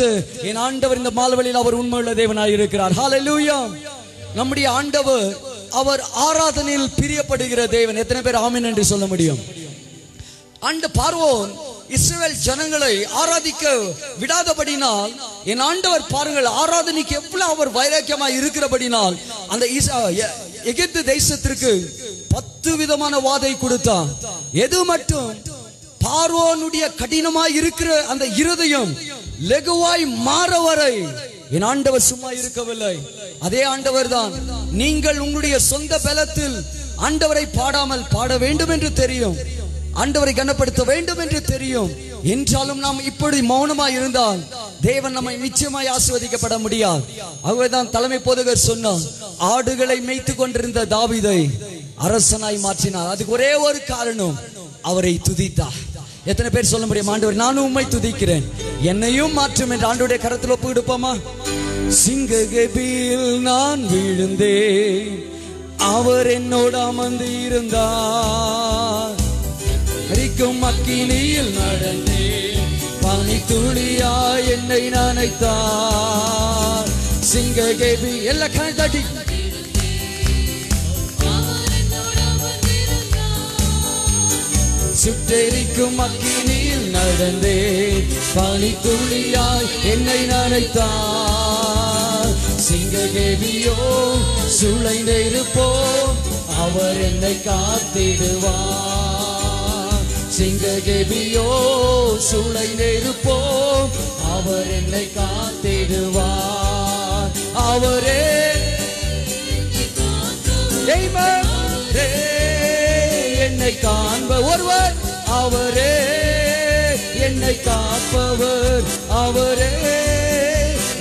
பார்த்து என் ஆண்டவர் இந்த மாலவழியில் அவர் உண்மையுள்ள தேவனாய் இருக்கிறார். ஹalleluya நம்முடைய ஆண்டவர் அவர் ஆராதனையில் பிரியப்படுகிற தேவன். எத்தனை பேர் ஆமீன் என்று சொல்ல முடியும்? அந்த பார்வோன் இஸ்ரேல் ஜனங்களை ஆராதிக்க விடாதபடினால் என் ஆண்டவர் பாருங்கள் ஆராதனைக்கு எவ்வளவு அவர் வைராக்கியமாய் இருக்கிறபடினால் அந்த எகிப்து தேசத்திற்கு பத்து விதமான வாதை கொடுத்தான். எது மட்டும் பார்வோனுடைய கடினமாய் இருக்கிற அந்த இருதயம் லெகுவாய் மாற வரை என் ஆண்டவர் சும்மா இருக்கவில்லை. அதே ஆண்டவர் தான் நீங்கள் உங்களுடைய சொந்த பலத்தில் ஆண்டவரை பாடாமல் பாட வேண்டும் என்று தெரியும். ஆண்டவரை கனப்படுத்த வேண்டும் என்று தெரியும். என்றாலும் நாம் இப்படி மௌனமாய் இருந்தால் தேவன் நம்மை நிச்சயமாய் ஆசிர்வதிக்கப்பட முடியாது. அவர்தான் தலைமை போதகர் சொன்னார் ஆடுகளை மேய்த்து கொண்டிருந்த தாவிதை அரசனாய் மாற்றினார். அதுக்கு ஒரே ஒரு காரணம் அவரை துதித்தார். எத்தனை பேர் சொல்ல முடியும்? ஆண்டவர் நானும் உண்மை துதிக்கிறேன். என்னையும் மாற்றும் என்று ஆண்டோடைய கரத்தில் ஒப்பு கொடுப்போமா சிங்க கபியில் நான் விழுந்தேன். அவர் என்னோட அமர்ந்து இருந்தார். அரிக்கும் அக்கினியில் நடந்தேன். பனி துளியா என்னை நனைத்தார். சிங்க கேபி எல்லா கண் தட்டி சுட்டெரிக்கும் அக்கினியில் நடந்தேன். பனி துளியாய் என்னை நனைத்தார். சிங்க கேபியோ சுளை அவர் என்னை காத்திடுவார். சிங்க கேபியோ சுளை அவர் என்னை காத்திடுவார். அவரே Amen. என்னை காண்ப ஒருவர் அவரே. என்னை காப்பவர் அவரே.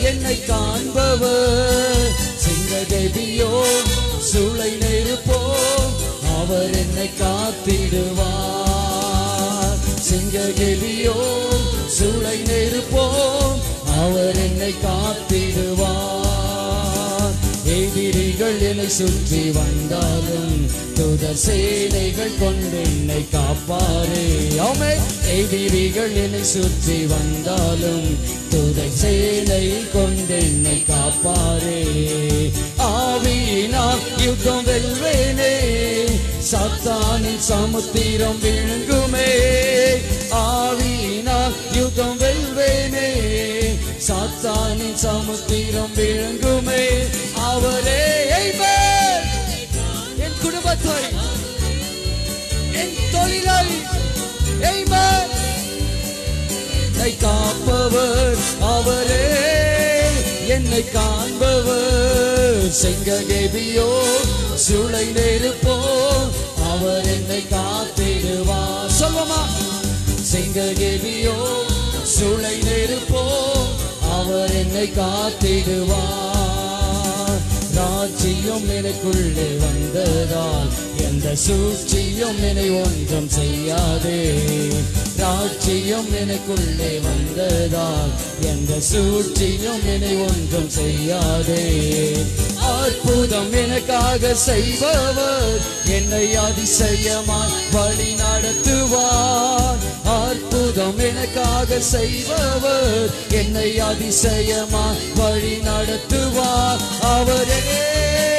என்னை காண்பவர் சிங்க தேவியோ சூளை நெருப்போ அவர் என்னை காத்திடுவார். சிங்க தேவியோ சூளை நெருப்போ அவர் என்னை காத்திடுவார். எதிரிகள் என்னை சுற்றி வந்தாலும் துதர் சேனைகள் கொண்டு என்னை காப்பாரே ஆமே எதிரிகள் என்னை சுற்றி வந்தாலும் துதர் சேனை கொண்டு என்னை காப்பாரே ஆவியினால் யுத்தம் வெல்வேனே. சாத்தானின் சமுத்திரம் விழுங்குமே. ஆவியினால் யுத்தம் வெல்வேனே. சாத்தானின் சமுத்திரம் விழுங்குமே. அவரே என் குடும்பத்தை என் தொழிலை காப்பவர் அவரே என்னை காண்பவர். செங்ககேபியோ சுளை நெருப்போ அவர் என்னை காத்திடுவார் சொல்லுமா? செங்ககேபியோ சுளை நெருப்போ அவர் என்னை காத்திடுவார் ராஜ்யம் எனக்குள்ளே வந்ததால் எந்த சூழ்ச்சியும் என்னை ஒன்றும் செய்யாதே. ராஜ்யம் எனக்குள்ளே வந்ததால் எந்த சூழ்ச்சியும் என்னை ஒன்றும் செய்யாதே. அற்புதம் எனக்காக செய்பவர் என்னை அதிசயமாய் வழி நடத்துவார். அற்புதம் எனக்காக செய்பவர் என்னை அதிசயமாய் வழி நடத்துவார். அவரே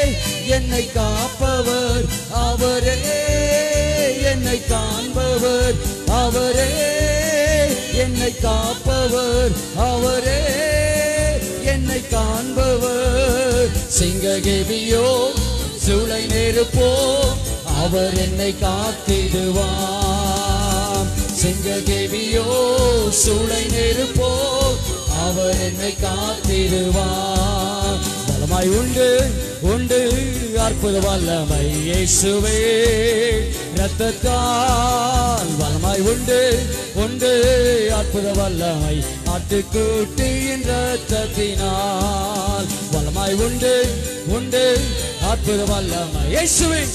என்னை காப்பவர் அவரே என்னை காண்பவர் அவரே என்னை காப்பவர் அவரே என்னை காண்பவர். சிங்ககேவியோ சுளை நெருப்போ அவர் என்னை காத்திடுவார். சிங்ககேவியோ சுளை நெருப்போ அவர் என்னை காத்திடுவார். பலமாய் உண்டு உண்டு. அற்புத வல்லமை இயேசுவே. ரத்தத்தால் வல்லமாய் உண்டு உண்டு. அற்புத வல்லமை ஆட்டுக்கூட்டியின் ரத்தத்தினால் வல்லமாய் உண்டு உண்டு. அற்புத வல்லமை இயேசுவே.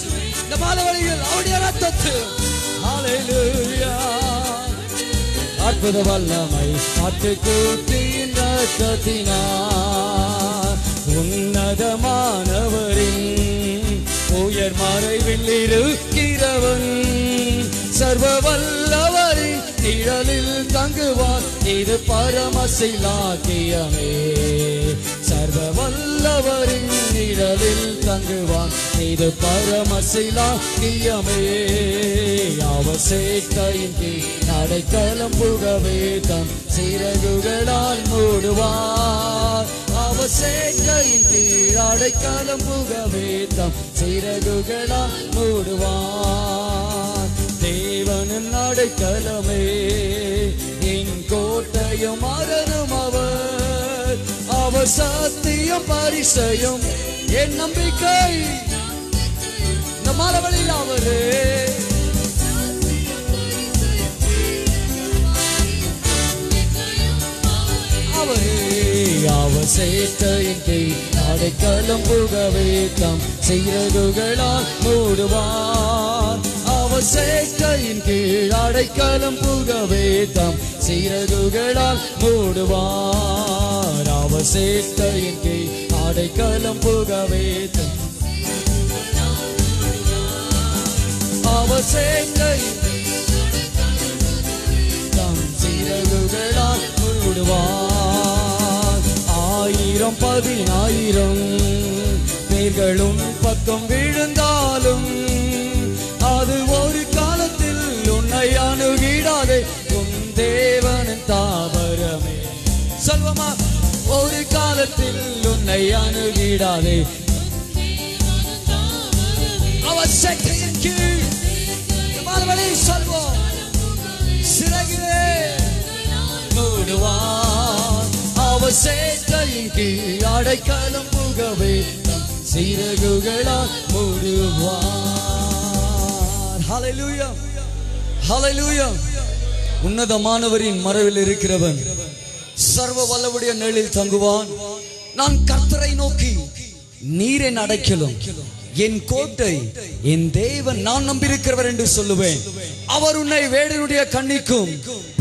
இந்த மாதவழியில் அவருடைய ரத்தத்தில் ஹalleluya. அற்புத வல்லமை ஆட்டுக்கூட்டியின் ரத்தத்தினால் உன்னதமானவரின் உயர் மறைவில் இருக்கிறவன். சர்வ வல்லவரின் நிழலில் தங்குவார் இது பரமசிலாக்கியமே. சர்வ வல்லவரின் நிழலில் தங்குவான். இது பரமசிலாக்கியமே. அவர் சேட்டையின் கீழ் அடைக்கலம் புகவே தம் சிறகுகளால் மூடுவார். அவர் சேட்டையின் கீழ் புகவே தம் சிறகுகளால் மூடுவார். தேவனின் அடைக்கலமே என் கோட்டையும் அரணும் அவர். அவர் சத்தியம் பரிசையும் என் நம்பிக்கை. இந்த மரவழியில் அவரே. அவரே. அவர் சேட்டையின் கீழ் அடைக்கலம் புகவே தம். செய்ததுகளால் மூடுவார். அவர் சேட்டையின் கீழ் அடைக்கலம் புகவே தம். செய்ததுகளால் மூடுவார். அவர் சேட்டையின் கீழ் அடைக்கலம் புகவே தம். அவர் சேட்டையின் தம். சிறகுகளால் மூடுவார். ஆயிரம் பதினாயிரம். நீர்களும் பக்கம் விழுந்தாலும் அது ஒரு காலத்தில் உன்னை அணுகிடாதே. உன் தேவனின் தாவரமே. சொல்வமா? ஒரு காலத்தில் உன்னை அணுகிடாதே. அவர் சக்தியின் கீழ் சொல்வோம். சிறகிலே மூடுவார் அவர் சேட்டையின் கீழ் அடைக்கலம் புகவே தம் சிறகுகளால் மூடுவார். ஹalleluya ஹalleluya உன்னதமானவரின் மறைவில் இருக்கிறவன் சர்வ வல்லவுடைய நிழலில் தங்குவான். நான் கர்த்தரை நோக்கி நீரின் அடைக்கலும் என் கோட்டை என் தேவன் நான் நம்பியிருக்கிறவர் என்று சொல்லுவேன். அவர் உன்னை வேடனுடைய கண்ணிக்கும்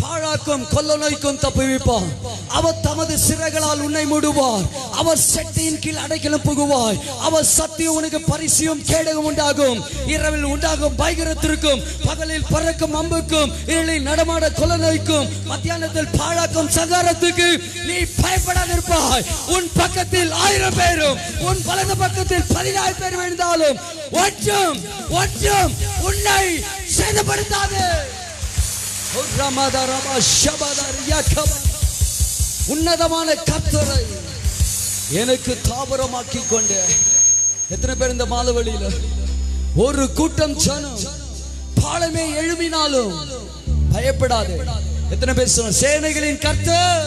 பாழாக்கும் கொல்ல நோய்க்கும் தப்புவிப்பார். அவர் தமது சிறைகளால் உன்னை மூடுவார். அவர் சக்தியின் கீழ் அடைக்கலம் புகுவார். அவர் சத்தியம் உனக்கு பரிசியும் கேடகம் உண்டாகும். இரவில் உண்டாகும் பயங்கரத்திற்கும் பகலில் பறக்கும் அம்புக்கும் இருளில் நடமாட கொல்ல நோய்க்கும் மத்தியானத்தில் பாழாக்கும் சங்காரத்துக்கு நீ பயப்படாதிருப்பாய். உன் பக்கத்தில் ஆயிரம் பேரும் உன் வலது பக்கத்தில் பதினாயிரம் பேர் விழுந்தாலும் ஒன்றும் ஒன்றும் உன்னை சேதப்படுத்தாது. உன்னதமான கத்தரை எனக்கு தாபரமாக்கி கொண்டு எத்தனை பேர் இந்த மாலவழியில ஒரு கூட்டம் ஜனம் பாலமே எழுமினாலும் பயப்படாது. எத்தனை பேர் சொல்ல சேனைகளின் கர்த்தர்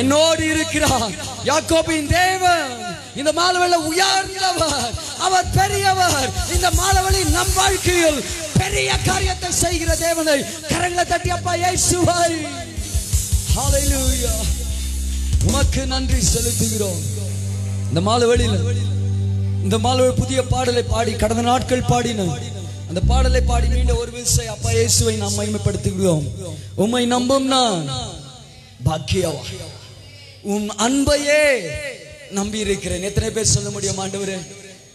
என்னோடு இருக்கிறார். யாக்கோபின் தேவன். இந்த மாலவெளி உயர்ந்தவர் அவர் பெரியவர். இந்த மாலவெளி நம் வாழ்க்கையில் பெரிய காரியத்தை செய்கிற தேவனை கரங்களை தட்டி அப்பா இயேசுவாய் ஹalleluya உமக்கு நன்றி செலுத்துகிறோம். இந்த மாலவெளியில இந்த மாலவெளி புதிய பாடலை பாடி கடந்த நாட்கள் பாடின அந்த பாடலை பாடி மீண்டும் ஒரு விசை அப்பா இயேசுவை நாம் மகிமைப்படுத்துகிறோம். உம்மை நம்பும் நான். பாக்கியவா உன் அன்பையே நம்பி இருக்கிறேன் எத்தனை பேர் சொல்ல முடியும் ஆண்டவர்?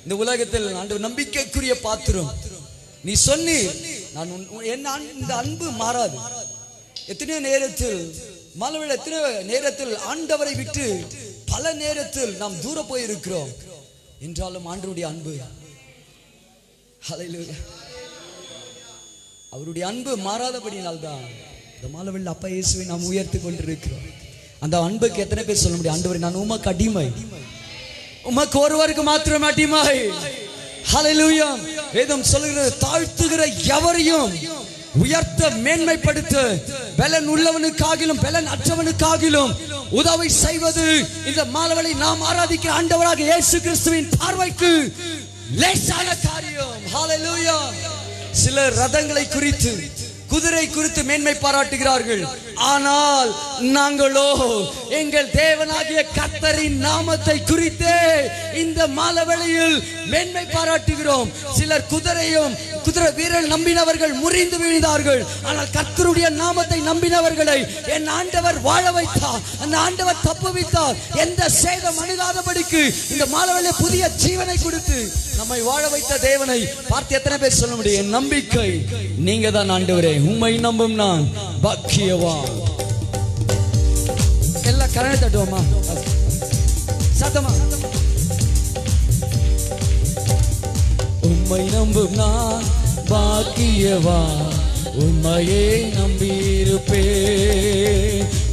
இந்த உலகத்தில் ஆண்டவர் நம்பிக்கைக்குரிய பாத்திரம். நீ சொன்னி நான் என் இந்த அன்பு மாறாது. எத்தனையோ நேரத்தில் மாலவிட எத்தனையோ நேரத்தில் ஆண்டவரை விட்டு பல நேரத்தில் நாம் தூர போயிருக்கிறோம். என்றாலும் ஆண்டவருடைய அன்பு. அவருடைய அன்பு மாறாதபடியினால்தான் இந்த மாலவெள்ள அப்பா இயேசுவை நாம் உயர்த்தி கொண்டிருக்கிறோம். அந்த அன்புக்கு எத்தனை பேர் சொல்ல முடியும்? ஆண்டவரே நான் உமக்கு அடிமை. உமக்கு ஒருவருக்கு மாத்திரம் அடிமை. ஹலலூயம் வேதம் சொல்லுகிறது தாழ்த்துகிற எவரையும் உயர்த்த மேன்மைப்படுத்த. பலன் உள்ளவனுக்காகிலும் பலன் அற்றவனுக்காகிலும் உதவி செய்வது இந்த மாலவளை நாம் ஆராதிக்கிற ஆண்டவராக இயேசு கிறிஸ்துவின் பார்வைக்கு லேசான காரியம். ஹalleluya சில ரதங்களை குறித்து குதிரை குறித்து மேன்மை பாராட்டுகிறார்கள். ஆனால் நாங்களோ எங்கள் தேவனாகிய கத்தரின் நாமத்தை குறித்தே இந்த மாலவெளியில் மேன்மை பாராட்டுகிறோம். சிலர் குதிரையும் குதிரை வீரர்கள் நம்பினவர்கள் முறிந்து விழுந்தார்கள். ஆனால் கர்த்தருடைய நாமத்தை நம்பினவர்களை என் ஆண்டவர் வாழ வைத்தார். அந்த ஆண்டவர் தப்பு வைத்தார் எந்த சேதம் அணுகாதபடிக்கு இந்த மாலவெளிய புதிய ஜீவனை கொடுத்து நம்மை வாழ வைத்த தேவனை பார்த்து எத்தனை பேர் சொல்ல முடியும்? என் நம்பிக்கை நீங்க தான் ஆண்டவரே. உம்மை நம்பும் நான் பக்கியவா எல்லாம் கரணை தட்டுவோமா? சத்தமா உம்மை நம்பும் நான் பாக்கியவா? உம்மையே நம்பியிருப்பே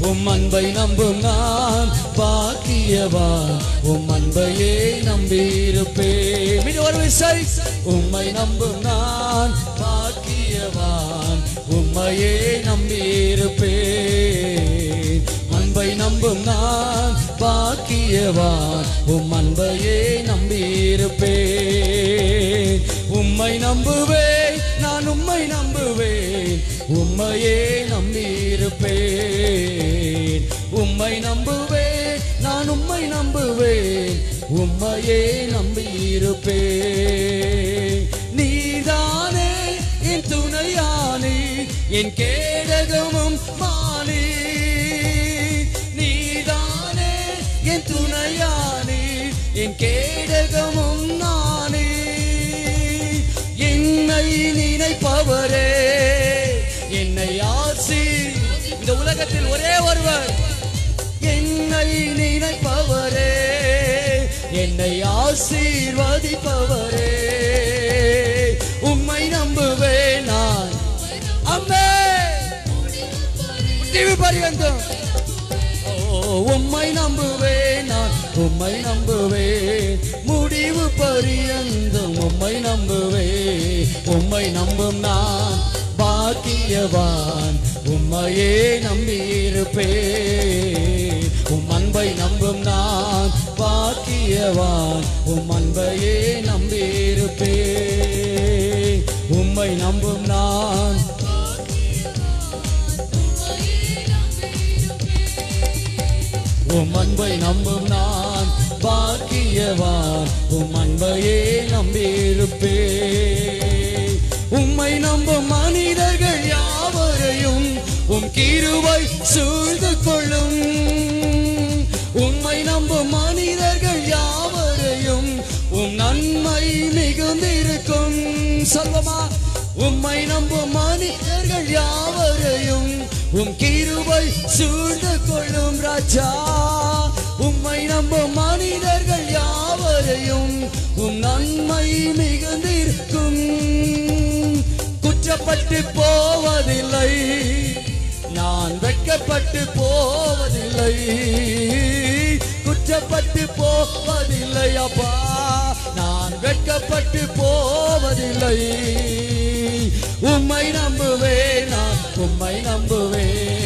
உம் அன்பை நம்பும் நான் பாக்கியவா? உம் அன்பையே நம்பியிருப்பே மீண்டும் ஒரு விசை. உம்மை நம்பும் நான் பாக்கியவான். உம்மையே நம்பியிருப்பே நம்பும் நான் பாக்கியவான். உம் அன்பையே நம்பியிருப்பேன். உம்மை நம்புவேன் நான் உம்மை நம்புவேன். உம்மையே நம்பியிருப்பேன். உம்மை நம்புவேன் நான் உம்மை நம்புவேன். உம்மையே நம்பியிருப்பேன். நீதானே என் துணையானே என் கேடகமும் கேடகமும் நானே என்னை நினைப்பவரே என்னை ஆசி. இந்த உலகத்தில் ஒரே ஒருவர். என்னை நினைப்பவரே என்னை ஆசீர்வதிப்பவரே. உம்மை நம்புவேன் நான். அம்மே. முடிவு பரியந்தம். ஓ, உம்மை நம்புவேன் நான். உம்மை நம்புவே. முடிவு பரியந்தும் உம்மை நம்புவே. உம்மை நம்பும் நான் பாக்கியவான். உம்மையே நம்பியிருப்பே உம் அன்பை நம்பும் நான் பாக்கியவான். உம் அன்பையே நம்பியிருப்பே உம்மை நம்பும் நான் உம் அன்பையே நம்பியிருப்பே உம்மை நம்பும் மனிதர்கள் யாவரையும் உம் கிருவை சூழ்ந்து கொள்ளும். உம்மை நம்பும் மனிதர்கள் யாவரையும் உம் நன்மை மிகுந்திருக்கும். சொல்வமா உம்மை நம்பும் மனிதர்கள் யாவரையும் உம் கிருபை சூழ்ந்து கொள்ளும் ராஜா. உம்மை நம்பும் மனிதர்கள் வரையும் உம் நன்மை மிகுந்திருக்கும். குற்றப்பட்டு போவதில்லை. நான் வெட்கப்பட்டு போவதில்லை. குற்றப்பட்டு போவதில்லை அப்பா. நான் வெட்கப்பட்டு போவதில்லை. உம்மை நம்புவேன் நான் உம்மை நம்புவேன்.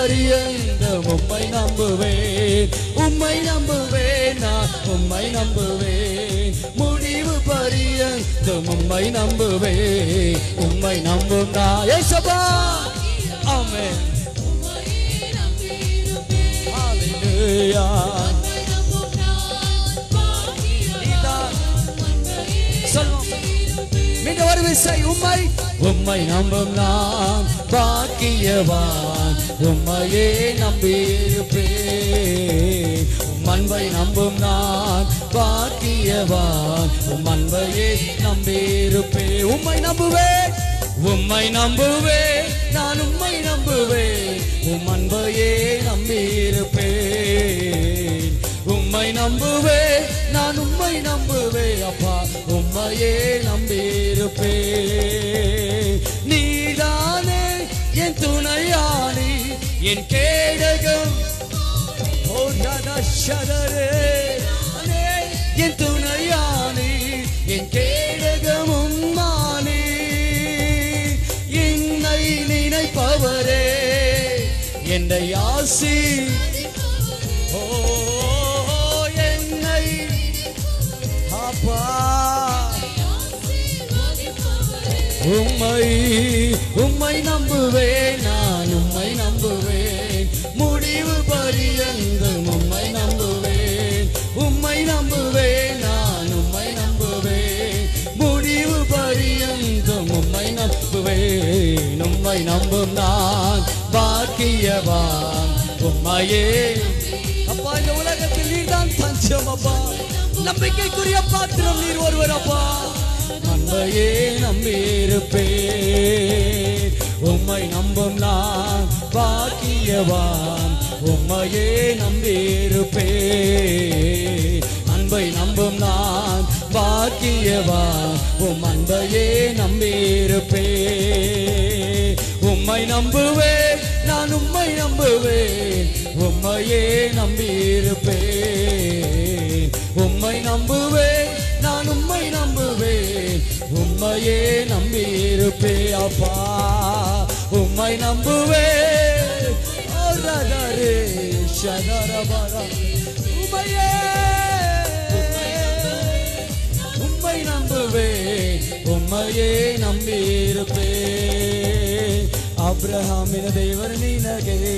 பரியந்தம் உம்மை நம்புவேன். உம்மை நம்புவேன் நான் உம்மை நம்புவேன். முடிவு பரியந்தம் உம்மை நம்புவேன். உம்மை நம்பும் நான் ஏசப்பா! ஆமென். இசை உம்மை. உம்மை நம்பும் நான் பாக்கியவான். உம்மையே நம்பியிருப்பேன். உம் அன்பை நம்பும் நான் பாக்கியவான். உம் அன்பையே நம்பியிருப்பேன். உம்மை நம்புவேன். உம்மை நம்புவேன். நான் உம்மை நம்புவேன். உம் அன்பையே நம்பியிருப்பேன். நம்புவே நான் உம்மை நம்புவே அப்பா உம்மையே நம்பியிருப்பே. நீதானே என் துணையானி என் கேடகம். ஓ ராதா உம்மை உம்மை நம்புவேன் நான் உம்மை நம்புவேன். முடிவு பரியந்தும் உம்மை நம்புவேன். உம்மை நம்புவேன் நான் உம்மை நம்புவேன். முடிவு பரியந்தும் உம்மை நம்புவேன். உம்மை நம்பும் நான் பாக்கியவான். உம்மையே. அப்பா இந்த உலகத்தில் நீர் தான் பஞ்சம் அப்பா. நம்பிக்கைக்குரிய பாத்திரம் நீர் ஒருவர் அப்பா. அன்பையே நம்பியிருப்பே உம்மை நம்பும் நான் பாக்கியவான். உம்மையே நம்பியிருப்பே அன்பை நம்பும் நான் பாக்கியவான். உம் அன்பையே நம்பியிருப்பே உம்மை நம்புவேன் நான் உம்மை நம்புவேன். உம்மையே நம்பியிருப்பேன். உம்மை நம்புவேன் உம்மையே நம்பி இருப்பே அப்பா. உம்மை நம்புவே. ரதரே சதரபரா உமையே. உம்மை நம்புவே. உம்மையே நம்பி இருப்பே ಅಬ್ರಹಾಮಿನ ದೇವರ ನಿನಗೆ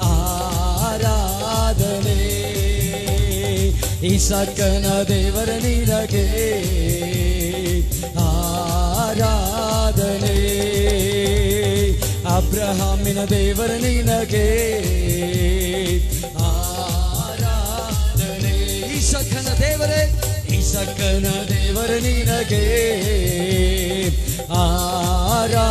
ಆರಾಧನೆ ಇಸಕ್ಕನ ದೇವರ ನಿನಗೆ ಆರಾಧನೆ. ಅಬ್ರಹಾಮಿನ ದೇವರ ನಿನಗೆ ಆರಾಧನೆ. ಇಸಕ್ಕನ ದೇವರೇ ಇಸಕ್ಕನ ದೇವರ ನಿನಗೆ ಆರಾಧನೆ.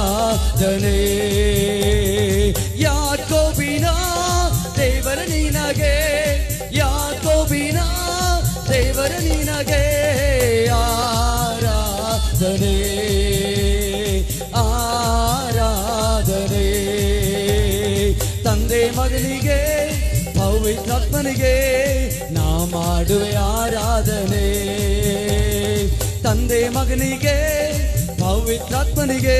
ಪವಿತ್ರಾತ್ಮನಿಗೆ ನಾ ಮಾಡುವೆ ಆರಾಧನೆ. ತಂದೆ ಮಗನಿಗೆ ಪವಿತ್ರಾತ್ಮನಿಗೆ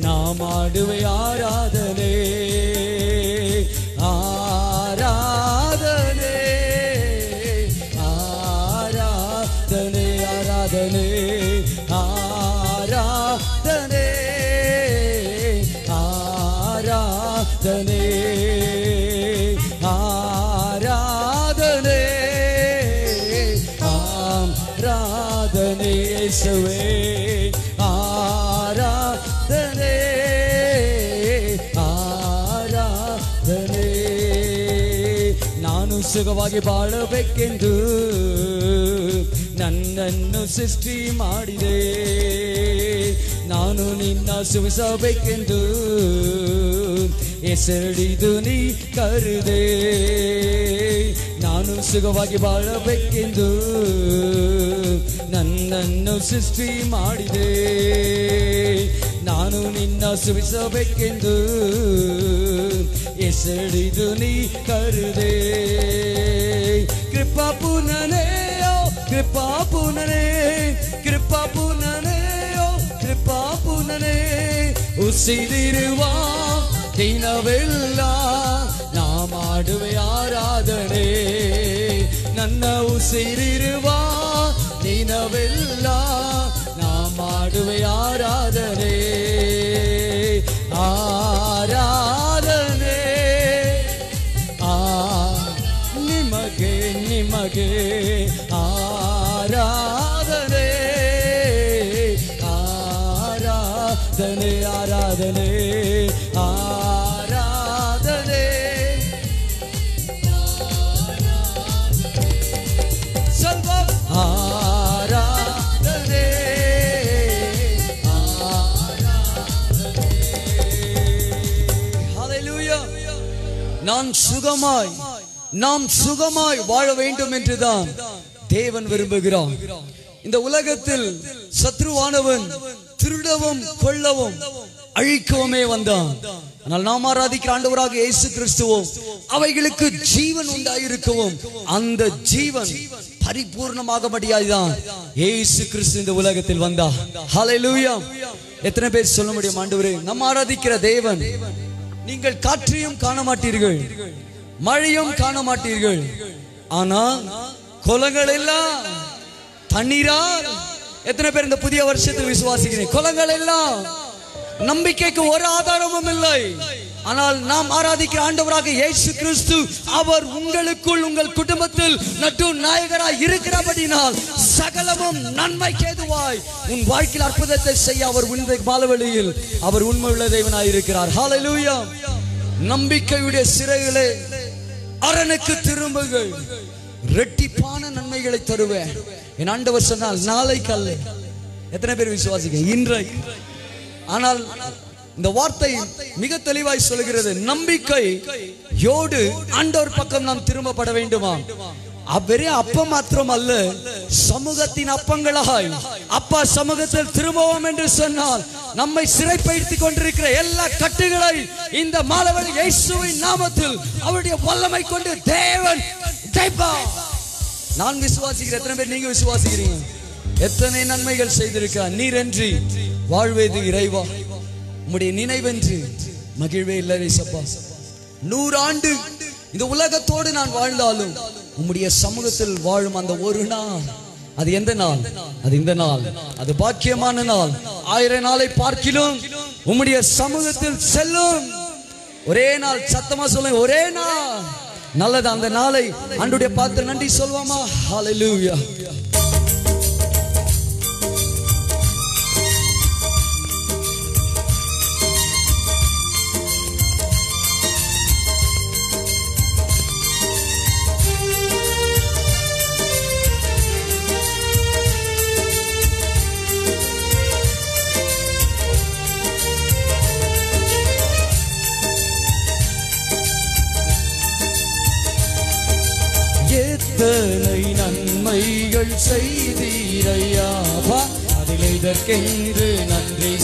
ನಾ ಮಾಡುವೆ ಆರಾಧನೆ. ಸುಖವಾಗಿ ಬಾಳಬೇಕೆಂದು ನನ್ನನ್ನು ಸೃಷ್ಟಿ ಮಾಡಿದೆ. ನಾನು ನಿನ್ನ ಸುವಿಸಬೇಕೆಂದು ಹೆಸರಿಡಿದು ನೀ ಕರೆದೆ. ನಾನು ಸುಖವಾಗಿ ಬಾಳಬೇಕೆಂದು ನನ್ನನ್ನು ಸೃಷ್ಟಿ ಮಾಡಿದೆ. ನಾನು ನಿನ್ನ ಸುವಿಸಬೇಕೆಂದು ಹೆಸರಿದು ನೀ ಕರೆದೆ ಕೃಪಾ ಪುನನೇ ಓ ಕೃಪಾ ಪುನನೇ ಕೃಪಾ ಪುನನೇ ಓ ಕೃಪಾ ಪುನನೇ ಉಸಿರಿರುವ ದಿನವೆಲ್ಲ ನಾ ಮಾಡುವೆ ಆರಾಧನೆ ನನ್ನ ಉಸಿರಿರುವ ದಿನವೆಲ್ಲ ನಾ ಮಾಡುವೆ ಆರಾಧನೆ ಆರಾಧನೆ നിനകേ ആരാധനേ ആരാധനേ ആരാധനേ ആരാധനേ സ്വന്തം ആരാധനേ ആരാധനേ ഹല്ലേലൂയ നാം സുഖമായി நாம் சுகமாய் வாழ வேண்டும் என்றுதான் தேவன் விரும்புகிறான் இந்த உலகத்தில் சத்ருவானவன் திருடவும் கொள்ளவும் அழிக்கவுமே வந்தான். ஆனால் நாம் ஆராதிக்கிற ஆண்டவராக இயேசு கிறிஸ்துவோ அவைகளுக்கு ஜீவன் உண்டாயிருக்கவும் அந்த ஜீவன் பரிபூர்ணமாகபடியாய்தான் இயேசு கிறிஸ்து இந்த உலகத்தில் வந்தா ஹalleluya எத்தனை பேர் சொல்ல முடியும் ஆண்டவரே? நம்ம ஆராதிக்கிற தேவன் நீங்கள் காற்றையும் காண மாட்டீர்கள் மழையும் காண மாட்டீர்கள் ஆனா குளங்கள் எல்லாம் தண்ணீரால் எத்தனை பேர் இந்த புதிய வருஷத்தில் விசுவாசிக்கிறேன் குளங்கள் எல்லாம் நம்பிக்கைக்கு ஒரு ஆதாரமும் இல்லை. ஆனால் நாம் ஆராதிக்கிற ஆண்டவராக இயேசு கிறிஸ்து அவர் உங்களுக்குள் உங்கள் குடும்பத்தில் நட்டு நாயகராய் இருக்கிறபடினால் சகலமும் நன்மைக்கு ஏதுவாய் உன் வாழ்க்கையில் அற்புதத்தை செய்ய அவர் உண்மை மாலவெளியில் அவர் உண்மை உள்ள தேவனாய் இருக்கிறார். ஹalleluya நம்பிக்கையுடைய சிறைகளே அரணுக்கு திரும்புங்கள். ரெட்டிப்பான நன்மைகளை தருவேன். என் ஆண்டவர் சொன்னால் நாளைக்கு அல்ல. எத்தனை பேர் விசுவாசிக்க இன்றைக்கு. ஆனால் இந்த வார்த்தை மிக தெளிவாய் சொல்கிறது நம்பிக்கை யோடு ஆண்டவர் பக்கம் நாம் திரும்பப்பட வேண்டுமா? வெறே அப்பம் மாத்திரம் அல்ல சமூகத்தின் அப்பங்களாய். அப்பா சமூகத்தில் திரும்பவும் என்று சொன்னால் நம்மை சிறைப்படுத்திக் கொண்டிருக்கிற எல்லா கட்டுகளை இந்த மாணவர் இயேசுவின் நாமத்தில் அவருடைய வல்லமை கொண்டு தேவன் நான் விசுவாசிக்கிறேன் எத்தனை பேர் நீங்க விசுவாசிக்கிறீங்க? எத்தனை நன்மைகள் செய்திருக்க நீரென்றி வாழ்வேது இறைவா. உம்முடைய நினைவென்று மகிழ்வே இல்லை சப்பா. நூறாண்டு இந்த உலகத்தோடு நான் வாழ்ந்தாலும் உம்முடைய சமூகத்தில் வாழும் அந்த ஒரு நாள். அது எந்த நாள்? அது இந்த நாள். அது பாக்கியமான நாள். ஆயிரம் நாளை பார்க்கிலும் உம்முடைய சமூகத்தில் செல்லும். ஒரே நாள் சத்தமா சொல்ல ஒரே நாள். நல்லது அந்த நாளை அன்றுடைய பார்த்து நன்றி சொல்வாமா? ஹalleluya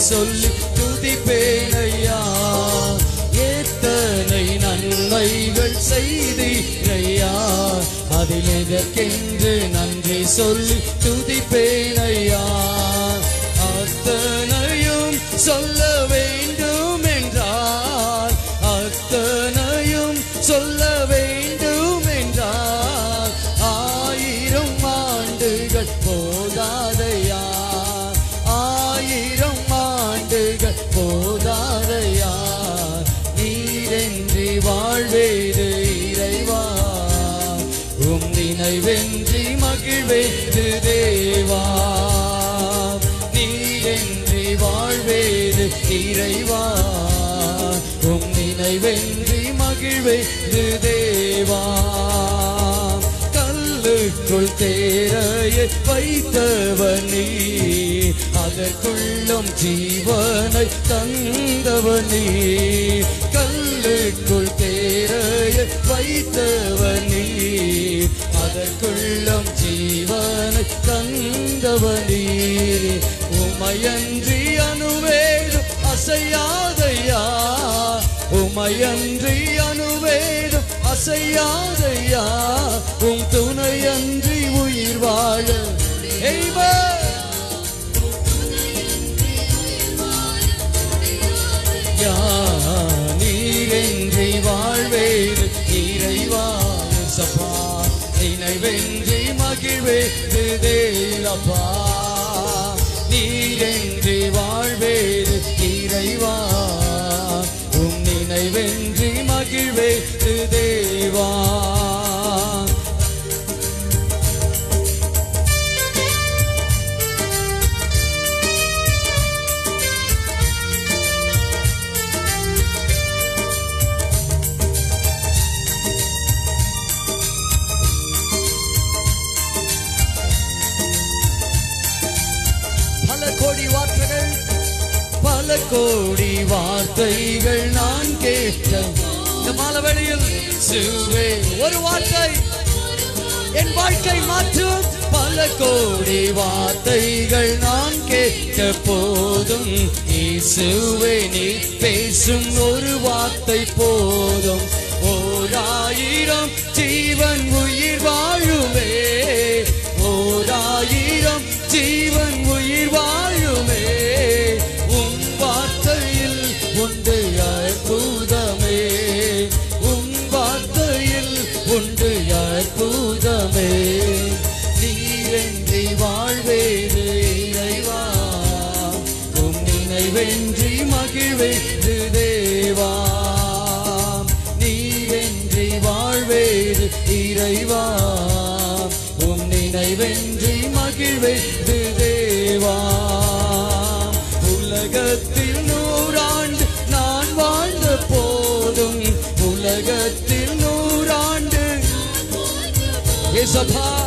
சொல்லி துதிப்பேனையா? எத்தனை நன்மைகள் செய்தீரையா? அதில் எதற்கென்று நன்றி சொல்லி துதிப்பேனையா ஜீவனை தந்தவனே கல்லுக்குள் தேரையை வைத்தவனே அதற்குள்ளம் ஜீவனை தந்தவனே. உமையன்றி அணுவேடும் அசையாதையா? உமையன்றி அணுவேடும் அசையாதையா? சப்பா நினைவென்றி மகிழ்வேது தேலப்பா நீரென்றி வாழ்வேறு இறைவா. உம் நினைவென்றி மகிழ்வேது தேவா வார்த்தைகள் நான் கேட்ட இந்த மாலவெளியில் சிறுவே ஒரு வார்த்தை என் வாழ்க்கை மாற்றும். பல கோடி வார்த்தைகள் நான் கேட்ட போதும். இசுவே நீ பேசும் ஒரு வார்த்தை போதும். ஓராயிரம் ஜீவன் உயிர் வாழ் ஏசப்பா மரியாதை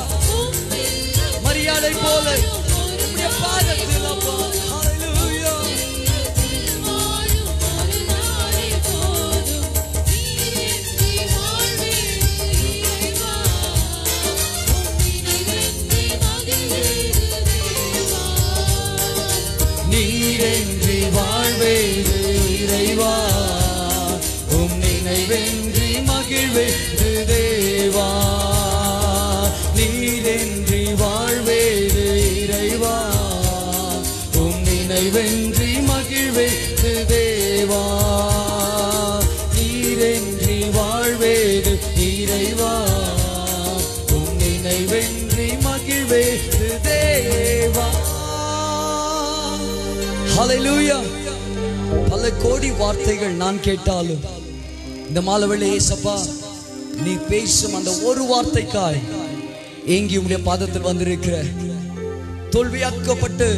வார்த்தைகள் நான் கேட்டாலும் இந்த மாலவெளி ஏசப்பா நீ பேசும் அந்த ஒரு வார்த்தைக்காய் ஏங்கி உடைய பாதத்தில் வந்திருக்கிற தோல்வியாக்கப்பட்டு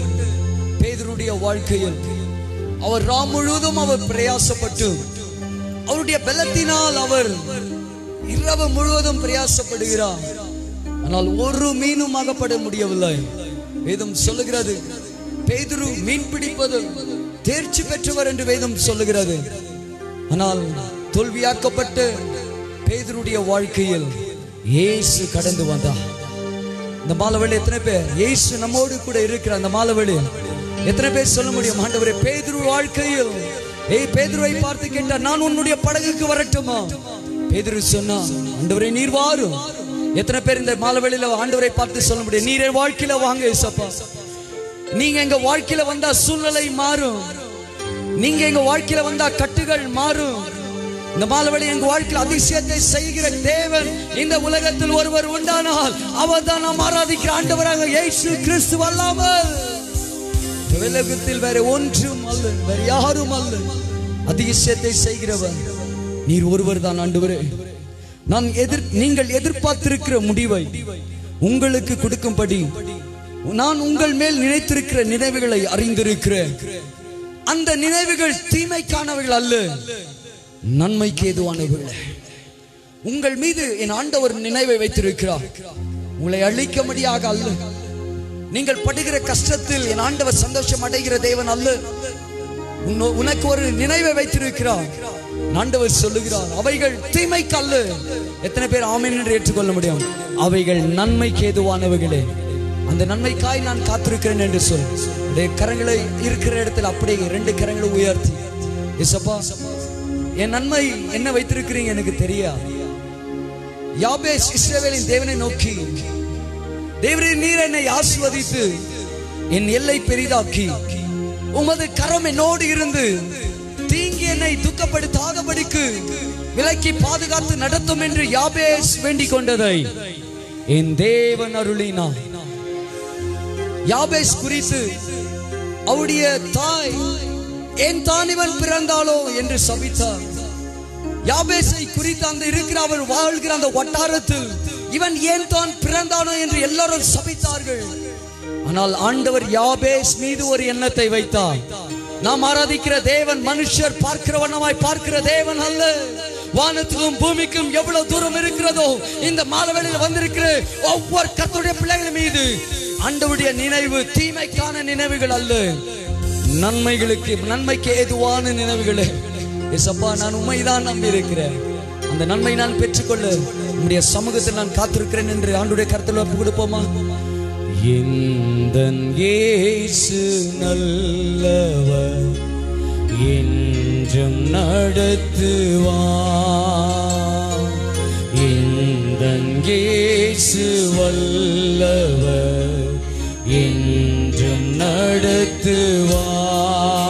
பேதருடைய வாழ்க்கையில் அவர் ராம் முழுவதும் அவர் பிரயாசப்பட்டு அவருடைய பலத்தினால் அவர் இரவு முழுவதும் பிரயாசப்படுகிறார். ஆனால் ஒரு மீனும் அகப்பட முடியவில்லை. வேதம் சொல்லுகிறது பேதுரு மீன் பிடிப்பது தேர்ச்சி பெற்றவர் என்று வேதம் சொல்லுகிறது. ஆனால் தோல்வியாக்கப்பட்டு பேதருடைய வாழ்க்கையில் இயேசு கடந்து வந்தார். இந்த மாலவழி எத்தனை பேர்? இயேசு நம்மோடு கூட இருக்கிற அந்த மாலவழி எத்தனை பேர் சொல்ல முடியும்? ஆண்டவரே பேதுரு வாழ்க்கையில் ஏய் பேதுருவை பார்த்து கேட்டார் நான் உன்னுடைய படகுக்கு வரட்டுமா? பேதுரு சொன்னா ஆண்டவரே நீர் வாரும். எத்தனை பேர் இந்த மாலவெளியில ஆண்டவரை பார்த்து சொல்ல முடியும்? நீரே வாழ்க்கையில வாங்க ஏசப்பா. நீங்க எங்க வாழ்க்கையில வந்தா சூழ்நிலை மாறும். நீங்க எங்க வாழ்க்கையில வந்தா கட்டுகள் மாறும். இந்த மாலவழி எங்க வாழ்க்கையில் அதிசயத்தை செய்கிற தேவன் இந்த உலகத்தில் ஒருவர் உண்டானால் அவர் தான் நாம் ஆராதிக்கிற ஆண்டவராக இயேசு கிறிஸ்து அல்லாமல் உலகத்தில் வேற ஒன்றும் அல்ல வேற யாரும் அல்ல. அதிசயத்தை செய்கிறவர் நீர் ஒருவர் தான் ஆண்டவரே. நான் எதிர் நீங்கள் எதிர்பார்த்திருக்கிற முடிவை உங்களுக்கு கொடுக்கும்படி நான் உங்கள் மேல் நினைத்திருக்கிற நினைவுகளை அறிந்திருக்கிறேன். அந்த நினைவுகள் தீமைக்கானவைகள் அல்ல. நன்மைக்கு ஏதுவானவைகள். உங்கள் மீது என் ஆண்டவர் நினைவை வைத்திருக்கிறார். உங்களை அழிக்கும்படியாக அல்ல. நீங்கள் படுகிற கஷ்டத்தில் என் ஆண்டவர் சந்தோஷம் அடைகிற தேவன் அல்ல. உனக்கு ஒரு நினைவை வைத்திருக்கிறார். ஆண்டவர் சொல்லுகிறார் அவைகள் தீமைக்கு அல்ல. எத்தனை பேர் ஆமீன் என்று ஏற்றுக்கொள்ள முடியும்? அவைகள் நன்மைக்கு ஏதுவானவைகளே. அந்த நன்மைக்காய் நான் காத்திருக்கிறேன் என்று சொல். உடைய கரங்களை இருக்கிற இடத்துல அப்படியே ரெண்டு கரங்களை உயர்த்தி. என் நன்மை என்ன வைத்திருக்கிறீங்க எனக்கு தெரியாது யாபேஸ் இஸ்ரேவேலின் தேவனை நோக்கி தேவரே நீர் என்னை ஆசிர்வதித்து என் எல்லை பெரிதாக்கி. உமது கரம் என்னோடு இருந்து தீங்கி என்னை துக்கப்படுத்தாதபடிக்கு விலக்கி பாதுகாத்து நடத்தும் என்று யாபேஸ் வேண்டிக் கொண்டதை என் தேவன் அருளினார். யாபேஸ் குறித்து அவருடைய தாய் ஏன் தான் இவன் பிறந்தாளோ? என்று சபித்தார். யாபேசை குறித்து அந்த இருக்கிற அவர் வாழ்கிற அந்த வட்டாரத்தில் இவன் ஏன் தான் பிறந்தானோ? என்று எல்லாரும் சபித்தார்கள். ஆனால் ஆண்டவர் யாபேஸ் மீது ஒரு எண்ணத்தை வைத்தார். நாம் ஆராதிக்கிற தேவன் மனுஷர் பார்க்கிற வண்ணமாய் பார்க்கிற தேவன் அல்ல. வானத்துக்கும் பூமிக்கும் எவ்வளவு தூரம் இருக்கிறதோ இந்த மாலவெளியில் வந்திருக்கிற ஒவ்வொரு கத்துடைய பிள்ளைகள் மீது ஆண்டவருடைய நினைவு தீமைக்கான நினைவுகள் அல்ல. நன்மைகளுக்கு நன்மைக்கு ஏதுவான நினைவுகளே. எசப்பா நான் உண்மைதான் நம்பி இருக்கிறேன் அந்த நன்மை நான் பெற்றுக்கொள்ள உடைய சமூகத்தில் நான் காத்திருக்கிறேன் என்று ஆண்டுடைய கருத்தில் ஒப்பு கொடுப்போமா? எந்தன் இயேசு நல்லவர் என்றும் நடத்துவா எந்தன் இயேசு வல்லவர் என்றும் நடத்துவார்.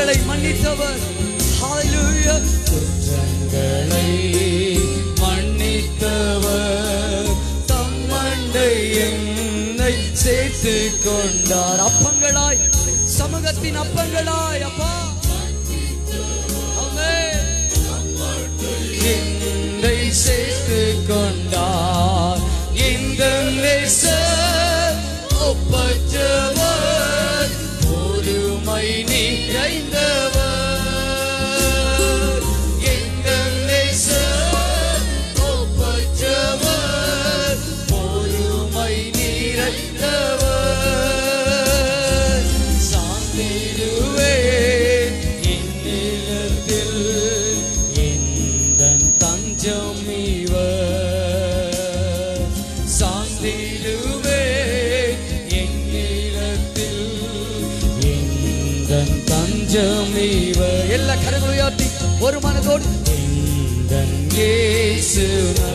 குற்றங்களை மன்னித்தவர். குற்றங்களை மன்னித்தவர். தம்மண்டை என்னை சேர்த்து கொண்டார். அப்பங்களாய் சமூகத்தின் அப்பங்களாய். Soon.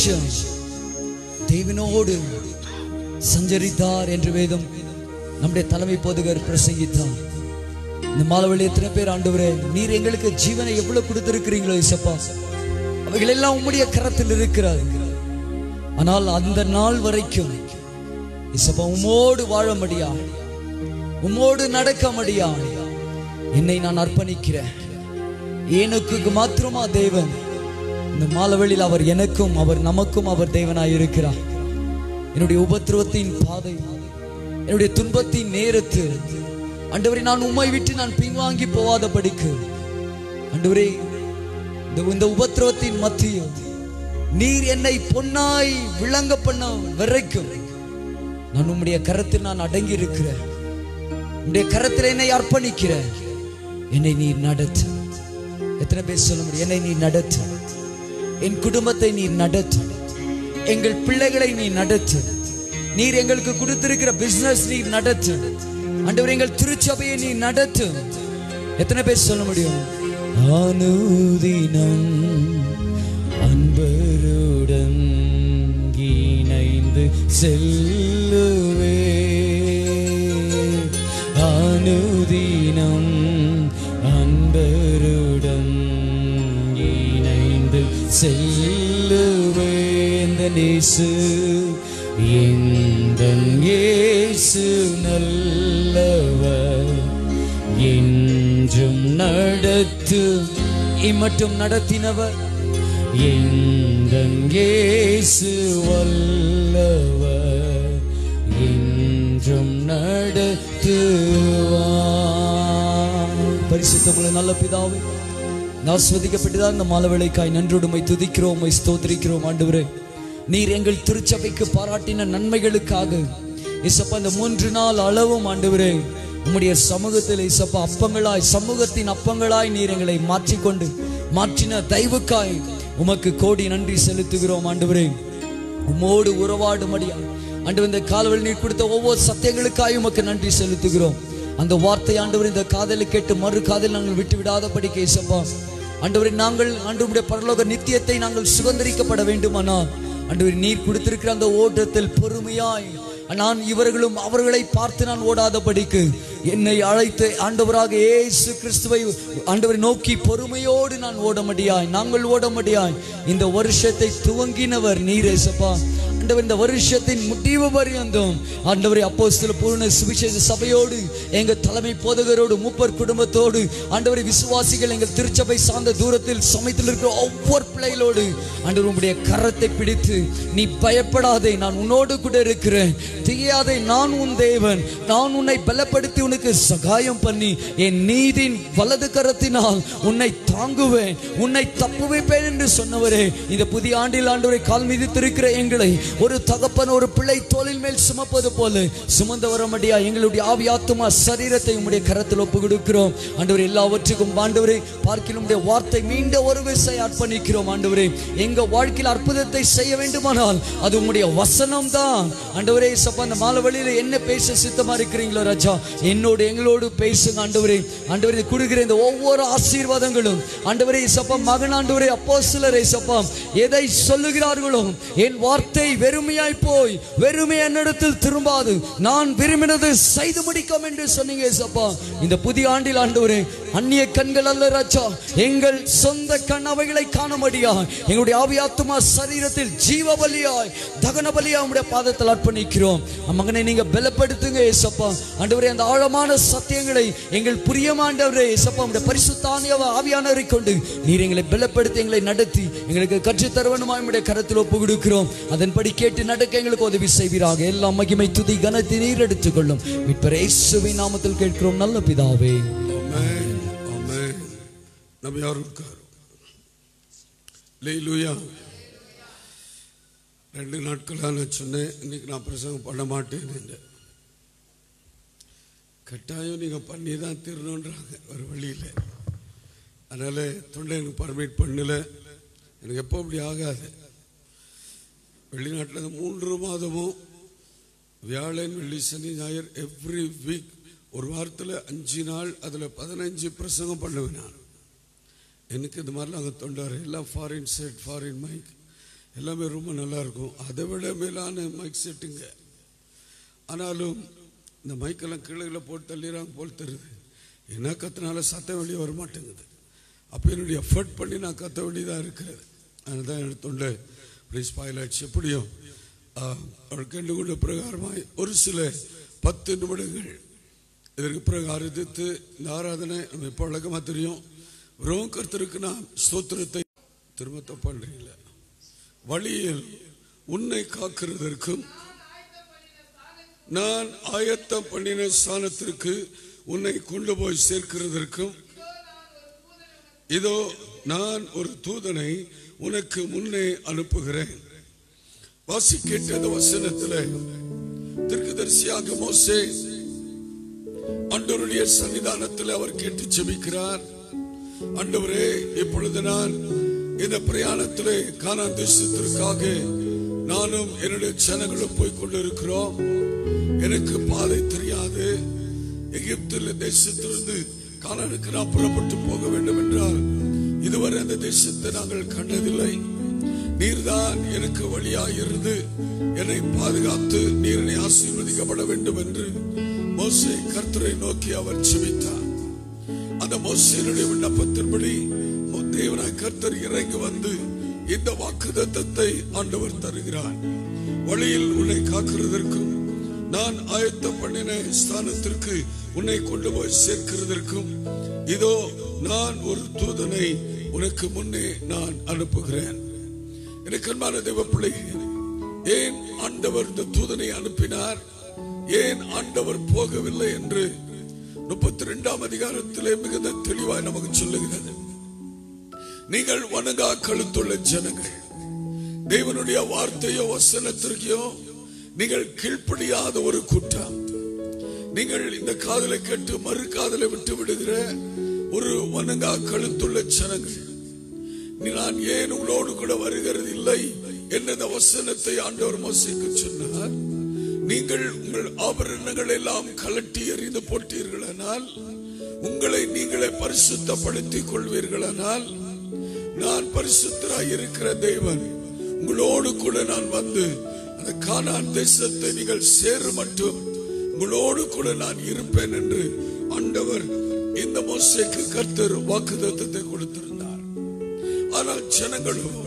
நிமிஷம் தேவனோடு சஞ்சரித்தார் என்று வேதம் நம்முடைய தலைமை போதுகர் பிரசங்கித்தார் இந்த மாலவழி எத்தனை பேர் ஆண்டவரே நீர் எங்களுக்கு ஜீவனை எவ்வளவு கொடுத்திருக்கிறீங்களோ இசப்பா. அவைகள் எல்லாம் உம்முடைய கரத்தில் இருக்கிறார். ஆனால் அந்த நாள் வரைக்கும் இசப்பா உமோடு வாழ முடியா? உமோடு நடக்க முடியா? என்னை நான் அர்ப்பணிக்கிறேன். ஏனுக்கு மாத்திரமா தேவன் இந்த மாலவெளியில் அவர் எனக்கும் அவர் நமக்கும் அவர் தேவனாய் இருக்கிறார். என்னுடைய உபத்திரவத்தின் பாதை என்னுடைய துன்பத்தின் நேரத்து. அண்டவரை நான் உம்மை விட்டு நான் பின்வாங்கி போவாதபடிக்கு ஆண்டவரே இந்த இந்த உபத்திரவத்தின் மத்தியில் நீர் என்னை பொன்னாய் விளங்க பண்ண வரைக்கும் நான் உம்முடைய கரத்தில் நான் அடங்கி இருக்கிறேன் உடைய கரத்தில் என்னை அர்ப்பணிக்கிறேன் என்னை நீர் நடத்து. எத்தனை பேர் சொல்ல முடியும்? என்னை நீ நடத்து. என் குடும்பத்தை நீர் நடத்து. எங்கள் பிள்ளைகளை நீ நடத்து. நீர் எங்களுக்கு கொடுத்திருக்கிற பிசினஸ் நீர் நடத்து. அண்டவர் எங்கள் திருச்சபையை நீ நடத்து. எத்தனை பேர் சொல்ல முடியும்? அனுதினம் அன்பருடன் இணைந்து செல்லுவே. அனுதினம் இணைந்து செல்லுவேந்த நேசு எந்த இயேசு நல்லவர். என்றும் நடத்து இம்மட்டும் நடத்தினவர். எந்த இயேசு வல்லவர். என்றும் நடத்துவார். பரிசுத்தமுள்ள நல்ல பிதாவே ஆஸ்வதிக்கப்பட்டுதான் இந்த மாலவேளைக்காய் நன்றுடுமை துதிக்கிறோம் உம்மை ஸ்தோத்திரிக்கிறோம் ஆண்டவரே. நீர் எங்கள் திருச்சபைக்கு பாராட்டின நன்மைகளுக்காக இசப்பா இந்த மூன்று நாள் அளவும் ஆண்டவரே. உம்முடைய சமூகத்தில் இசப்பா அப்பங்களாய் சமூகத்தின் அப்பங்களாய் நீர் எங்களை மாற்றிக்கொண்டு மாற்றின தயவுக்காய் உமக்கு கோடி நன்றி செலுத்துகிறோம் ஆண்டவரே. உம்மோடு உறவாடும்படியா ஆண்டவர் இந்த காலவழி நீர் கொடுத்த ஒவ்வொரு சத்தியங்களுக்காய் உமக்கு நன்றி செலுத்துகிறோம். அந்த வார்த்தை ஆண்டவர் இந்த காதலை கேட்டு மறு காதல் நாங்கள் விட்டு விடாதபடி கேசப்பா ஆண்டவரை நாங்கள் ஆண்டவருடைய பரலோக நித்தியத்தை நாங்கள் சுதந்திரிக்கப்பட வேண்டுமானால் ஆண்டவர் நீர் கொடுத்திருக்கிற அந்த ஓட்டத்தில் பொறுமையாய் நான் இவர்களும் அவர்களை பார்த்து நான் ஓடாதபடிக்கு என்னை அழைத்து ஆண்டவராக ஏசு கிறிஸ்துவை ஆண்டவரை நோக்கி பொறுமையோடு நான் ஓட முடியாய் நாங்கள் ஓட முடியாய் இந்த வருஷத்தை துவங்கினவர் நீரேசப்பா ஆண்டவர் இந்த வருஷத்தின் முடிவு பரியந்தம் ஆண்டவரை அப்போஸ்தல பூர்ண சுவிசேஷ சபையோடு எங்கள் தலைமை போதகரோடு மூப்பர் குடும்பத்தோடு ஆண்டவரை விசுவாசிகள் எங்கள் திருச்சபை சார்ந்த தூரத்தில் சமயத்தில் இருக்கிற ஒவ்வொரு பிள்ளைகளோடு ஆண்டவர் உங்களுடைய கரத்தை பிடித்து நீ பயப்படாதே நான் உன்னோடு கூட இருக்கிறேன். திகையாதே நான் உன் தேவன். நான் உன்னை பலப்படுத்தி உனக்கு சகாயம் பண்ணி என் நீதின் வலது கரத்தினால் உன்னை தாங்குவேன். உன்னை தப்புவிப்பேன் என்று சொன்னவரே இந்த புதிய ஆண்டில் ஆண்டவரை கால் மீதித்திருக்கிற எங்களை ஒரு தகப்பன் ஒரு பிள்ளை தோளில் மேல் சுமப்பது போல சுமந்து வர முடியா எங்களுடைய ஆவியாத்துமா சரீரத்தை உங்களுடைய கரத்தில் ஒப்பு கொடுக்கிறோம். ஆண்டவர் எல்லாவற்றுக்கும் ஆண்டவரே பார்க்கிலும் வார்த்தை மீண்டும் ஒரு விசை அர்ப்பணிக்கிறோம். ஆண்டவரே எங்க வாழ்க்கையில் அற்புதத்தை செய்ய வேண்டுமானால் அது உங்களுடைய வசனம் தான் ஆண்டவரே சப்ப அந்த மாலை வழியில் என்ன பேச சித்தமா இருக்கிறீங்களோ ராஜா? என்னோடு எங்களோடு பேசுங்க ஆண்டவரே. ஆண்டவரே கொடுக்கிற இந்த ஒவ்வொரு ஆசீர்வாதங்களும். ஆண்டவரே சப்பா மகன் ஆண்டவரே அப்போ சிலரை சப்பா எதை சொல்லுகிறார்களோ என் வார்த்தை வெறுமையாய் போய் வெறுமை என்னிடத்தில் திரும்பாது. நான் விரும்பினது செய்து முடிக்கும் என்று சொன்னீங்க சப்பா இந்த புதிய ஆண்டில் ஆண்டவரே அந்நிய கண்கள் அல்ல ராஜா. எங்கள் சொந்த கண் அவைகளை காண எங்களுடைய ஆவியாத்மா சரீரத்தில் ஜீவ பலியாய் தகன பலியாய் உங்களுடைய பாதத்தில் அர்ப்பணிக்கிறோம். மகனை நீங்க பலப்படுத்துங்க ஏசப்பா ஆண்டவரே அந்த ஆழமான சத்தியங்களை எங்கள் புரியமாண்டவரே ஏசப்பா உங்களுடைய பரிசுத்தானியவ ஆவியானவரை கொண்டு நீர் எங்களை பலப்படுத்தி எங்களை நடத்தி எங்களுக்கு கற்றுத் தருவனுமா உங்களுடைய கரத்தில் ஒப்பு கொடுக்கிறோம் அதன்படி கேட்டு நடக்க எங்களுக்கு உதவி செய்வீராக. எல்லாம் மகிமை துதி கனத்தை நீர் எடுத்துக்கொள்ளும். மீட்பர் இயேசுவின் நாமத்தில் கேட்கிறோம் நல்ல பிதாவே. நம்ம யாரும் இருக்கார் ரெண்டு நாட்களாக நான் சொன்னேன் இன்னைக்கு நான் பிரசங்கம் பண்ண மாட்டேன் என்று கட்டாயம் நீங்கள் பண்ணி தான் தீரணுன்றாங்க ஒரு வழியில். அதனால் தொண்டை எனக்கு பர்மிட் பண்ணல. எனக்கு எப்போ அப்படி ஆகாது. வெளிநாட்டில் இந்த மூன்று மாதமும் வியாழன் வெள்ளி சனி ஞாயிறு எவ்ரி வீக் ஒரு வாரத்தில் அஞ்சு நாள் அதில் பதினஞ்சு பிரசங்கம் பண்ணுவேன் நான். எனக்கு இந்த மாதிரிலாம் அங்கே தொண்டார். எல்லாம் ஃபாரின் செட் ஃபாரின் மைக் எல்லாமே ரொம்ப நல்லா இருக்கும். அதை விட மேலான மைக் செட்டுங்க ஆனாலும் இந்த மைக்கெல்லாம் கீழே போட்டு தள்ளிடுறாங்க போல் தருது என்ன கத்தினால சத்தம் வெளியே வர மாட்டேங்குது அப்போ என்னுடைய எஃபர்ட் பண்ணி நான் கத்த வேண்டியதாக இருக்கிறது. அதுதான் எனக்கு தொண்டை. பாயிலாச்சு எப்படியும் ஆ, அவர் கண்டுகொண்ட பிரகாரமாய் ஒரு சில பத்து நிமிடங்கள் இதற்கு பிறகு ஆராதித்து இந்த ஆராதனை நம்ம இப்போ வழக்கமாக தெரியும். வெறும் நான் ஸ்தோத்திரத்தை திரும்ப தப்பான்றீங்கள வழியில் உன்னை காக்கிறதற்கும் நான் ஆயத்தம் பண்ணின ஸ்தானத்திற்கு உன்னை கொண்டு போய் சேர்க்கிறதற்கும் இதோ நான் ஒரு தூதனை உனக்கு முன்னே அனுப்புகிறேன். வாசி கேட்ட அந்த வசனத்தில் திருக்கதரிசியாக மோசே அண்டருடைய சன்னிதானத்தில் அவர் கேட்டு செபிக்கிறார். அண்டவரே இப்பொழுது நான் இந்த பிரயாணத்திலே காணான் தேசத்திற்காக நானும் என்னுடைய சனங்களும் போய் கொண்டிருக்கிறோம் எனக்கு பாதை தெரியாது. எகிப்தில் தேசத்திலிருந்து காணனுக்கு நான் புறப்பட்டு போக வேண்டும் என்றால் இதுவரை அந்த தேசத்தை நாங்கள் கண்டதில்லை. நீர்தான் எனக்கு வழியாக இருந்து என்னை பாதுகாத்து நீரனை ஆசீர்வதிக்கப்பட வேண்டும் என்று மோசை கர்த்தரை நோக்கி அவர் செபித்தார் அந்த மோசையினுடைய விண்ணப்பத்தின்படி தேவனாய் கர்த்தர் இறங்கி வந்து இந்த வாக்குதத்தத்தை ஆண்டவர் தருகிறார். வழியில் உன்னை காக்கிறதற்கும் நான் ஆயத்தம் பண்ணின ஸ்தானத்திற்கு உன்னை கொண்டு போய் சேர்க்கிறதற்கும் இதோ நான் ஒரு தூதனை உனக்கு முன்னே நான் அனுப்புகிறேன். எனக்கு அன்பான தேவ பிள்ளைகளே, ஏன் ஆண்டவர் இந்த தூதனை அனுப்பினார்? ஏன் ஆண்டவர் போகவில்லை என்று? முப்பத்தி ரெண்டாம் அதிகாரத்திலே மிகுந்த தெளிவாய் நமக்கு சொல்லுகிறது. நீங்கள் வணங்கா கழுத்துள்ள ஜனங்கள் தேவனுடைய வார்த்தையோ வசனத்திற்கையோ நீங்கள் கீழ்ப்படியாத ஒரு கூட்டம் நீங்கள் இந்த காதலை கேட்டு மறு காதலை விட்டு விடுகிற ஒரு வணங்கா கழுத்துள்ள ஜனங்கள் நான் ஏன் உங்களோடு கூட வருகிறது இல்லை என்ற வசனத்தை ஆண்டவர் மோசிக்கு சொன்னார்? நீங்கள் உங்கள் ஆபரணங்கள் எல்லாம் கலட்டி எறிந்து போட்டீர்களானால் உங்களை நீங்களே பரிசுத்தப்படுத்திக் கொள்வீர்களானால் நான் பரிசுத்தராய் இருக்கிற தெய்வன் உங்களோடு கூட நான் வந்து அந்த கானான் தேசத்தை நீங்கள் சேரு மட்டும் உங்களோடு கூட நான் இருப்பேன் என்று ஆண்டவர் இந்த மோசைக்கு கர்த்தர் வாக்குதத்தத்தை கொடுத்திருந்தார். ஆனால் ஜனங்களும்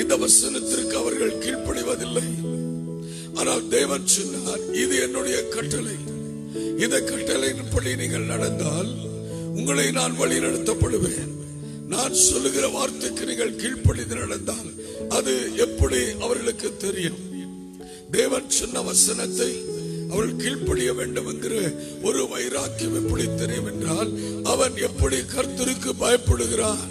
இந்த வசனத்திற்கு அவர்கள் கீழ்ப்படிவதில்லை. ஆனால் தேவன் சொன்னார் இது என்னுடைய கட்டளை. இந்த கட்டளையின்படி நீங்கள் நடந்தால் உங்களை நான் வழி நடத்தப்படுவேன். நான் சொல்லுகிற வார்த்தைக்கு நீங்கள் கீழ்ப்படிந்து நடந்தால் அது எப்படி அவர்களுக்கு தெரியும்? தேவன் சொன்ன வசனத்தை அவள் கீழ்ப்படிய வேண்டும் என்கிற ஒரு வைராக்கியம் எப்படி தெரியும் என்றால் அவன் எப்படி கர்த்தருக்கு பயப்படுகிறான்?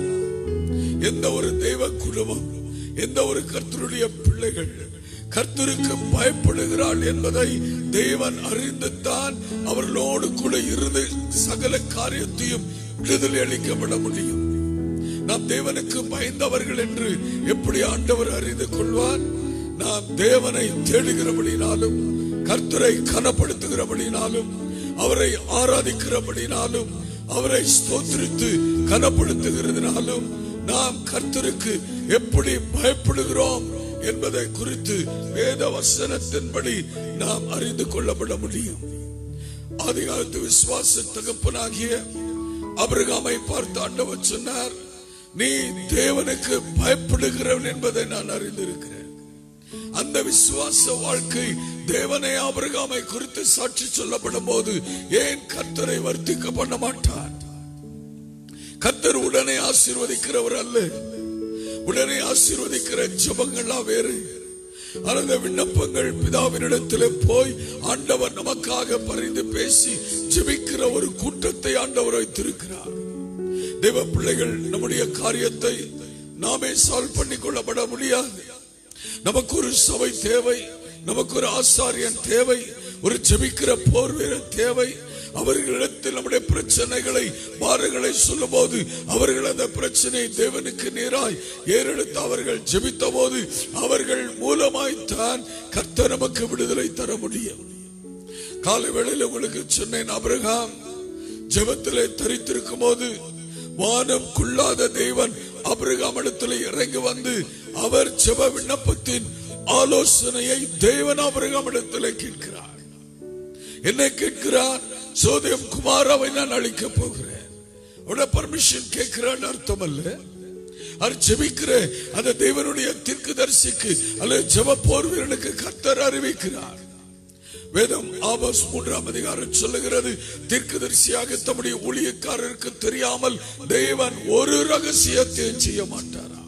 எந்த ஒரு தெய்வ குடும்பம் எந்த ஒரு கர்த்தருடைய பிள்ளைகள் கர்த்தருக்கு பயப்படுகிறாள் என்பதை தேவன் அறிந்துத்தான் அவர்களோடு கூட இருந்து சகல காரியத்தையும் விடுதலை அளிக்கப்பட முடியும். நாம் தேவனுக்கு பயந்தவர்கள் என்று எப்படி ஆண்டவர் அறிந்து கொள்வார்? நாம் தேவனை தேடுகிறபடினாலும் கர்த்தரை கனப்படுத்துகிறபடினாலும் அவரை ஆராதிக்கிறபடினாலும் அவரை ஸ்தோத்திரித்து கனப்படுத்துகிறதுனாலும் நாம் கர்த்தருக்கு எப்படி பயப்படுகிறோம் என்பதை குறித்து வேத வசனத்தின்படி நாம் அறிந்து கொள்ளப்பட முடியும். அதிகாரத்து விசுவாச தகப்பனாகிய அபிரகாமை பார்த்து ஆண்டவர் சொன்னார் நீ தேவனுக்கு பயப்படுகிறவன் என்பதை நான் அறிந்திருக்கிறேன். அந்த விசுவாச வாழ்க்கை தேவனை அபிரகாமை குறித்து சாட்சி சொல்லப்படும் போது ஏன் கர்த்தரை வர்த்திக்க பண்ண மாட்டார்? கர்த்தர் உடனே ஆசீர்வதிக்கிறவர் அல்ல. உடனே ஆசீர்வதிக்கிற ஜபங்கள்லாம் வேறு. அந்த விண்ணப்பங்கள் பிதாவினிடத்தில் போய் ஆண்டவர் நமக்காக பரிந்து பேசி ஜெபிக்கிற ஒரு கூட்டத்தை ஆண்டவர் வைத்திருக்கிறார். தேவ பிள்ளைகள் நம்முடைய காரியத்தை நாமே சால்வ் பண்ணிக்கொள்ளப்பட முடியாது. நமக்கு ஒரு சபை தேவை நமக்கு ஒரு ஆசாரியன் தேவை ஒரு ஜெபிக்கிற போர் வீரர் தேவை. அவர்களிடத்தில் நம்முடைய பிரச்சனைகளை பாரங்களை சொல்லும் போது அவர்கள் அந்த பிரச்சனையை தேவனுக்கு நேராய் ஏறெடுத்து அவர்கள் ஜெபித்த போது அவர்கள் மூலமாய்த்தான் கர்த்தர் நமக்கு விடுதலை தர முடியும். காலை வேளையில் உங்களுக்கு சொன்னேன் அபிரகாம் ஜெபத்திலே தரித்திருக்கும் போது வானம் குள்ளாத தேவன் அபிரகாமிடத்தில் இறங்கி வந்து அவர் செப விண்ணப்பத்தின் ஆலோசனையை தேவன் அபிரகாமிடத்தில் கேட்கிறார். என்ன கேட்கிறார் சோதயம் குமாராவை நான் அழிக்க போகிறேன். உடனே பர்மிஷன் கேட்கிறான்னு அர்த்தம் அல்ல. அவர் ஜெபிக்கிற அந்த தேவனுடைய தீர்க்கதரிசிக்கு அல்லது ஜப போர் வீரனுக்கு கர்த்தர் அறிவிக்கிறார். வேதம் ஆபஸ் மூன்றாம் அதிகாரம் சொல்லுகிறது. தீர்க்கதரிசியாக தம்முடைய ஊழியக்காரருக்கு தெரியாமல் தேவன் ஒரு ரகசியத்தையும் செய்ய மாட்டாரா?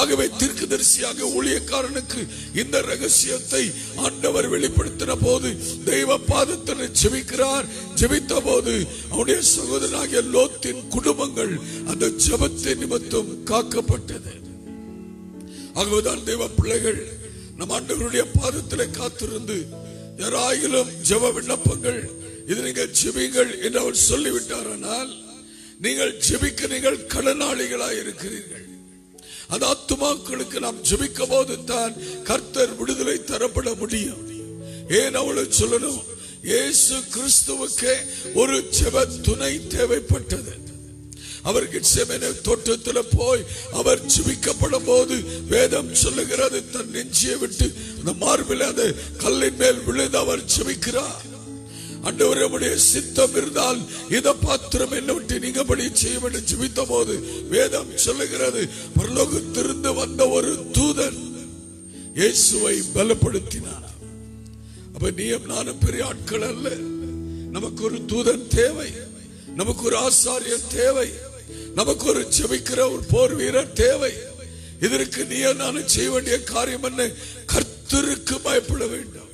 ஆகவே தீர்க்கதரிசியாக ஊழியக்காரனுக்கு இந்த ரகசியத்தை ஆண்டவர் வெளிப்படுத்தின போது தெய்வ பாதத்தில் ஜெபிக்கிறார். ஜெபித்த போது அவனுடைய சகோதரனாகிய லோத்தின் குடும்பங்கள் அந்த ஜெபத்தை நிமித்தம் காக்கப்பட்டது. ஆகவேதான் தெய்வ பிள்ளைகள் நம் ஆண்டவருடைய பாதத்தில் காத்திருந்து யாராயிலும் ஜெப விண்ணப்பங்கள் இது நீங்கள் ஜெபிங்கள் என்று அவர் சொல்லிவிட்டாரானால் நீங்கள் ஜெபிக்க நீங்கள் கடனாளிகளாய் இருக்கிறீர்கள். அந்த ஆத்துமாக்களுக்கு நாம் ஜெபிக்க போது தான் கர்த்தர் விடுதலை தரப்பட முடியும். ஏன் அவளை சொல்லணும்? இயேசு கிறிஸ்துவுக்கு ஒரு ஜெப துணை தேவைப்பட்டது. அவர் கிட்செமேனே தோட்டத்தில் போய் அவர் சுவிக்கப்படும் போது வேதம் சொல்லுகிறது தன் நெஞ்சியை விட்டு அந்த மார்பில் அந்த கல்லின் மேல் விழுந்து அவர் சுவிக்கிறார் ஆண்டவர் சித்தம் இருந்தால் இத பாத்திரம் என்ன விட்டு நீங்கபடி செய்ய வேண்டும் ஜெபித்த போது வேதம் சொல்லுகிறது பரலோகத்திலிருந்து வந்த ஒரு தூதன் இயேசுவை பலப்படுத்தினார். அப்ப நீயும் நானும் பெரிய ஆட்கள் அல்ல. நமக்கு ஒரு தூதன் தேவை நமக்கு ஒரு ஆசாரியர் தேவை. நமக்கு ஒரு ஜெபிக்கிற ஒரு போர் வீரர் தேவை. இதற்கு நீ நானும் செய்ய வேண்டிய காரியம் என்ன? கர்த்தருக்கு பயப்பட வேண்டும்.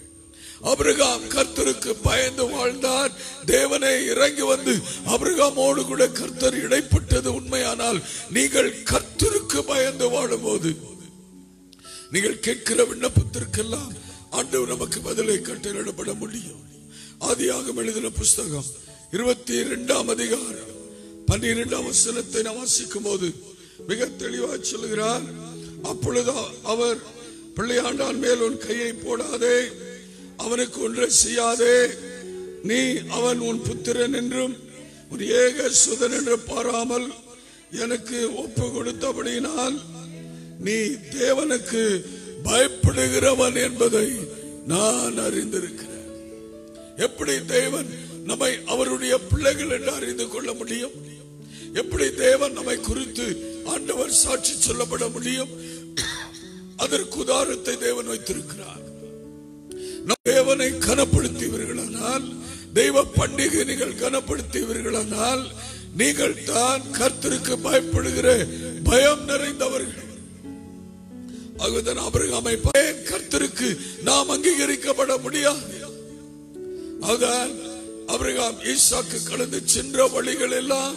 அபிரகாம் கர்த்தருக்கு பயந்து வாழ்ந்தார். தேவனை இறங்கி வந்து அபிரகாமோடு கூட கர்த்தர் இடைப்பட்டது உண்மையானால் நீங்கள் கர்த்தருக்கு பயந்து வாழும்போது நீங்கள் கேட்கிற விண்ணப்பத்திற்கெல்லாம் ஆண்டவர் நமக்கு பதிலை கட்டளிடப்பட முடியும். ஆதியாகம் எழுதின புஸ்தகம் இருபத்தி இரண்டாம் அதிகாரம். பன்னிரெண்டாம் வசனத்தை நாம் வாசிக்கும் போது மிக தெளிவாக சொல்லுகிறார் அப்பொழுது அவர் பிள்ளையாண்டான் மேல் உன் கையை போடாதே அவனுக்கு ஒன்றை செய்யாதே நீ அவன் உன் புத்திரன் என்றும் உன் ஏக சுதன் என்று பாராமல் எனக்கு ஒப்பு கொடுத்தபடியினால் நீ தேவனுக்கு பயப்படுகிறவன் என்பதை நான் அறிந்திருக்கிறேன். எப்படி தேவன் நம்மை அவருடைய பிள்ளைகள் என்று அறிந்து கொள்ள முடியும். எப்படி தேவன் நம்மை குறித்து ஆண்டவர் சாட்சி சொல்லப்பட முடியும்? அதற்கு உதாரணத்தை தேவன் வைத்திருக்கிறார். நம் தேவனை கனப்படுத்தியவர்களானால் தெய்வ பண்டிகை நீங்கள் கனப்படுத்தியவர்களானால் நீங்கள் தான் கர்த்தருக்கு பயப்படுகிற பயம் நிறைந்தவர்கள். அவர்கள் பயன் கர்த்தருக்கு நாம் அங்கீகரிக்கப்பட முடியாது? அதான் அபிரகாம் ஈசாக்கு கடந்து சென்ற வழிகள் எல்லாம்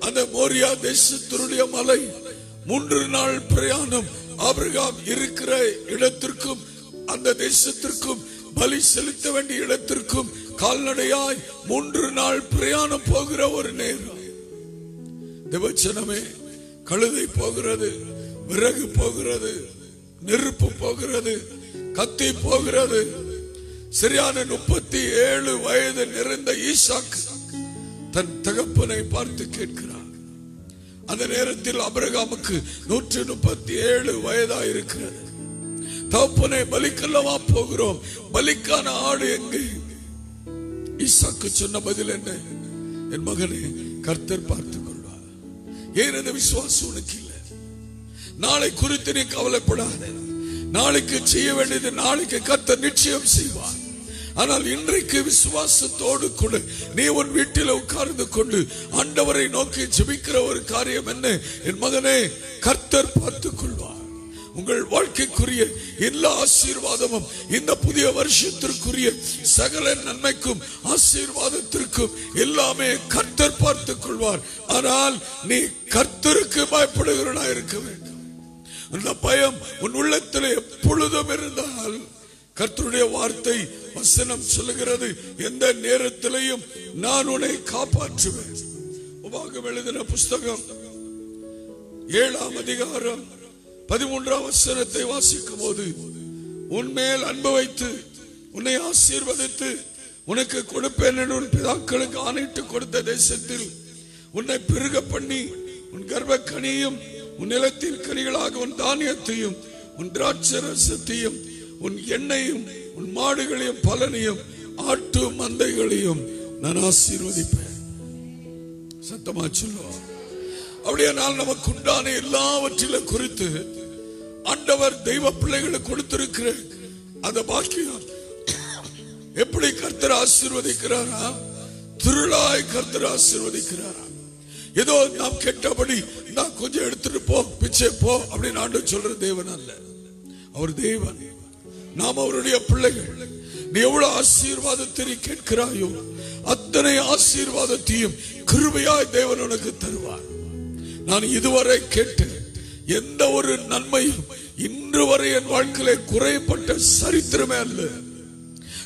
அந்த மோரியா தேசத்தினுடைய மலை. மூன்று நாள் பிரயாணம் அபிரகாம் இருக்கிற இடத்திற்கும் அந்த தேசத்திற்கும் பலி செலுத்த வேண்டிய இடத்திற்கும் கால்நடையாய் மூன்று நாள் பிரயாணம் போகிற ஒரு நேரம். திவச்சனமே கழுதை போகிறது விறகு போகிறது நெருப்பு போகிறது கத்தி போகிறது சரியான முப்பத்தி ஏழு வயது நிறைந்த ஈசாக்கு தன் தகப்பனை பார்த்து கேட்கிறார். அந்த நேரத்தில் அபிரகாமுக்கு நூற்றி முப்பத்தி ஏழு வயதா இருக்கிறது தகப்பனை பலிக்கல்லவா போகிறோம் பலிக்கான ஆடு எங்கே? ஈசாக்கு சொன்ன பதில் என்ன? என் மகனை கர்த்தர் பார்த்துக் கொள்வார். ஏன் அந்த விசுவாசம் உனக்கு இல்லை? நாளை குறித்து நீ கவலைப்படாத. நாளைக்கு செய்ய வேண்டியது நாளைக்கு கர்த்தர் நிச்சயம் செய்வார். ஆனால் இன்றைக்கு விசுவாசத்தோடு கூட நீ உன் வீட்டில் உட்கார்ந்து கொண்டு ஆண்டவரை நோக்கி ஜெபிக்கிற ஒரு காரியம் என்ன? என் மகனே கர்த்தர் பார்த்துக் கொள்வார். உங்கள் வாழ்க்கைக்குரிய எல்லா ஆசீர்வாதமும் இந்த புதிய வருஷத்திற்குரிய சகல நன்மைக்கும் ஆசீர்வாதத்திற்கும் எல்லாமே கர்த்தர் பார்த்துக் கொள்வார். ஆனால் நீ கர்த்தருக்கு பயப்படுகிறனா இருக்க வேண்டும். அந்த பயம் உன் உள்ளத்தில் எப்பொழுதும் இருந்தால் கர்த்தருடைய வார்த்தை வசனம் சொல்லுகிறது. எந்த நேரத்திலையும் நான் உன்னை காப்பாற்றுவேன். உபாகம் எழுதின புஸ்தகம் ஏழாம் அதிகாரம் பதிமூன்றாம் வசனத்தை வாசிக்கும் போது உன்மேல் அன்பு வைத்து உன்னை ஆசீர்வதித்து உனக்கு கொடுப்பேன் என்று உன் பிதாக்களுக்கு ஆணையிட்டு கொடுத்த தேசத்தில் உன்னை பெருக பண்ணி உன் கர்ப்ப கனியும் உன் நிலத்தின் கனிகளாக உன் தானியத்தையும் உன் திராட்சரசத்தையும் உன் எண்ணையும் உன் மாடுகளையும் பலனையும் ஆட்டு மந்தைகளையும் நான் ஆசீர்வதிப்பேன். சத்தமா சொல்லுவோம் அப்படியே நான் நமக்கு உண்டான எல்லாவற்றிலும் குறித்து ஆண்டவர் தெய்வ பிள்ளைகளுக்கு கொடுத்திருக்கிற அந்த பாக்கியம். எப்படி கர்த்தர் ஆசீர்வதிக்கிறாரா? திருளாய் கர்த்தர் ஆசீர்வதிக்கிறாரா? ஏதோ நாம் கேட்டபடி நான் கொஞ்சம் எடுத்துட்டு போ பிச்சை போ அப்படின்னு ஆண்டு சொல்ற தேவன் அல்ல. அவர் தேவன். நாம் அவருடைய பிள்ளைகள். நீ எவ்வளவு ஆசீர்வாதத்தை கேட்கிறாயோ அத்தனை ஆசீர்வாதத்தையும் கிருபையாய் தேவன் உனக்கு தருவார். நான் இதுவரை கேட்டு எந்த ஒரு நன்மையும் இன்று வரை என் வாழ்க்கையில குறைப்பட்ட சரித்திரமே அல்ல.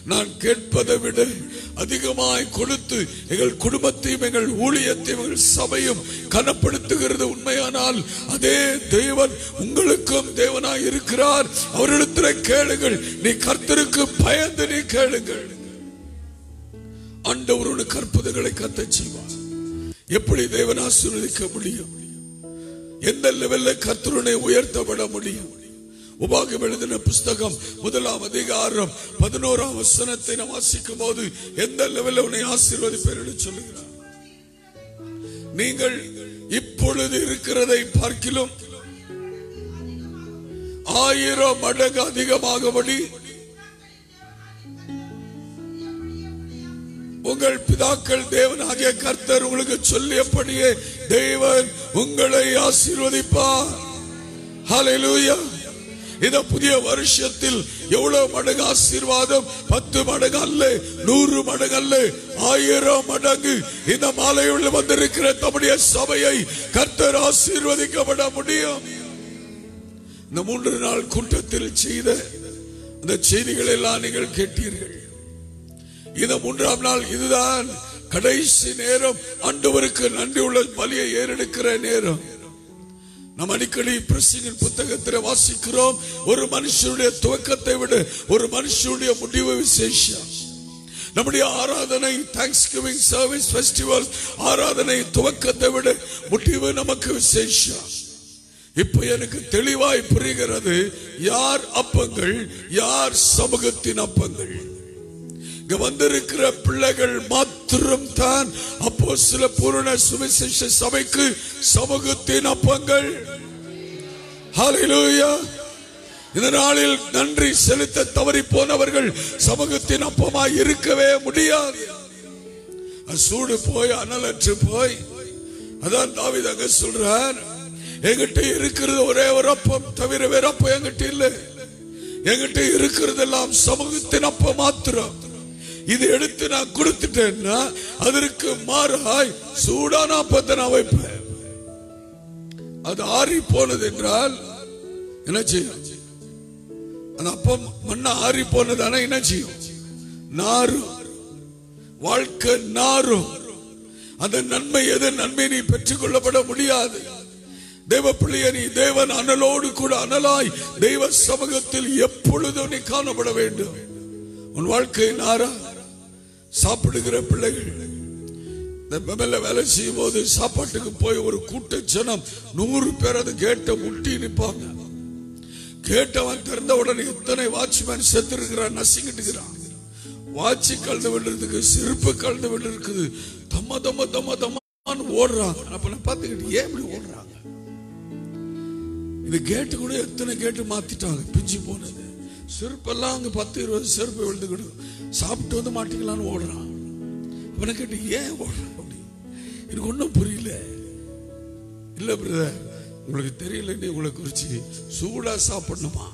நான் கேட்பதை விட அதிகமாய் கொடுத்து எங்கள் குடும்பத்தையும் எங்கள் ஊழியத்தையும் எங்கள் சபையும் கனப்படுத்துகிறது உண்மையானால் அதே தேவன் உங்களுக்கும் தேவனாய் இருக்கிறார். அவரிடத்தில் கேளுங்கள். நீ கர்த்தருக்கு பயந்து நீ கேளுங்கள். ஆண்டவர் கற்பதுகளை கத்த செய்வார். எப்படி தேவன் ஆசீர்வதிக்க முடியும்? எந்த லெவல்ல கர்த்தருனை உயர்த்தப்பட முடியும்? உபாகம் எழுதின புஸ்தகம் முதலாம் அதிகாரம் பதினோராம் வசனத்தை நான் வாசிக்கும் போது எந்த லெவலில் உன்னை ஆசீர்வதிப்பேன் என்று சொல்லுகிறார். நீங்கள் இப்பொழுது இருக்கிறதை பார்க்கிலும் ஆயிரம் மடங்கு அதிகமாகபடி உங்கள் பிதாக்கள் தேவனாகிய கர்த்தர் உங்களுக்கு சொல்லியபடியே தேவன் உங்களை ஆசீர்வதிப்பார். ஹலெலூயா இந்த புதிய வருஷத்தில் எவ்வளவு மடங்கு ஆசீர்வாதம்? பத்து மடங்கு அல்ல நூறு மடங்கு அல்ல ஆயிரம் மடங்கு. இந்த மாலையுள்ள வந்திருக்கிற தம்முடைய சபையை கர்த்தர் ஆசீர்வதிக்கப்பட முடியும். இந்த மூன்று நாள் கூட்டத்தில் செய்த இந்த செய்திகள் எல்லாம் நீங்கள் கேட்டீர்கள். இந்த மூன்றாம் நாள் இதுதான் கடைசி நேரம். ஆண்டவருக்கு நன்றி உள்ள பலியை ஏறெடுக்கிற நேரம். நம் அடிக்கடி பிரசிங்கின் புத்தகத்தில் வாசிக்கிறோம். ஒரு மனுஷனுடைய துவக்கத்தை விட ஒரு மனுஷனுடைய முடிவு விசேஷம். நம்முடைய ஆராதனை தேங்க்ஸ் கிவிங் சர்வீஸ் ஃபெஸ்டிவல் ஆராதனை துவக்கத்தை விட முடிவு நமக்கு விசேஷம். இப்ப எனக்கு தெளிவாய் புரிகிறது யார் அப்பங்கள் யார் சமூகத்தின் அப்பங்கள்? இங்க வந்திருக்கிற பிள்ளைகள் மாத்திரம் தான் அப்போ சில பூரண சுவிசேஷ சபைக்கு சமூகத்தின் அப்பங்கள். ஹalleluya இந்த நாளில் நன்றி செலுத்த தவறி போனவர்கள் சமூகத்தின் அப்பமாய் இருக்கவே முடியாது. சூடு போய் அனலற்று போய். அதான் தாவித அங்க சொல்றார் என்கிட்ட இருக்கிறது ஒரே ஒரு அப்பம் தவிர வேற அப்பம் எங்கிட்ட இல்லை. என்கிட்ட இருக்கிறதெல்லாம் சமூகத்தின் அப்பம் மாத்திரம். இது எடுத்து நான் கொடுத்துட்டேன்னா அதற்கு மாறாய் சூடான அப்பத்தை நான் வைப்பேன். அது ஆறி போனது என்றால் என்ன செய்யும்? அந்த அப்பம் மண்ண ஆறி போனதான என்ன செய்யும்? நாரும். வாழ்க்கை நாரும். அந்த நன்மை எது? நன்மை நீ பெற்றுக் கொள்ளப்பட முடியாது. தேவ பிள்ளைய நீ தேவன் அனலோடு கூட அனலாய் தெய்வ சமூகத்தில் எப்பொழுதும் நீ காணப்பட வேண்டும். உன் வாழ்க்கை நாரா. சாப்பிடுகிற பிள்ளைகள். இந்த மெமல்ல வேலை செய்யும் போது சாப்பாட்டுக்கு போய் ஒரு கூட்ட ஜனம் நூறு பேர் அது கேட்ட முட்டி நிற்பாங்க கேட்டவன் திறந்த உடனே இத்தனை வாட்ச்மேன் செத்து இருக்கிறான் நசிங்கிட்டு இருக்கிறான் வாட்சி கலந்து விடுறதுக்கு செருப்பு கலந்து விட்டு தம்ம தம்ம தம்ம தம்மான்னு ஓடுறாங்க அப்ப நான் பார்த்துக்கிட்டு ஏன் இப்படி ஓடுறாங்க? இது கேட்டு கூட எத்தனை கேட்டு மாத்திட்டாங்க பிஞ்சு போனது. செருப்பெல்லாம் அங்கே பத்து இருபது செருப்பு விழுந்துக்கிடும். சாப்பிட்டு வந்து மாட்டிக்கலான்னு ஓடுறான். அவனை கேட்டு ஏன் ஓடுறான் அப்படி? எனக்கு ஒன்றும் புரியல. இல்லை பிரதர் உங்களுக்கு தெரியல உங்களை குறிச்சு சூடாக சாப்பிடணுமா?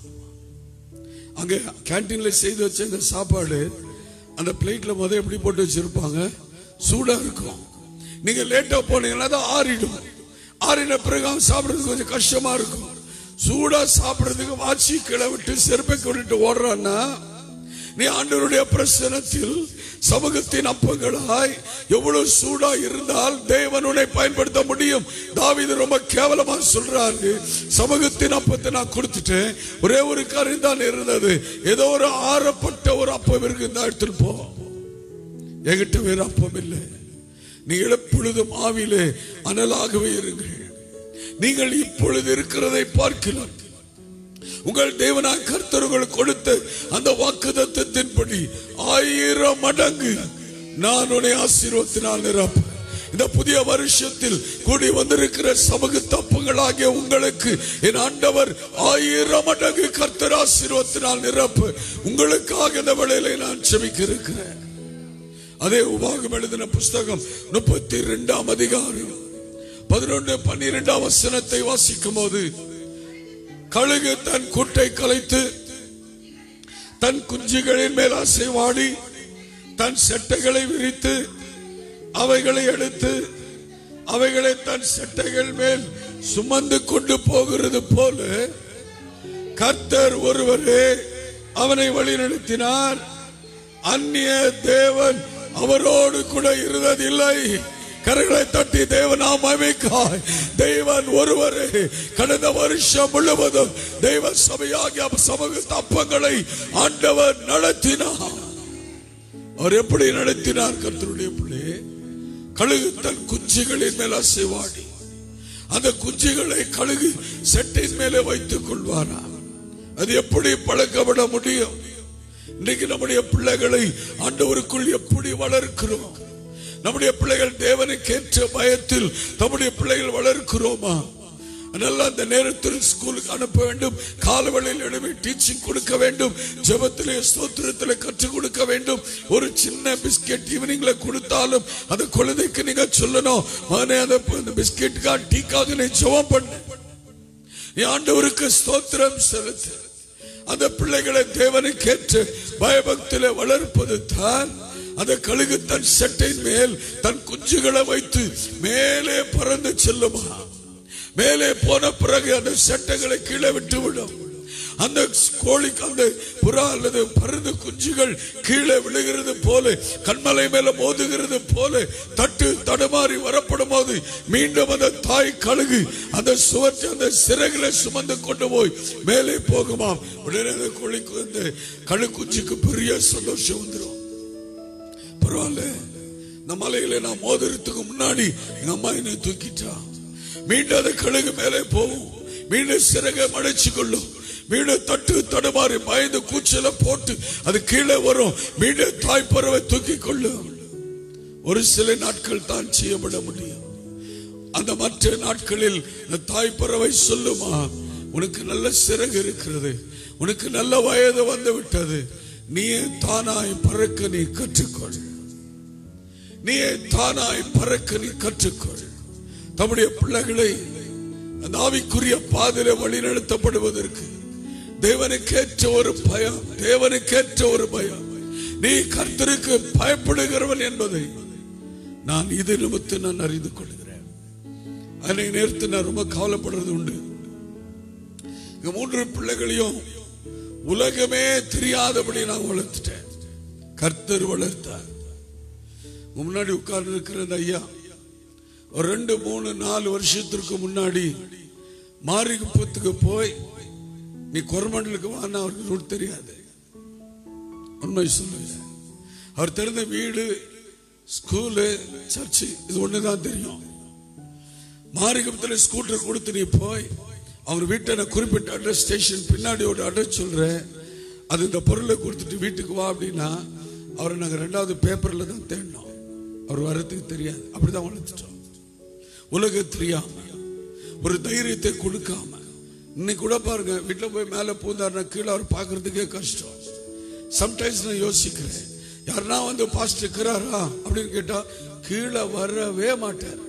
அங்கே கேன்டீனில் செய்து வச்ச இந்த சாப்பாடு அந்த பிளேட்டில் முதல் எப்படி போட்டு வச்சிருப்பாங்க? சூடாக இருக்கும். நீங்கள் லேட்டாக போனீங்கன்னா தான் ஆறிடும். ஆறின பிறகு அவன் சாப்பிட்றது கொஞ்சம் கஷ்டமாக இருக்கும். சூடா சாப்பிடுறதுக்கு வாட்சி கிளவிட்டு செருப்பை கொண்டுட்டு ஓடுறான்னா நீ ஆண்டவருடைய பிரசனத்தில் சமூகத்தின் அப்பங்களாய் எவ்வளவு சூடா இருந்தால் தேவன் உன்னை பயன்படுத்த முடியும். தாவிது ரொம்ப கேவலமா சொல்றாரு. சமூகத்தின் அப்பத்தை நான் கொடுத்துட்டேன். ஒரே ஒரு காரியம் தான் இருந்தது. ஏதோ ஒரு ஆறப்பட்ட ஒரு அப்பம் இருக்கு தான் எடுத்துட்டு போ. என்கிட்ட வேற அப்பம் இல்லை. நீங்கள் எப்பொழுதும் ஆவிலே அனலாகவே இருங்கள். நீங்கள் இப்பொழுது இருக்கிறதை பார்க்கலாம் உங்கள் தேவனா கர்த்தர்கள் கொடுத்த அந்த வாக்குதத்தத்தின்படி ஆயிரம் மடங்கு நான் உன்னை ஆசீர்வத்தினால் நிரப்ப இந்த புதிய வருஷத்தில் கூடி வந்திருக்கிற சமூக தப்புகளாகிய உங்களுக்கு என் ஆண்டவர் ஆயிரம் மடங்கு கர்த்தர் ஆசீர்வத்தினால் நிரப்பு. உங்களுக்காக இந்த வேளையில நான் செமிக்க இருக்கிறேன் அதே உபாகம் எழுதின புஸ்தகம் முப்பத்தி இரண்டாம் அதிகாரம். பதினொன்று பன்னிரெண்டாம் வசனத்தை வாசிக்கும் போது கழுகு தன் குட்டை கலைத்து தன் குஞ்சுகளின் மேல் அசைவாடி தன் செட்டைகளை விரித்து அவைகளை எடுத்து அவைகளை தன் செட்டைகள் மேல் சுமந்து கொண்டு போகிறது போல கர்த்தர் ஒருவரே அவனை வழிநடத்தினார். அந்நிய தேவன் அவரோடு கூட இருந்ததில்லை. கரங்களை தட்டி தேவனாம் அமைக்காய் தெய்வன் ஒருவரே கடந்த வருஷம் முழுவதும் தெய்வ சபையாகிய சமூக தப்பங்களை ஆண்டவர் நடத்தினார். அவர் எப்படி நடத்தினார் கர்த்தருடைய பிள்ளையே கழுகு தன் குஞ்சுகளின் மேல் அசைவாடி. அந்த குஞ்சுகளை கழுகு செட்டின் மேலே வைத்துக் கொள்வாரா? அது எப்படி பழக்கப்பட முடியும்? இன்னைக்கு நம்முடைய பிள்ளைகளை ஆண்டவருக்குள் எப்படி வளர்க்கிறோம்? நம்முடைய பிள்ளைகள் தேவனுக்கேற்ற பயத்தில் நம்முடைய பிள்ளைகள் வளர்க்கிறோமா? அதனால அந்த நேரத்தில் ஸ்கூலுக்கு அனுப்ப வேண்டும். காலவழியில் இடமே டீச்சிங் கொடுக்க வேண்டும். ஜபத்திலே ஸ்தோத்திரத்தில் கற்றுக் கொடுக்க வேண்டும். ஒரு சின்ன பிஸ்கெட் ஈவினிங்ல கொடுத்தாலும் அந்த குழந்தைக்கு நீங்க சொல்லணும். மகனே அந்த பிஸ்கெட்டுக்கா டீக்காக நீ ஜபம் பண்ணு. நீ ஆண்டவருக்கு ஸ்தோத்திரம் செலுத்து. அந்த பிள்ளைகளை தேவனுக்கேற்று பயபக்தியில வளர்ப்பது தான் அந்த கழுகு தன் சட்டையின் மேல் தன் குஞ்சுகளை வைத்து மேலே பறந்து செல்லுமா? மேலே போன பிறகு அந்த சட்டைகளை கீழே விட்டு விடும். அந்த கோழிக்கு அந்த புறா அல்லது பருந்து குஞ்சுகள் கீழே விழுகிறது போல கண்மலை மேல மோதுகிறது போல தட்டு தடுமாறி வரப்படும் போது மீண்டும் அந்த தாய் கழுகு அந்த சுவற்றை அந்த சிறகுல சுமந்து கொண்டு போய் மேலே போகுமாம். உடனே அந்த கோழிக்கு அந்த கழு குஞ்சுக்கு பெரிய சந்தோஷம் வந்துடும். பரவாயில்ல இந்த மலையில நான் மோதிரத்துக்கு முன்னாடி எங்க அம்மா என்னை தூக்கிட்டா. மீண்டும் அந்த கழுகு மேலே போகும். மீண்டும் சிறக மடைச்சு கொள்ளும். மீண்டும் தட்டு தடுமாறி பயந்து கூச்சல போட்டு அது கீழே வரும். மீண்டும் தாய்ப்பறவை தூக்கி கொள்ளும். ஒரு சில நாட்கள் தான் செய்யப்பட முடியும். அந்த மற்ற நாட்களில் இந்த சொல்லுமா உனக்கு நல்ல சிறகு இருக்கிறது. உனக்கு நல்ல வயது வந்து விட்டது. நீ தானாய் பறக்க நீ கற்றுக்கொள். நீ தானாய் பறக்க நீ கற்றுக்கொள். தம்முடைய பிள்ளைகளை அந்த ஆவிக்குரிய பாதையில வழிநடத்தப்படுவதற்கு தேவனுக்கேற்ற ஒரு பயம் தேவனுக்கேற்ற ஒரு பயம். நீ கர்த்தருக்கு பயப்படுகிறவன் என்பதை நான் இது நிமித்து நான் அறிந்து கொள்கிறேன். அதனை நேர்த்து நான் ரொம்ப கவலைப்படுறது உண்டு. எங்க மூன்று பிள்ளைகளையும் உலகமே தெரியாதபடி நான் வளர்த்துட்டேன். கர்த்தர் வளர்த்தார். முன்னாடி உட்கார்ந்து இருக்கிற அந்த ஐயா. ஒரு ரெண்டு மூணு நாலு வருஷத்திற்கு முன்னாடி மாரிகுப்பத்துக்கு போய் நீ கொரமண்டலுக்கு வான்னு அவருக்கு ரூட் தெரியாது. உண்மை சொல்லுங்க. அவர் தெரிந்த வீடு ஸ்கூலு சர்ச்சு இது ஒன்று தான் தெரியும் மாரிகுப்பத்தில் ஸ்கூட்டர் கொடுத்து நீ போய் அவர் வீட்டை நான் குறிப்பிட்ட அட்ரஸ் ஸ்டேஷன் பின்னாடி ஒரு அட்ரஸ் சொல்கிறேன் அது இந்த பொருளை கொடுத்துட்டு வீட்டுக்கு வா அப்படின்னா அவரை நாங்கள் ரெண்டாவது பேப்பரில் தான் தேடினோம் அவர் வர்றதுக்கு தெரியாது. அப்படிதான் வளர்த்துட்டோம் உலக தெரியாம ஒரு தைரியத்தை கொடுக்காம இன்னைக்கு கூட பாருங்க வீட்டில் போய் மேலே பூந்தாருன்னா கீழே அவர் பார்க்கறதுக்கே கஷ்டம். சம்டைம்ஸ் நான் யோசிக்கிறேன் யாருன்னா வந்து பாஸ்ட் இருக்கிறாரா அப்படின்னு கேட்டா கீழே வரவே மாட்டார்.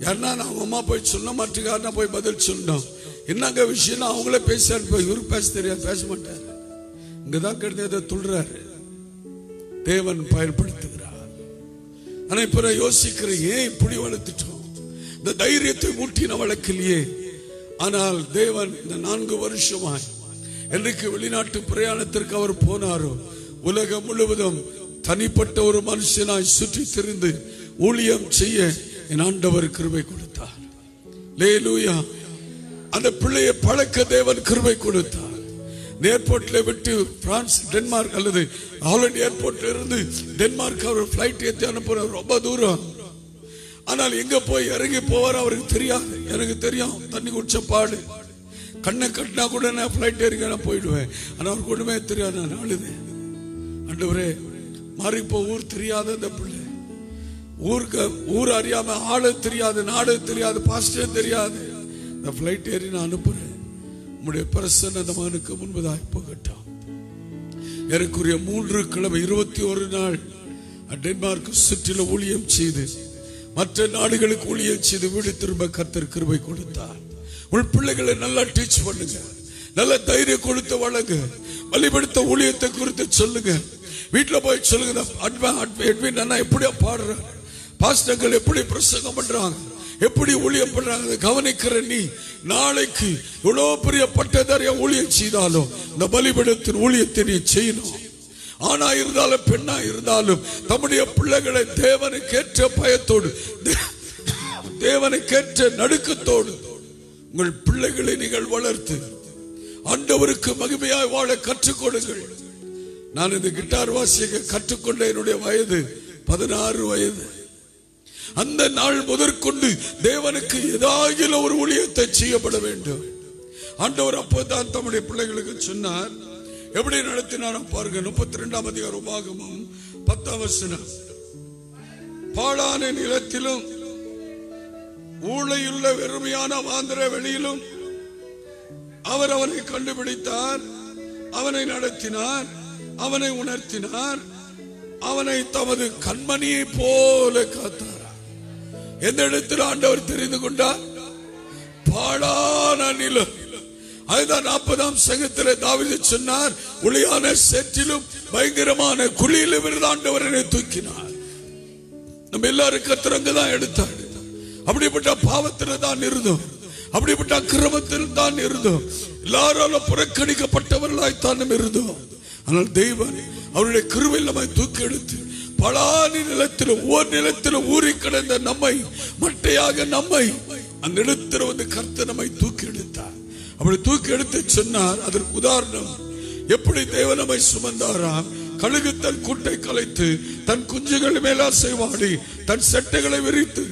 யாருன்னா நான் அவங்க அம்மா போய் சொல்ல மாட்டேங்காருன்னா போய் பதில் சொன்னோம். என்னங்க விஷயம் அவங்களே பேச அனுப்ப இவருக்கு பேச தெரியாது பேச மாட்டாரு. இங்கதான் கிடையாது துள்றாரு தேவன் பயன்படுத்துகிறார். ஆனா இப்ப நான் யோசிக்கிறேன் ஏன் இப்படி வளர்த்துட்டோம்? இந்த தைரியத்தை மூட்டின நான் வளர்க்கலையே ஆனால் தேவன் இந்த நான்கு வருஷமாய் என்றைக்கு வெளிநாட்டு பிரயாணத்திற்கு அவர் போனாரோ உலகம் முழுவதும் தனிப்பட்ட ஒரு மனுஷனாய் சுற்றி திரிந்து ஊழியம் செய்ய என் ஆண்டவர் கிருபை கொடுத்தார். லேலூயா அந்த பிள்ளையை பழக்க தேவன் கிருபை கொடுத்தார். ஏர்போர்ட்ல விட்டு பிரான்ஸ் டென்மார்க் அல்லது ஹாலண்ட் ஏர்போர்ட்ல இருந்து டென்மார்க் அவர் பிளைட் ஏற்றி அனுப்புற ரொம்ப தூரம். ஆனால் எங்க போய் இறங்கி போவார் அவருக்கு தெரியாது. எனக்கு தெரியும். தண்ணி குடிச்ச பாடு. கண்ணை கட்டினா கூட நான் ஃப்ளைட் ஏறி நான் போயிடுவேன். ஆனால் அவருக்கு ஒண்ணுமே தெரியாது. நான் அழுதேன் அண்டவரே மாறி இப்போ ஊர் தெரியாத இந்த பிள்ளை. ஊருக்கு ஊர் அறியாம ஆளு தெரியாது நாடு தெரியாது பாஸ்டர் தெரியாது. இந்த ஃப்ளைட் ஏறி நான் அனுப்புறேன். உம்முடைய பிரசன்ன அந்த மகனுக்கு முன்பதாய் புகட்டும். எனக்குரிய மூன்று கிழமை இருபத்தி ஒரு நாள் டென்மார்க் சுற்றில ஊழியம் செய்து மற்ற நாடுகளுக்கு ஊழியம் செய்து வீடு திரும்ப கத்தர் கிருபை கொடுத்தார். உள் பிள்ளைகளை நல்லா டீச் பண்ணுங்க. நல்ல தைரியம் கொடுத்து வழங்க. வழிபடுத்த ஊழியத்தை குறித்து சொல்லுங்க. வீட்டுல போய் சொல்லுங்க அட்வா எட்வின் அண்ணா எப்படியா பாடுறேன் பாஸ்டர்கள் எப்படி பிரசங்கம் பண்றாங்க? எப்படி ஊழியம் பண்றாங்க? கவனிக்கிற நீ. நாளைக்கு இவ்வளவு பெரிய பட்டதாரிய ஊழியம் செய்தாலும் இந்த பலிபடத்தின் ஊழியத்தை நீ செய்யணும். ஆணா இருந்தாலும் பெண்ணா இருந்தாலும் தம்முடைய பிள்ளைகளை தேவனுக்கேற்ற பயத்தோடு தேவனுக்கேற்ற நடுக்கத்தோடு உங்கள் பிள்ளைகளை நீங்கள் வளர்த்து ஆண்டவருக்கு மகிமையாய் வாழ கற்றுக் கொடுங்கள் நான் இந்த கிட்டார் வாசிக்க கற்றுக்கொண்ட என்னுடைய வயது பதினாறு வயது. அந்த நாள் முதற்கொண்டு தேவனுக்கு ஏதாகிலும் ஒரு ஊழியத்தை செய்யப்பட வேண்டும். ஆண்டவர் அப்போதான் தம்முடைய பிள்ளைகளுக்கு சொன்னார். எப்படி நடத்தினாரோ பாருங்க முப்பத்தி ரெண்டாம் அதிகாரம் பாகமும் பத்தாம் வசனம். பாழான நிலத்திலும் ஊழையுள்ள வெறுமையான வாந்திர வெளியிலும் அவர் அவனை கண்டுபிடித்தார் அவனை நடத்தினார் அவனை உணர்த்தினார் அவனை தமது கண்மணியை போல காத்தார். எந்த இடத்தில் ஆண்டவர் தெரிந்து கொண்டார். பாடான நிலம். அதுதான் நாற்பதாம் சங்கத்தில் தாவிது சொன்னார் ஒளியான செற்றிலும் பயங்கரமான குழியிலும் இருந்து ஆண்டவர் என்னை தூக்கினார். நம்ம எல்லாரும் கத்திரங்க தான் எடுத்தார். அப்படிப்பட்ட பாவத்தில் தான் இருந்தோம். அப்படிப்பட்ட அக்கிரமத்தில் தான் இருந்தோம். எல்லாராலும் புறக்கணிக்கப்பட்டவர்களாய் தான் நம்ம இருந்தோம். ஆனால் தெய்வம் அவருடைய கிருவில் நம்மை தூக்கி எடுத்து பலானி நிலத்தில் ஓர் நிலத்தில் ஊறி கிடந்த நம்மை மட்டையாக நம்மை அந்த இடத்துல வந்து கர்த்த நம்மை தூக்கி எடுத்தார். அப்படி தூக்கி எடுத்து சொன்னார் அதற்கு உதாரணம் எப்படி தேவ நம்மை சுமந்தாராம் கழுகு தன் கூட்டை கலைத்து தன் குஞ்சுகள் மேலாசை வாடி தன் செட்டைகளை விரித்து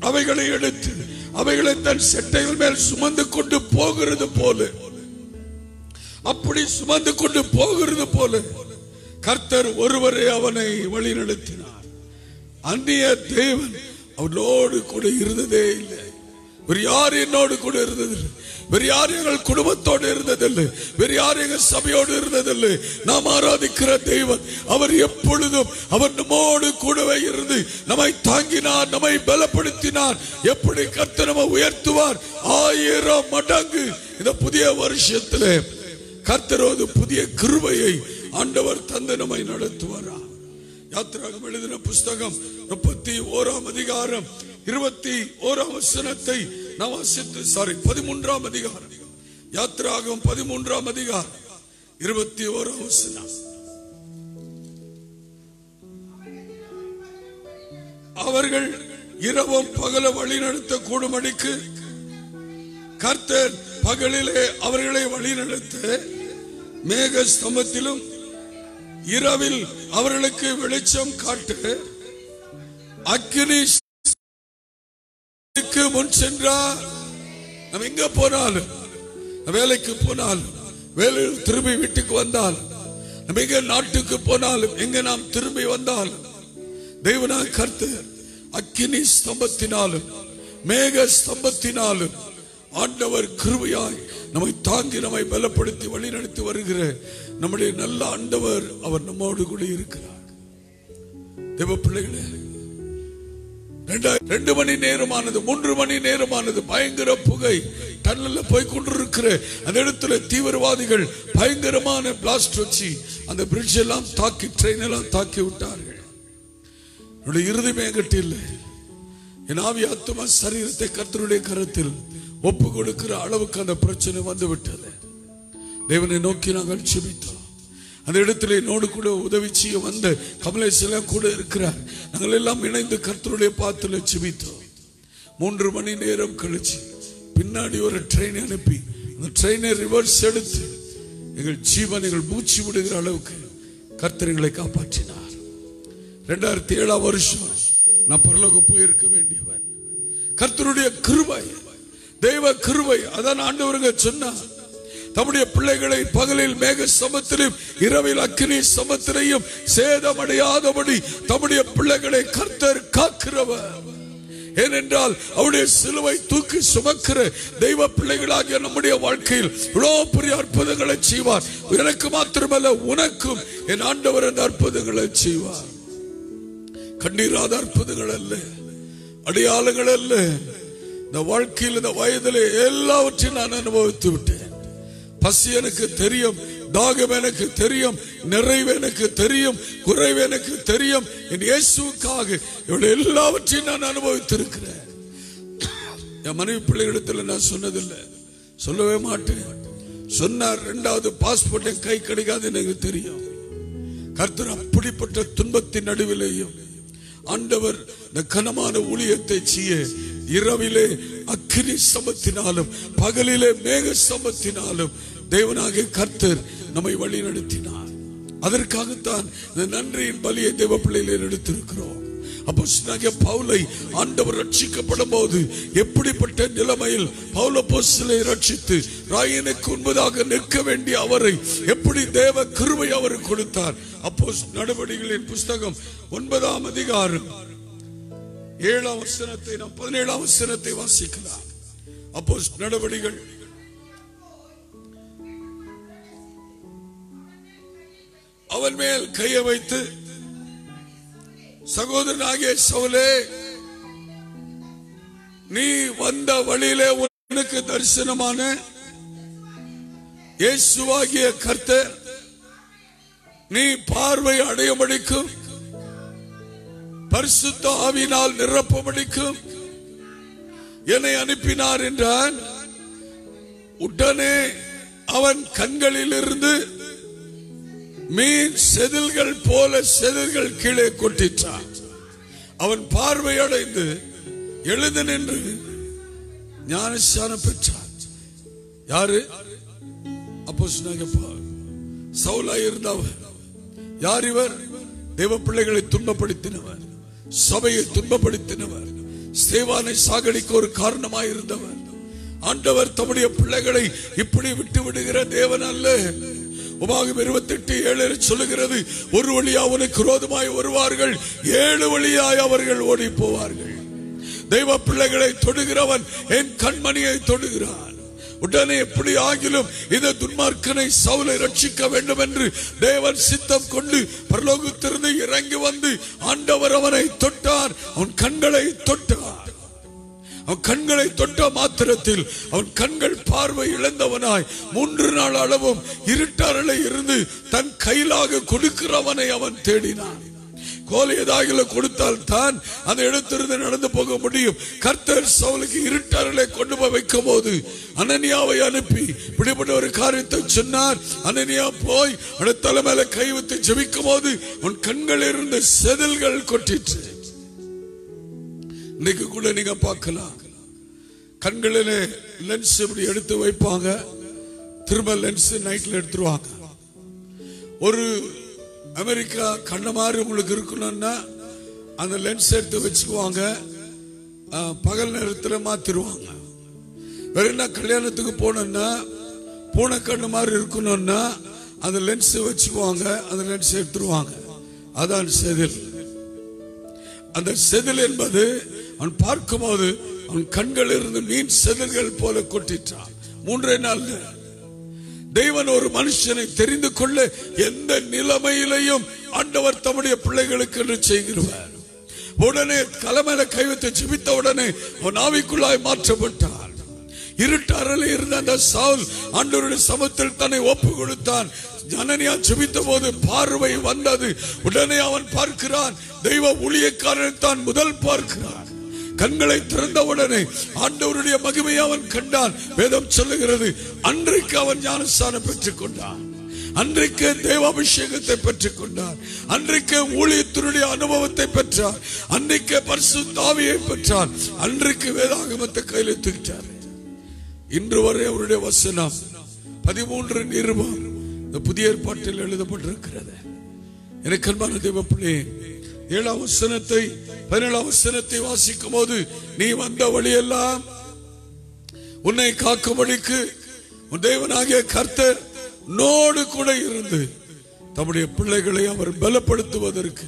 அவைகளை எடுத்து அவைகளை தன் செட்டைகள் மேல் சுமந்து கொண்டு போகிறது போல. அப்படி சுமந்து கொண்டு போகிறது போல. கர்த்தர் ஒருவரே அவனை வழி நடத்தினார் அந்நிய தேவன் அவனோடு கூட இருந்ததே இல்லை. வேறு யார் என்னோடு கூட இருந்ததில்லை. வேறு யார் எங்கள் குடும்பத்தோடு இருந்ததில்லை. வேறு யார் எங்கள் சபையோடு இருந்ததில்லை. நாம் ஆராதிக்கிற தெய்வன் அவர் எப்பொழுதும் அவர் நம்மோடு கூடவே இருந்து நம்மை தாங்கினார் நம்மை பலப்படுத்தினார். எப்படி கர்த்தர் நம்ம உயர்த்துவார்? ஆயிரம் மடங்கு. இந்த புதிய வருஷத்திலே கர்த்தரோது புதிய கிருபையை ஆண்டவர் தந்து நம்மை நடத்துவாரா? யாத்திராகம் எழுதின புஸ்தகம் முப்பத்தி ஓராம் அதிகாரம் இருபத்தி ஓராம் வசனத்தை நான் வாசித்து சாரி பதிமூன்றாம் அதிகாரம். யாத்திராகம் பதிமூன்றாம் அதிகாரம் இருபத்தி ஓராம் வசனம். அவர்கள் இரவும் பகல வழி நடத்த கூடுமடிக்கு கர்த்தர் பகலிலே அவர்களை வழிநடத்த மேக ஸ்தம்பத்திலும் இரவில் அவர்களுக்கு வெளிச்சம் காட்டு. அக்கினி முன் சென்றார் நம்ம எங்க போனாலும் வேலைக்கு போனாலும் வேலையில் திரும்பி வீட்டுக்கு வந்தால் நம்ம எங்க நாட்டுக்கு போனாலும் எங்க நாம் திரும்பி வந்தாலும் தெய்வனா கருத்து அக்கினி ஸ்தம்பத்தினாலும் மேக ஸ்தம்பத்தினாலும் ஆண்டவர் கிருபையாய் நம்மை தாங்கி நம்மை பலப்படுத்தி வழிநடத்தி வருகிற நம்முடைய நல்ல ஆண்டவர் அவர் நம்மோடு கூட இருக்கிறார். தேவ பிள்ளைகளே ரெண்டா- ரெண்டு மணி நேரமானது மூன்று மணி நேரமானது பயங்கர புகை. டன்னல்ல போய் கொண்டிருக்கிற அந்த இடத்துல தீவிரவாதிகள் பயங்கரமான பிளாஸ்ட் வச்சு அந்த பிரிட்ஜ் எல்லாம் தாக்கி ட்ரெயின் எல்லாம் தாக்கி விட்டார்கள். என்னுடைய இறுதிமே என்கிட்ட இல்லை. என் ஆவி ஆத்துமா சரீரத்தை கர்த்தருடைய கருத்தில் ஒப்பு கொடுக்கிற அளவுக்கு அந்த பிரச்சனை வந்து விட்டது தேவனை நோக்கி நாங்கள் செபித்தோம் அந்த இடத்துல என்னோடு கூட உதவி செய்ய வந்த கமலேஷ் கூட இருக்கிறார். நாங்கள் எல்லாம் இணைந்து கர்த்தருடைய பாத்துல செபித்தோம் மூன்று மணி நேரம் கழிச்சு பின்னாடி ஒரு ட்ரெயின் அனுப்பி அந்த ட்ரெயினை ரிவர்ஸ் எடுத்து எங்கள் ஜீவன் எங்கள் மூச்சு விடுகிற அளவுக்கு கர்த்தர் எங்களை காப்பாற்றினார். ரெண்டாயிரத்தி ஏழாம் வருஷம் நான் பரலோகம் போயிருக்க வேண்டியவன். கர்த்தருடைய கிருபை தெய்வ கிருபை அதான் ஆண்டவர்கள் சொன்னார். தம்முடைய பிள்ளைகளை பகலில் மேக சமத்திலும் இரவில் அக்கினி சமத்திலையும் சேதமடையாதபடி தம்முடைய பிள்ளைகளை கர்த்தர் காக்கிறவர். ஏனென்றால் அவருடைய சிலுவை தூக்கி சுமக்கிற தெய்வ பிள்ளைகளாகிய நம்முடைய வாழ்க்கையில் இவ்வளவு பெரிய அற்புதங்களை செய்வார். எனக்கு மாத்திரமல்ல உனக்கும் என் ஆண்டவர் அந்த அற்புதங்களை செய்வார். கண்ணீராத அற்புதங்கள் அல்ல அடையாளங்கள் அல்ல. இந்த வாழ்க்கையில் இந்த வயதிலே எல்லாவற்றையும் நான் அனுபவித்து விட்டேன். பசி எனக்கு தெரியும் தாகம் எனக்கு தெரியும் நிறைவு எனக்கு தெரியும் குறைவு எனக்கு தெரியும். என் இயேசுக்காக இவ்வளவு எல்லாவற்றையும் நான் அனுபவித்திருக்கிறேன். என் மனைவி பிள்ளைகளிடத்தில் நான் சொன்னதில்லை. சொல்லவே மாட்டேன். சொன்னார் இரண்டாவது பாஸ்போர்ட் என் கை கிடைக்காது எனக்கு தெரியும். கர்த்தர் அப்படிப்பட்ட துன்பத்தின் நடுவிலேயும் ஆண்டவர் இந்த கனமான ஊழியத்தை செய்ய இரவிலே அக்கினி சமத்தினாலும் பகலிலே மேக சமத்தினாலும் தேவனாகிய கர்த்தர் நம்மை வழி நடத்தினார் அதற்காகத்தான் இந்த நன்றியின் பலியை தேவ பிள்ளையில எடுத்திருக்கிறோம். அப்போ பவுலை ஆண்டவர் ரட்சிக்கப்படும் போது எப்படிப்பட்ட நிலைமையில் பவுல போஸ்தலை ரட்சித்து ராயனுக்கு உண்பதாக நிற்க வேண்டிய அவரை எப்படி தேவ கிருபை அவருக்கு கொடுத்தார். அப்போ நடவடிக்கைகளின் புஸ்தகம் ஒன்பதாம் அதிகாரம் ஏழாம் வசனத்தை நாம் பதினேழாம் வசனத்தை வாசிக்கலாம். அப்போ நடவடிகள் அவன் மேல் கையை வைத்து சகோதரனாகிய சவுலே நீ வந்த வழியிலே உனக்கு தரிசனமான இயேசுவாகிய கர்த்தர் நீ பார்வை அடையும்படிக்கும் பரிசுத்த ஆவினால் நிரப்பும்படிக்கும் என்னை அனுப்பினார் என்றான் உடனே அவன் கண்களில் இருந்து மீன் செதில்கள் போல செதில்கள் கீழே கொட்டிற்றான் அவன் பார்வை அடைந்து எழுந்து நின்று ஞானஸ்தானம் பெற்றான். யாரு? அப்போ சவுலா இருந்தவர் யார் இவர்? தேவ பிள்ளைகளை துன்பப்படுத்தினவர். சபையை துன்பப்படுத்தினவர். சேவானை சாகடிக்க ஒரு காரணமாக இருந்தவர். ஆண்டவர் தம்முடைய பிள்ளைகளை இப்படி விட்டு விடுகிற தேவன் அல்ல. உபாகம் இருபத்தி எட்டு ஏழு சொல்லுகிறது ஒரு வழியா உனக்கு குரோதமாய் வருவார்கள் ஏழு வழியாய் அவர்கள் ஓடி போவார்கள். தெய்வ பிள்ளைகளை தொடுகிறவன் என் கண்மணியை தொடுகிறான். உடனே எப்படி ஆகிலும் இந்த துன்மார்க்கனை சவுலை ரட்சிக்க வேண்டும் என்று தேவன் சித்தம் கொண்டு பரலோகத்திலிருந்து இறங்கி வந்து ஆண்டவர் அவனை தொட்டார் அவன் கண்களை தொட்டார். அவன் கண்களை தொட்ட மாத்திரத்தில் அவன் கண்கள் பார்வை இழந்தவனாய் மூன்று நாள் அளவும் இருட்டரலை இருந்து தன் கையிலாக கொடுக்கிறவனை அவன் தேடினான். கோலை ஏதாவது கொடுத்தால் தான் அந்த இடத்திலிருந்து நடந்து போக முடியும். கர்த்தர் சவுலுக்கு இருட்டரலை கொண்டு போய் வைக்கும் போது அனன்யாவை அனுப்பி இப்படிப்பட்ட ஒரு காரியத்தை சொன்னார். அனன்யா போய் அவன் தலைமையில கை வைத்து ஜெபிக்கும் போது உன் கண்களில் இருந்த செதில்கள் கொட்டிற்று. இன்னைக்கு கூட நீங்க பார்க்கலாம். கண்களிலே லென்ஸ் இப்படி எடுத்து வைப்பாங்க. திரும்ப லென்ஸ் நைட்ல எடுத்துருவாங்க. ஒரு அமெரிக்கா கண்ண மாதிரி உங்களுக்கு இருக்கணும்னா அந்த லென்ஸ் எடுத்து வச்சுக்குவாங்க. பகல் நேரத்தில் மாத்திருவாங்க. வேற என்ன கல்யாணத்துக்கு போனோம்னா பூனை கண்ணு மாதிரி இருக்கணும்னா அந்த லென்ஸ் வச்சுக்குவாங்க. அந்த லென்ஸ் எடுத்துருவாங்க. அதான் செதில். அந்த செதில் என்பது அவன் பார்க்கும்போது அவன் கண்கள் இருந்து மீன் செதில்கள் போல கொட்டிற்றான் மூன்றே நாள் தெய்வன் ஒரு மனுஷனை தெரிந்து கொள்ள எந்த நிலைமையிலையும் ஆண்டவர் தம்முடைய பிள்ளைகளுக்கு என்று செய்கிறவர் உடனே தலைமையில கைவித்து ஜிபித்த உடனே அவன் ஆவிக்குள்ளாய் மாற்றப்பட்டான். இருட்டறையில் இருந்த அந்த சவுல் ஆண்டவருடைய சமத்தில் தன்னை ஒப்பு கொடுத்தான். ஜனனியா ஜெபித்த போது பார்வை வந்தது. உடனே அவன் பார்க்கிறான். தெய்வ ஊழியக்காரன் தான் முதல் பார்க்கிறான். கண்களை திறந்தவுடனே ஆண்டவருடைய மகிமையை அவன் கண்டான். வேதம் சொல்லுகிறது அன்றைக்கு அவன் ஞானஸ்தானம் பெற்றுக் கொண்டான் அன்றைக்கு தேவாபிஷேகத்தை பெற்றுக் கொண்டார் அன்றைக்கு ஊழியத்தினுடைய அனுபவத்தை பெற்றார் அன்றைக்கு பரிசு தாவியை பெற்றார் அன்றைக்கு வேதாகமத்தை கையில் தூக்கிட்டார் இன்று வரை அவருடைய வசனம் பதிமூன்று நிருபம் இந்த புதிய ஏற்பாட்டில் எழுதப்பட்டிருக்கிறது. எனக்கு அன்பான தேவப்பிள்ளை ஏழாம் வசனத்தை பதினேழாம் வசனத்தை வாசிக்கும் போது நீ வந்த வழியெல்லாம் உன்னை காக்கும்படிக்கு உன் தேவனாகிய கர்த்தர் நோடு கூட இருந்து தம்முடைய பிள்ளைகளை அவர் பலப்படுத்துவதற்கு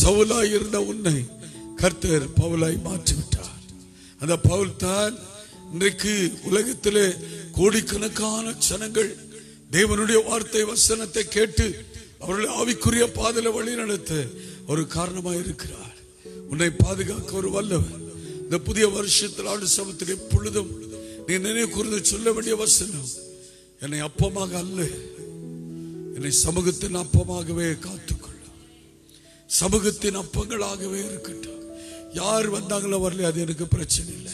சவுலாய் இருந்த உன்னை கர்த்தர் பவுலாய் மாற்றிவிட்டார். அந்த பவுல் தான் இன்றைக்கு உலகத்திலே கோடிக்கணக்கான ஜனங்கள் தேவனுடைய வார்த்தை வசனத்தை கேட்டு அவர்களை ஆவிக்குரிய பாதையில வழி நடத்த ஒரு காரணமாக இருக்கிறார். உன்னை பாதுகாக்க ஒரு வல்லவர். இந்த புதிய வருஷத்தில் ஆண்டு சமத்தில் எப்பொழுதும் நீ நினைவு கூர்ந்து சொல்ல வேண்டிய வசனம் என்னை அப்பமாக அல்ல. என்னை சமூகத்தின் அப்பமாகவே காத்துக்கொள்ளும். சமூகத்தின் அப்பங்களாகவே இருக்கட்டும். யார் வந்தாங்களோ வரல அது எனக்கு பிரச்சனை இல்லை.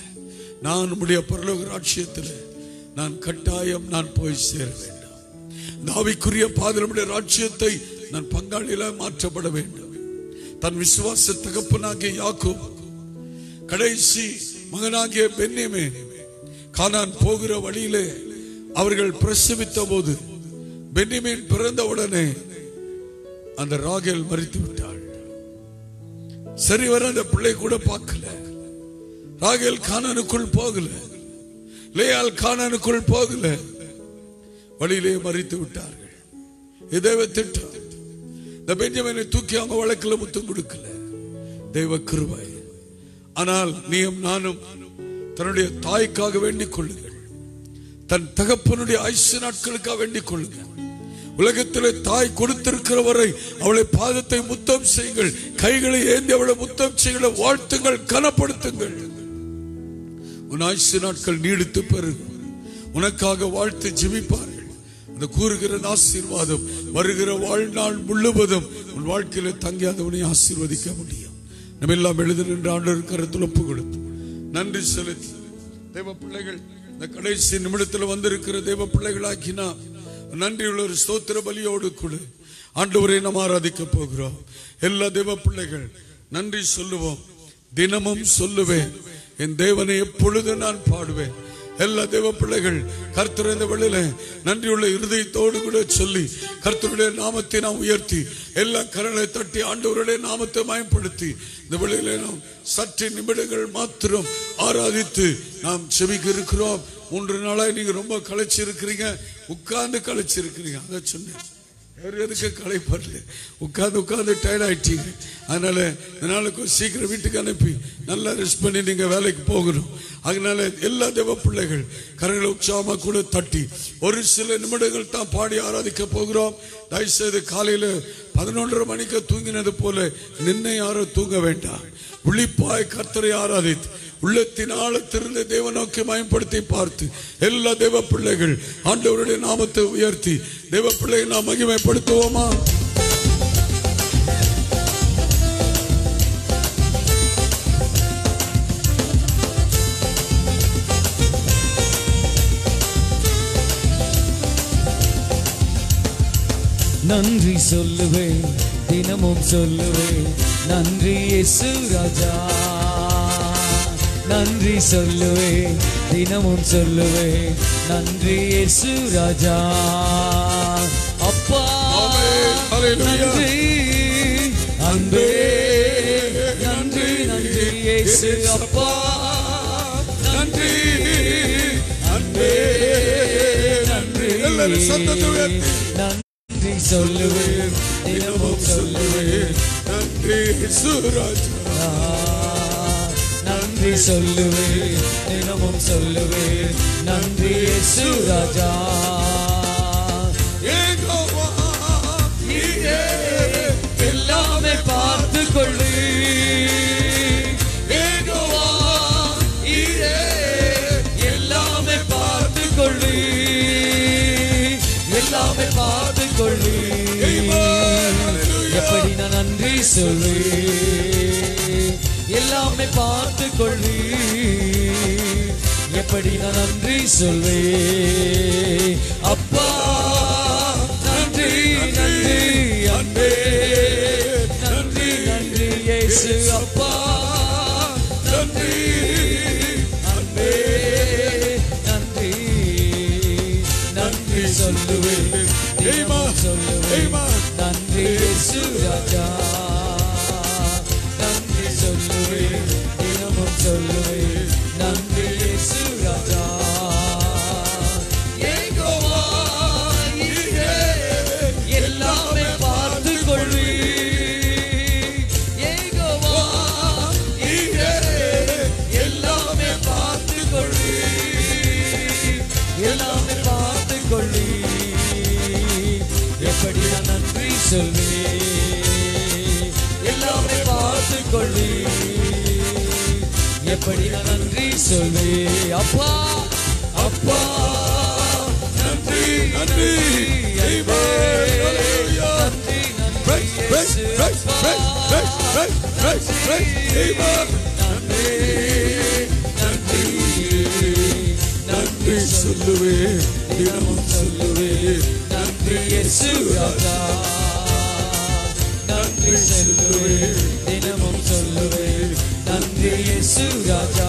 நான் உடைய பரலோக ராட்சியத்தில் நான் கட்டாயம் நான் போய் சேர வேண்டும். தாவிக்குரிய ஆவிக்குரிய ராட்சியத்தை நான் பங்காளியில மாற்றப்பட வேண்டும். தன் விசுவாச தகப்பனாகிய யாக்கோ கடைசி மகனாகிய பெண்ணியமே கானான் போகிற வழியிலே அவர்கள் பிரசவித்த போது பென்னிமீன் பிறந்த உடனே அந்த ராகேல் மறித்து விட்டாள். சரி வர அந்த பிள்ளை கூட பார்க்கல. ராகேல் காணனுக்குள் போகல. லேயால் காணனுக்குள் போகல. வழியிலே மறித்து விட்டார்கள். இதேவ திட்டம். இந்த பெஞ்சமினை தூக்கி அவங்க வழக்கில் முத்தம் கொடுக்கல. தெய்வ கிருபாய் ஆனால் நீயும் நானும் தன்னுடைய தாய்க்காக வேண்டிக் கொள்ளுங்கள். தன் தகப்பனுடைய ஐசு நாட்களுக்காக வேண்டிக் கொள்ளுங்கள். உலகத்திலே தாய் கொடுத்திருக்கிற வரை அவளை பாதத்தை முத்தம் செய்யுங்கள். கைகளை ஏந்தி அவளை முத்தம் செய்யுங்கள். வாழ்த்துங்கள் கனப்படுத்துங்கள். உன் ஆயுசு நாட்கள் நீடித்து பெருகும். உனக்காக வாழ்த்து ஜிமிப்பார். இந்த கூறுகிற ஆசீர்வாதம் வருகிற வாழ்நாள் முழுவதும் உன் வாழ்க்கையில தங்கியாதவனை ஆசீர்வதிக்க முடியும். நம்ம எல்லாம் எழுத நின்று ஆண்டவர் கருத்தில் ஒப்பு கொடுத்து நன்றி செலுத்தி. தேவ பிள்ளைகள் இந்த கடைசி நிமிடத்தில் வந்திருக்கிற தேவ பிள்ளைகளாக்கினா நன்றியுள்ள ஒரு ஸ்தோத்திர பலியோடு கொடு ஆண்டவரை நாம் ஆராதிக்க போகிறோம். எல்லா தேவ பிள்ளைகள் நன்றி சொல்லுவோம். தினமும் சொல்லுவேன் என் தேவனை எப்பொழுது நான் பாடுவேன். எல்லா தேவ பிள்ளைகள் கர்த்தர் இந்த வெளியில நன்றியுள்ள இருதயத்தோடு கூட சொல்லி கர்த்தருடைய நாமத்தை நாம் உயர்த்தி எல்லா கரலை தட்டி ஆண்டவருடைய நாமத்தை மயப்படுத்தி இந்த வெளியில நாம் சற்று நிமிடங்கள் மாத்திரம் ஆராதித்து நாம் செவிக்க இருக்கிறோம். மூன்று நாளாய் நீங்க ரொம்ப களைச்சி இருக்கிறீங்க உட்கார்ந்து களைச்சு இருக்கிறீங்க அதை சொன்னேன். வேறு எதுக்கு களைப்படல உட்காந்து உட்காந்து டயர்ட் ஆகிட்டீங்க அதனால இதனால கொஞ்சம் சீக்கிரம் வீட்டுக்கு அனுப்பி. நல்லா ரெஸ்ட் பண்ணி நீங்கள் வேலைக்கு போகணும். அதனால எல்லா தேவ பிள்ளைகள் கரங்களை உற்சாகமாக கூட தட்டி. ஒரு சில நிமிடங்கள் தான் பாடி ஆராதிக்க போகிறோம். தயவுசெய்து காலையில் பதினொன்றரை மணிக்கு தூங்கினது போல நின்று யாரும் தூங்க வேண்டாம். விழிப்பாய் கர்த்தரை ஆராதித்து உள்ளத்தின் ஆழத்திலிருந்து தேவ நோக்கி மயப்படுத்தி பார்த்து எல்லா தேவ பிள்ளைகள் ஆண்டவருடைய நாமத்தை உயர்த்தி தேவ பிள்ளைகள் நாம் மகிமைப்படுத்துவோமா? நன்றி சொல்லுவேன் தினமும் சொல்லுவேன் நன்றி இயேசு ராஜா. நன்றி சொல்லுவேன் தினமும் சொல்லுவேன் நன்றி இயேசு ராஜா. அப்பா. நன்றி. அன்பே. நன்றி நன்றி இயேசு அப்பா. நன்றி. அன்பே. நன்றி. நன்றி சொல்லுவேன் தினமும் சொல்லுவேன் நன்றி சுராஜா நன்றி சொல்லுவேன் தினமும் சொல்லுவேன் நன்றி இயேசு ராஜா. ஏகோவா எல்லாமே பார்த்து கொள்ளு. ஏகோவா எல்லாமே பார்த்து கொள்ளு. எல்லாமே பார்த்து கொள்ளு. எப்படி நான் நன்றி சொல்லு எல்லாமே பார்த்து கொள்ளு எப்படி நான் நன்றி சொல்வே அப்பா நன்றி நன்றி அன்பே. நன்றி நன்றி இயேசு அப்பா. நன்றி அன்பே. நன்றி நன்றி சொல்லுவேன். சொல்லுவேன். நன்றி இயேசு ராஜா. சொல்லுவேன் நன்றி எல்லாமே பார்த்து கொள்வி எல்லாமே பார்த்து கொள்வி எல்லாமே பார்த்து கொள்வி எப்படி நான் நன்றி சொல்வேன் எல்லாமே பார்த்து கொள்வி Praise, praise, இயேசு praise, அப்பா. praise. Amen. நன்றி நன்றி நன்றி சொல்லுவேன் தினமும் சொல்லுவேன் நன்றி நன்றி சொல்லுவேன் தினமும் சொல்லுவேன் நன்றி இயேசு ராஜா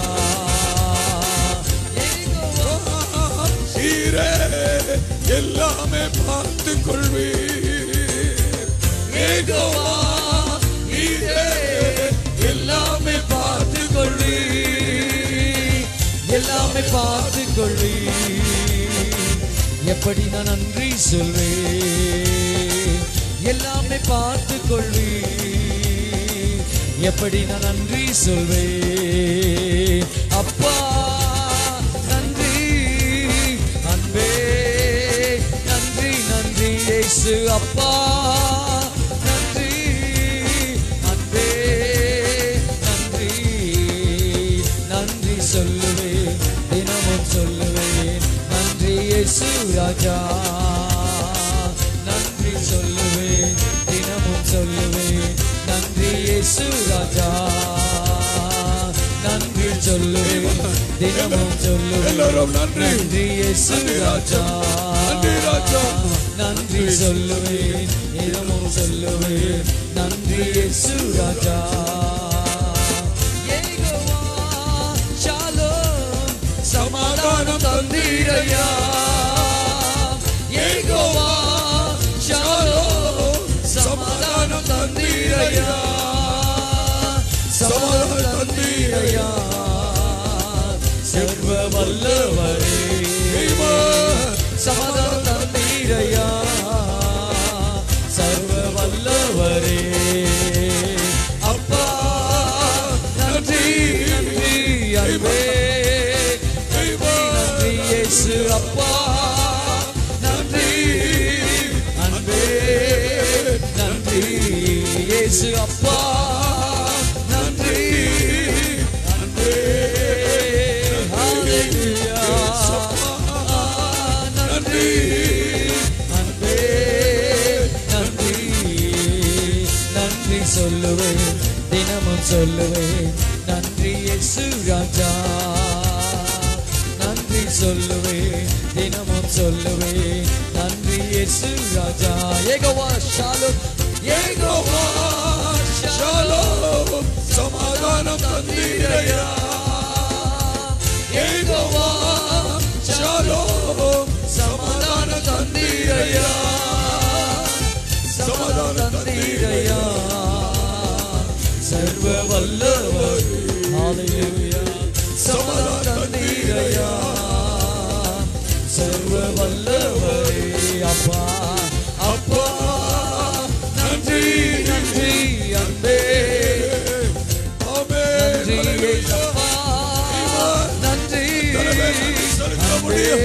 நீரே எல்லாமே பார்த்து கொள்வீர் நீரே எல்லாமே பார்த்து கொள்ளி எல்லாமே பார்த்து கொள்ளி எப்படி நான் நன்றி சொல்வேன்? எல்லாமே பார்த்து கொள்ளி எப்படி நான் நன்றி சொல்வேன்? அப்பா நன்றி அன்பே நன்றி நன்றி இயேசு அப்பா. சொல்லுவேன் தினமும் சொல்லுவேன் எல்லாரும் நன்றி. நன்றி இயேசு ராஜா. நன்றி ராஜா. நன்றி சொல்லுவேன் தினமும் சொல்லுவேன் நன்றி இயேசு ராஜா. சமாதானம் தந்தீரையா சொல்லுவேன் நன்றி இயேசு ராஜா. நன்றி சொல்லுவேன் தினமும் சொல்லுவேன் நன்றி இயேசு ராஜா. ஏகோவா ஷாலும். ஏகோவா ஷாலும் ஷாலோம். சமாதானம் தந்தீரையா. தந்தீரையா சர்வ வல்லவரே அப்பா அப்பா நன்றி நன்றி அன்பே ஆமென் நன்றி இயேசப்பா நன்றி செலுத்த முடியும்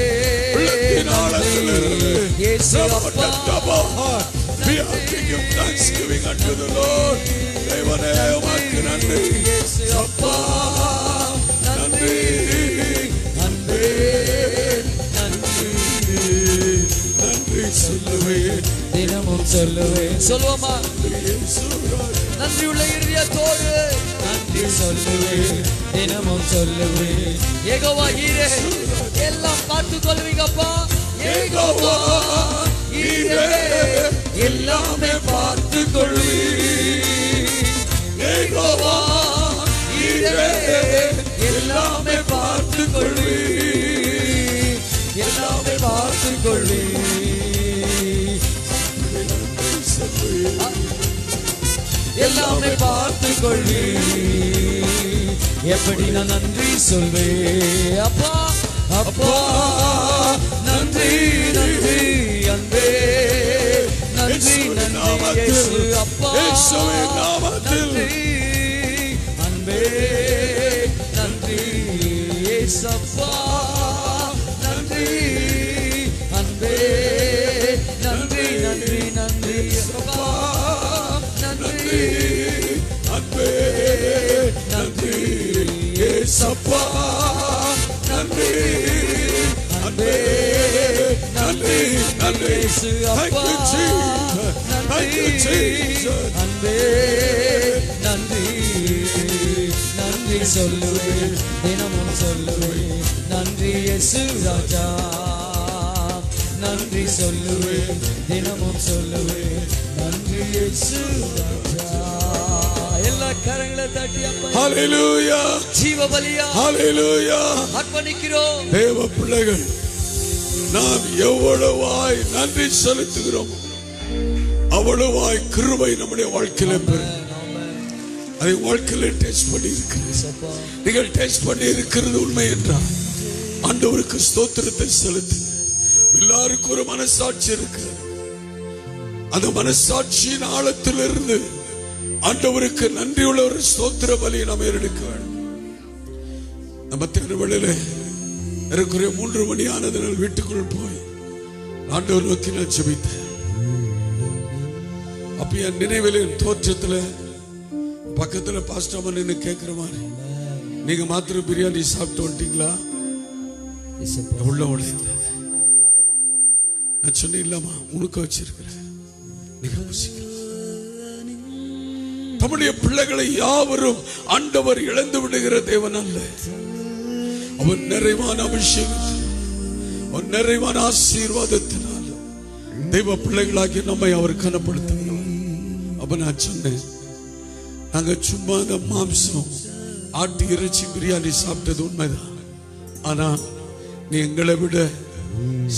உள்ளத்தின் ஆழத்திலிருந்து இயேசு அப்பா We are giving thanksgiving unto the Lord. தேவனே உமக்கு நன்றி இயேசு அப்பா சொல்லுவேன். தினமும் சொல்லுவேன். சொல்லுவோமா. நன்றி உள்ள இருதயத்தோடு நன்றி சொல்லுவேன். தினமும் சொல்லுவேன். ஏகோவா ஈரே எல்லாம் பார்த்து கொள்வீங்கப்பா. ஏகோவா ஈரே எல்லாமே பார்த்து கொள்வீ ஏகோவா ஈரே எல்லாமே பார்த்து கொள்வீ எல்லாமே பார்த்து கொள்வீ எல்லாமே பார்த்து கொள்ளி எப்படி நான் நன்றி சொல்வே? அப்பா அப்பா நன்றி நன்றி அன்பே. நன்றி நன்றி அப்பா. நன்றி அன்பே. நன்றி இயேசப்பா. நன்றி நன்றி Thank அப்பா. Jesus. அன்பே நன்றி நன்றி. சொல்லுவேன் தினமும் சொல்லுவேன் நன்றி இயேசு ராஜா. நன்றி சொல்லுவேன் தினமும் சொல்லுவேன் நன்றி இயேசு ராஜா. எல்லா கரங்களை தட்டி அப்பா. ஜீவ பலியா. அர்ப்பணிக்கிறோம். தேவ பிள்ளைகள் நாம் எவ்வளவாய் நன்றி செலுத்துகிறோம். அவ்வளவாய் கிருபை நம்முடைய வாழ்க்கையில பெறும் அதை வாழ்க்கையில டேஸ்ட் பண்ணி இருக்கிறது. நீங்கள் டேஸ்ட் பண்ணி இருக்கிறது உண்மை என்றால் ஆண்டவருக்கு ஸ்தோத்திரத்தை செலுத்து. எல்லாருக்கும் ஒரு மனசாட்சி இருக்கிறது அந்த மனசாட்சியின் ஆழத்திலிருந்து ஆண்டவருக்கு நன்றியுள்ள ஒரு ஸ்தோத்திர பலியை நாம் எடுக்க வேண்டும். நம்ம திருவள்ளிலே ஏறக்குறைய மூன்று மணி ஆனதனால் வீட்டுக்குள் போய் ஆண்டவர் நோக்கி நான் ஜெபித்தேன். அப்ப என் நினைவில் என் தோற்றத்துல பக்கத்துல பாஸ்டாம நின்று கேட்கிற மாதிரி நீங்க மாத்திரம் பிரியாணி சாப்பிட்டு வந்துட்டீங்களா? உள்ள உடைந்த நான் சொன்னேன் இல்லம்மா உனக்க வச்சிருக்கிறேன். நீங்க தம்முடைய பிள்ளைகளை யாவரும் ஆண்டவர் இழந்து விடுகிற தேவன் அல்ல. அவன் நிறைவான அபிஷேகத்தில் அவன் நிறைவான ஆசீர்வாதத்தினால் தெய்வ பிள்ளைகளாகி நம்மை அவர் கனப்படுத்தினார் அப்ப நான் சொன்னேன் நாங்க சும்மா அந்த மாம்சம் ஆட்டு இறைச்சி பிரியாணி சாப்பிட்டது உண்மைதான். ஆனா நீ எங்களை விட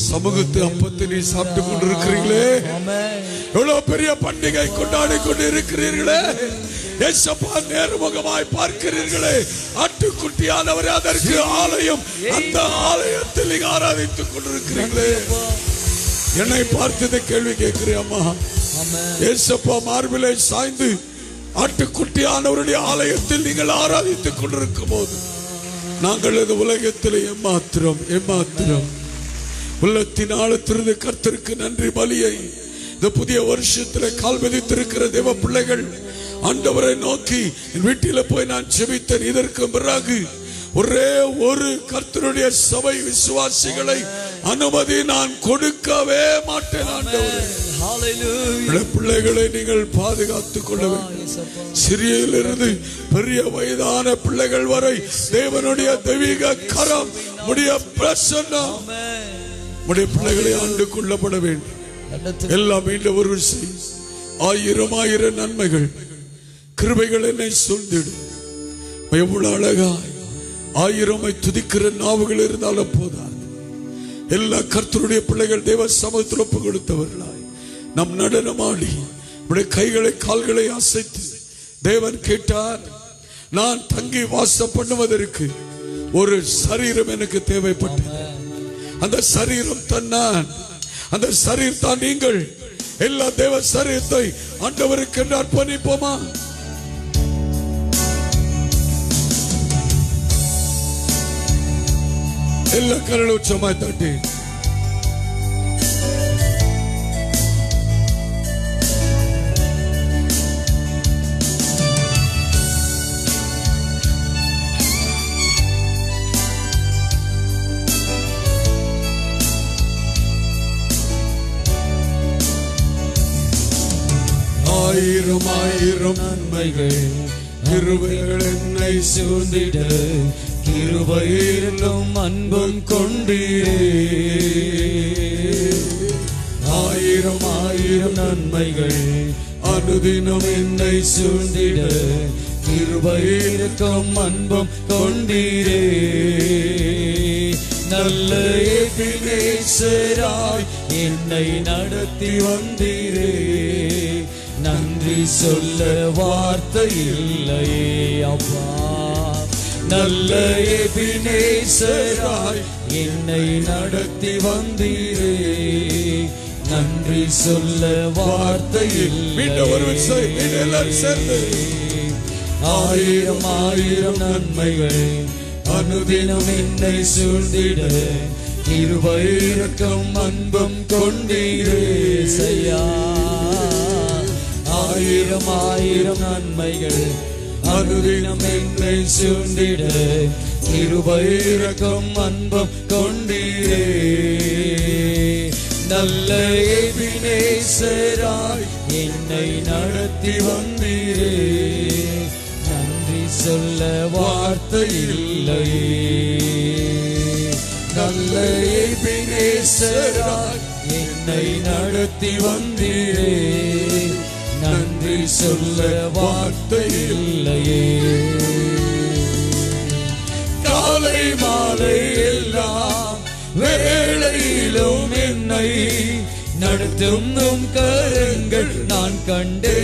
சமூகத்து அப்பத்தை நீ சாப்பிட்டு கொண்டிருக்கிறீங்களே எவ்வளவு பெரிய பண்டிகை கொண்டாடி கொண்டு இருக்கிறீர்களே ஏசப்பா நேர்முகமாய் பார்க்கிறீர்களே. ஆட்டுக்குட்டியானவர் அதற்கு ஆலயம். அந்த ஆலயத்தில் நீங்க ஆராதித்துக் கொண்டிருக்கிறீர்களே. என்னை பார்த்ததை கேள்வி கேட்கிறேன் அம்மா. ஏசப்பா மார்பிலை சாய்ந்து ஆட்டுக்குட்டியானவருடைய ஆலயத்தில் நீங்கள் ஆராதித்துக் கொண்டிருக்கும் போது நாங்கள் இந்த உலகத்தில் ஏமாத்திரம் எம்மாத்திரம். உள்ளத்தின் ஆழத்திலிருந்து கர்த்தருக்கு நன்றி பலியை. இந்த புதிய வருஷத்துல கால் பதித்திருக்கிற தேவ பிள்ளைகள் ஆண்டவரை நோக்கி என் வீட்டில போய் நான் ஜெபித்தேன் இதற்கு பிறகு ஒரே ஒரு கர்த்தருடைய சபை விசுவாசிகளை அனுமதி நான் கொடுக்கவே மாட்டேன் ஆண்டவரே. பிள்ளைகளை நீங்கள் பாதுகாத்துக் கொள்ள வேண்டும். இயேசப்பா. சிறியிலிருந்து பெரிய வயதான பிள்ளைகள் வரை தேவனுடைய தெய்வீக கரம் உடைய பிரசன்னம். உடைய பிள்ளைகளை ஆண்டு கொள்ளப்பட வேண்டும் எல்லாம் மீண்டும் ஒரு விசை ஆயிரம் ஆயிரம் நன்மைகள். கிருபைகள் என்னை சொல்ந்திடும் எவ்வளவு அழகாய். ஆயிரமை துதிக்கிற நாவுகள் இருந்தாலும் போதாது. எல்லா கர்த்தருடைய பிள்ளைகள் தேவ சமூகத்தில் ஒப்பு கொடுத்தவர்களாய். நம் நடனமாடி நம்முடைய கைகளை கால்களை அசைத்து தேவன் கேட்டார் நான் தங்கி வாசம் பண்ணுவதற்கு ஒரு சரீரம் எனக்கு தேவைப்பட்டது. அந்த சரீரம் தன்னான் அந்த சரீர் தான் நீங்கள். எல்லா தேவ சரீரத்தை ஆண்டவருக்கு அர்ப்பணிப்போமா? எல்லா கரல் உச்சமாய் தட்டி. ஆயிரம் ஆயிரம் நன்மைகள். கிருபைகள் என்னை சூழ்ந்திட. கிருபையிலும் அன்பும் கொண்டீரே ஆயிரம் ஆயிரம் நன்மைகள். அனுதினம் என்னை சூழ்ந்திட. கிருபையிலும் அன்பும் கொண்டீரே நல்ல எபினேசராய் என்னை நடத்தி வந்தீரே சொல்ல வார்த்தை இல்லையே அப்பா. நல்ல எபினேசராய் என்னை நடத்தி வந்தீரே. நன்றி சொல்ல வார்த்தை மீண்டும் ஒரு விசை, மீண்டும் எல்லாரும் சேர்ந்து. ஆயிரம் ஆயிரம் நன்மைகள் அனுதினம் என்னை சூழ்ந்திட. இருவயிறக்கம் அன்பும் கொண்டீரே செய்யா ஆயிரம் ஆயிரம் நன்மைகள். அனுதினம் என்னை சுண்டிட இருபயிரக்கும் அன்பம் கொண்டீரே. நல்ல எபினேசராய் என்னை நடத்தி வந்தீரே. நன்றி சொல்ல வார்த்தை இல்லை. நல்ல எபினேசராய் என்னை நடத்தி வந்தீரே. நன்றி சொல்ல வார்த்தை இல்லையே. காலை மாலை எல்லாம் வேளையிலும் என்னை நடத்தும் உம் கரங்கள் நான் கண்டே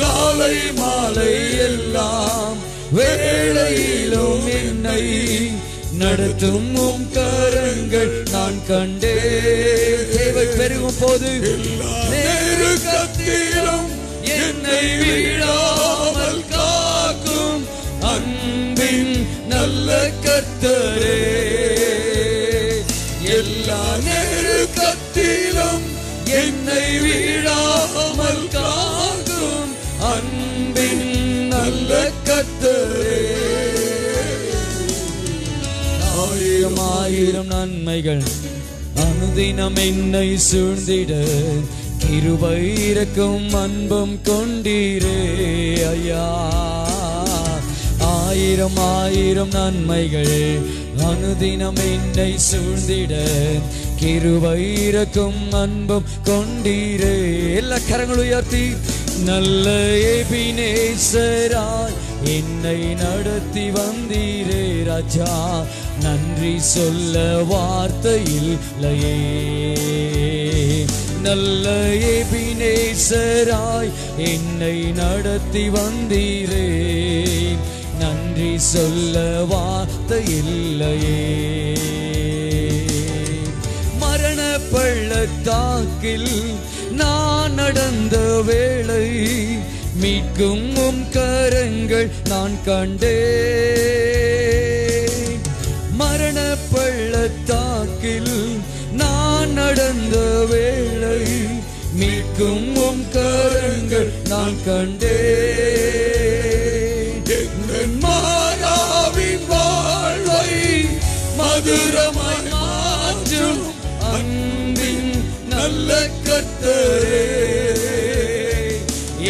காலை மாலை எல்லாம் வேளையிலும் என்னை நடத்தும் உம் கரங்கள் நான் கண்டே தேவை பெருகும் போது நெருக்கத்திலும் என்னை வீழாமல் காக்கும் அன்பின் நல்ல கர்த்தரே. எல்லா நெருக்கத்திலும் என்னை வீழாமல் காக்கும் அன்பின் நல்ல கர்த்தரே. ஆயிரம் ஆயிரம் நன்மைகள். அனுதினம் என்னை சூழ்ந்திட. கிருபை இருக்கும் அன்பும் கொண்டீரே ஐயா. ஆயிரம் ஆயிரம் நன்மைகள். அனுதினம் என்னை சூழ்ந்திட. கிருபை இருக்கும் அன்பும் கொண்டீரே. எல்லா கரங்கள் உயர்த்தி. நல்ல எபினேசராய் என்னை நடத்தி வந்தீரே ராஜா. நன்றி சொல்ல வார்த்தையில் நல்ல எபினேசராய் என்னை நடத்தி வந்தீரே. நன்றி சொல்ல வார்த்தையில்லையே மரண பள்ளத்தாக்கில் நான் நடந்த வேளை மீட்கும் உம் கரங்கள் நான் கண்டே பள்ளத்தாக்கில் நான் நடந்த வேளை மீட்கும் உம் கரங்கள் நான் கண்டே எங்கள் மாறாவின் வாழ்வை மதுரமாய் மாற்றும் அன்பின் நல்ல கத்தரே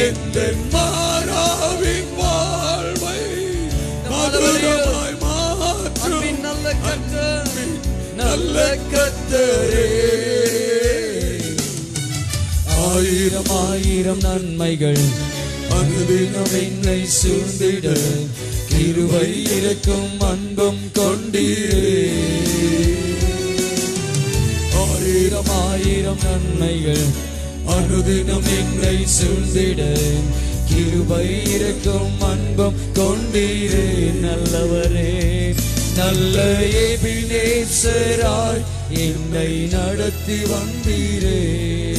எந்த மாறாவின் வாழ்வை மதுரமாய் நல்ல கத்தரே ஆயிரம் ஆயிரம் நன்மைகள் அனுதினம் என்னை சூழ்ந்திட. கிருபை இருக்கும் அன்பும் கொண்டீரே. ஆயிரம் ஆயிரம் நன்மைகள் அனுதினம் என்னை சூழ்ந்திட. கிருபை இருக்கும் அன்பும் கொண்டீரே. நல்லவரே நல்ல எபினேசராய் என்னை நடத்தி வந்தீரே.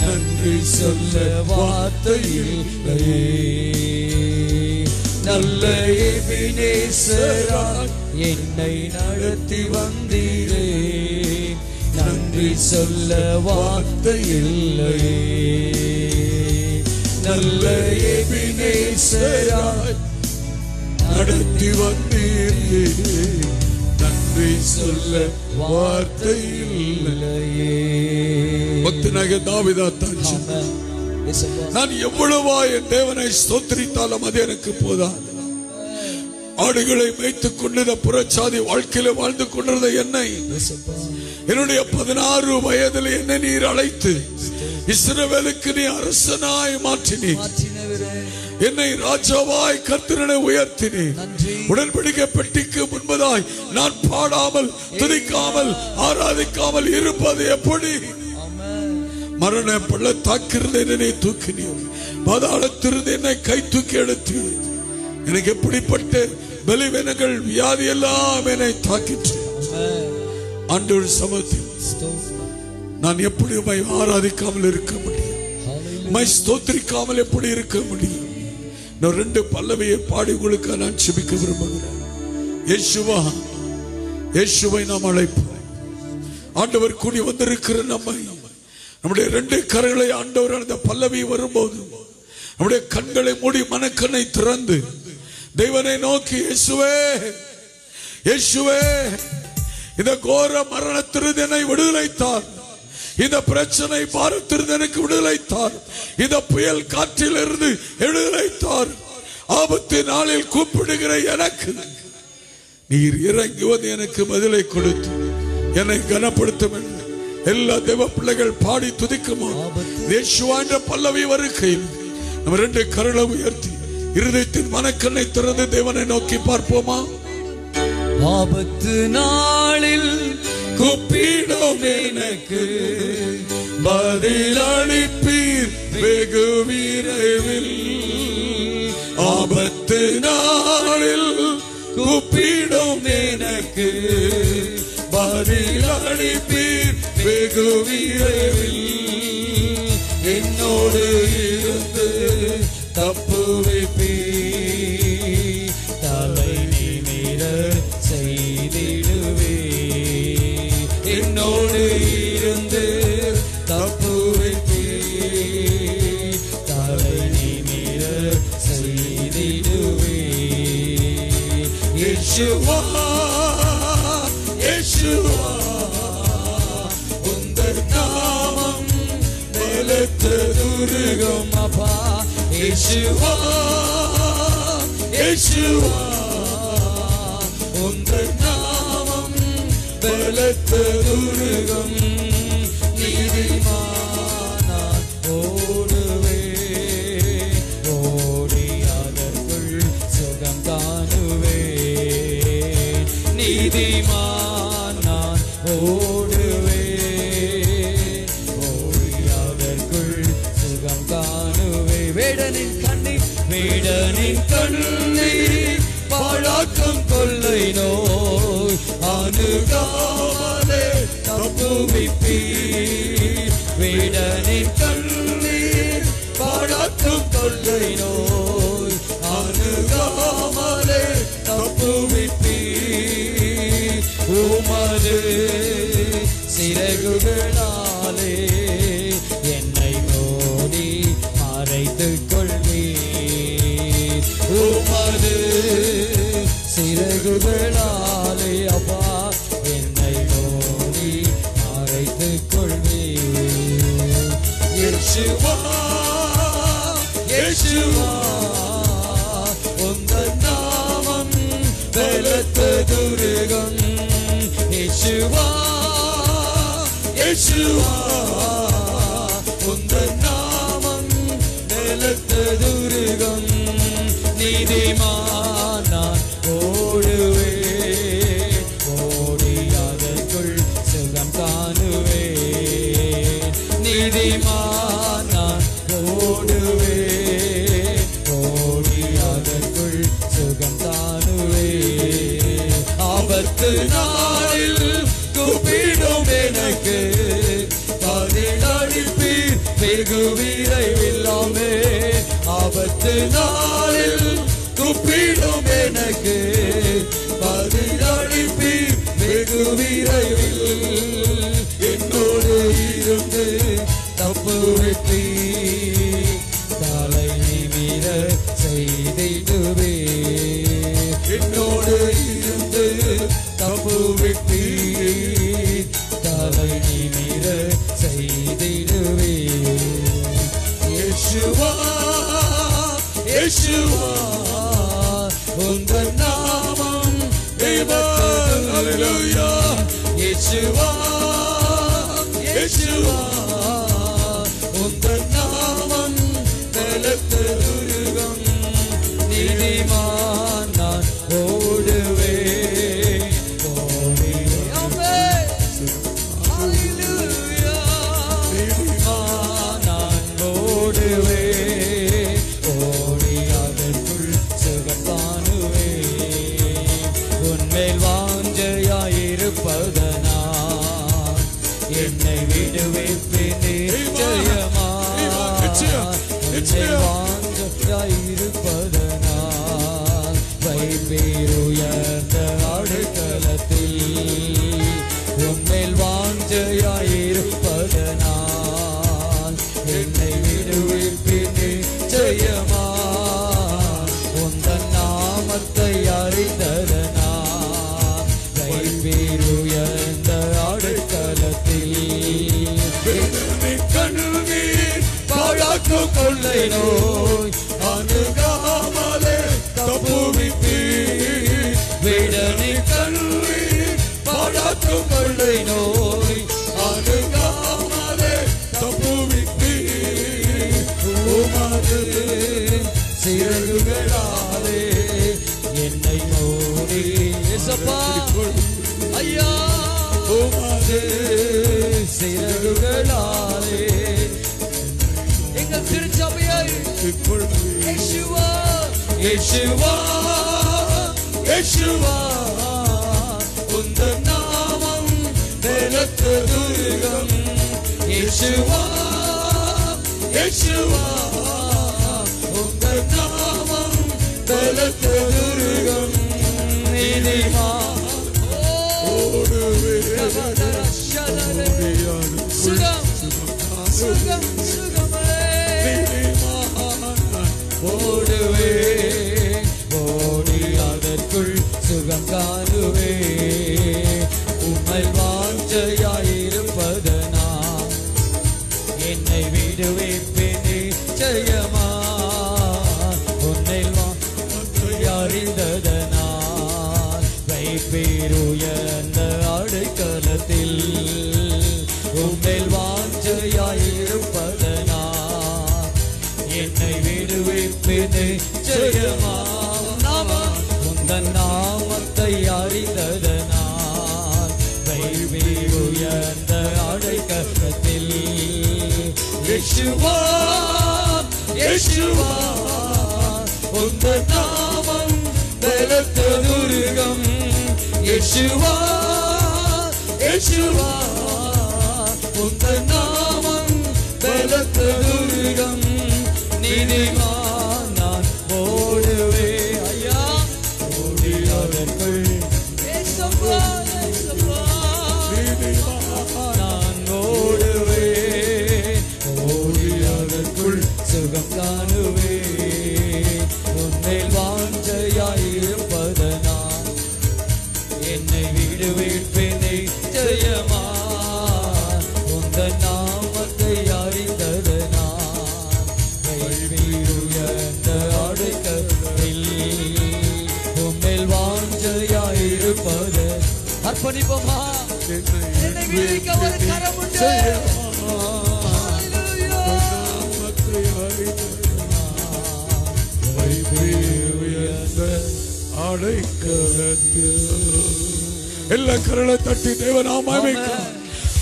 நன்றி சொல்ல வார்த்தை இல்லையே. நல்ல எபினேசராய் என்னை நடத்தி வந்தீரே. நன்றி சொல்ல வார்த்தை இல்லையே. நல்ல எபினேசராய் நடத்தி வந்தீர்களே. நன்றி சொல்ல வார்த்தை இல்லையே. பக்தனாக தாவிதா தான் நான் எவ்வளவா என் தேவனை ஸ்தோத்திரித்தாலும் அது எனக்கு போதாது. ஆடுகளை வைத்துக் கொண்டிருந்த புறச்சாதி வாழ்க்கையில வாழ்ந்து கொண்டிருந்த என்னை. என்னுடைய பதினாறு வயதில் என்னை நீர் அழைத்து இஸ்ரவேலுக்கு நீ அரசனாய் மாற்றினீர். என்னை ராஜாவாய் கர்த்தரனை உயர்த்தினீர். நன்றி. உடன்படிக்கை பெட்டிக்கு முன்பதாய் நான் பாடாமல் துதிக்காமல் ஆராதிக்காமல் இருப்பது எப்படி. மரண பள்ளத்தாக்கிருந்து என்னை தூக்கினீர். பாதாளத்திலிருந்து என்னை கை தூக்கி எடுத்து எனக்கு எப்படிப்பட்ட பலிவீனங்கள் வியாதி எல்லாம் என்னை தாக்கிற்று. சமத்தில் ஸ்தோத்திரம். நான் எப்படி உம்மை ஆராதிக்காமல் இருக்க முடியும். உம்மை ஸ்தோத்திரிக்காமல் எப்படி இருக்க முடியும்? நான் ரெண்டு பல்லவியை பாடி கொடுக்க நான் சிபிக்க விரும்புகிறேன். இயேசுவா நாம் அழைப்போம். ஆண்டவர் கூடி வந்திருக்கிற நம்மை நம்முடைய ரெண்டு கரங்களை ஆண்டவர் அந்த பல்லவி வரும்போது நம்முடைய கண்களை மூடி மனக்கண்ணை திறந்து தெய்வனை நோக்கி இயேசுவே இயேசுவே இந்த கோர மரணத்திலிருந்து என்னை விடுதலைத்தான் இந்த பிரச்சனை பாரத்திலிருந்து எனக்கு விடுதலைத்தார் இந்த புயல் காற்றிலிருந்து விடுதலைத்தார் ஆபத்து நாளில் கூப்பிடுகிற எனக்கு நீர் இறங்கி வந்து எனக்கு பதிலை கொடுத்து என்னை கனப்படுத்தும் என்று எல்லா தேவ பிள்ளைகள் பாடி துதிக்குமா? தேசுவா என்ற பல்லவி வருகையில் நம்ம ரெண்டு கரளை உயர்த்தி இருதயத்தின் மனக்கண்ணை திறந்து தேவனை நோக்கி பார்ப்போமா? ஆபத்து நாளில் கூப்பிடும் எனக்கு. பதில் அனுப்பீர் வெகு விரைவில். ஆபத்து நாளில் கூப்பிடும் எனக்கு. பதில் அனுப்பீர் வெகு விரைவில். என்னோடு இருந்து தப்பு வைப்பீர். யேசுவா யேசுவா உந்தன் நாமம் பலத்த துருகம் அப்பா. யேசுவா யேசுவா உந்தன் நாமம் பலத்த துருகம் நீதிமானான் அணுகாமலே தப்புவிப்பீர் வீடனின் கண்ணீர் பாழாக்கம் கொள்ளை நோய். அணுகாமலே தப்புவிப்பீர் உமது சிறகுகளாலே என்னை மோடி மறைத்துக் கொள்வீர். உமது சிறகுகளால் யேசுவா நோய் அணுகாமலே தப்புவித்து விடனை கல்வி பாழாக்கும் கொள்ளை நோய் அணுகாமலே தப்புவித்து உமது சிறகுகளாலே என்னை மூடி ஐயா உமது சிறகுகளாலே எங்கள் திருச்சபையை இயேசுவா இயேசுவா இயேசுவா உந்தன் நாமம் பலத்த துர்கம் இயேசுவா இயேசுவா உந்தன் நாமம் பலத்த துர்கம் நீதிமா ஓடுவே சுகம் சுகம் சுகமே யேசுவா யேசுவா உந்த நாமம் பலத்த துர்கம் யேசுவா யேசுவா உந்த நாமம் பலத்த துர்கம் நீதிமான் விடுவிக்க ஒரு கரம் உண்டு. எல்லா கரலை தட்டி தேவனாமாய்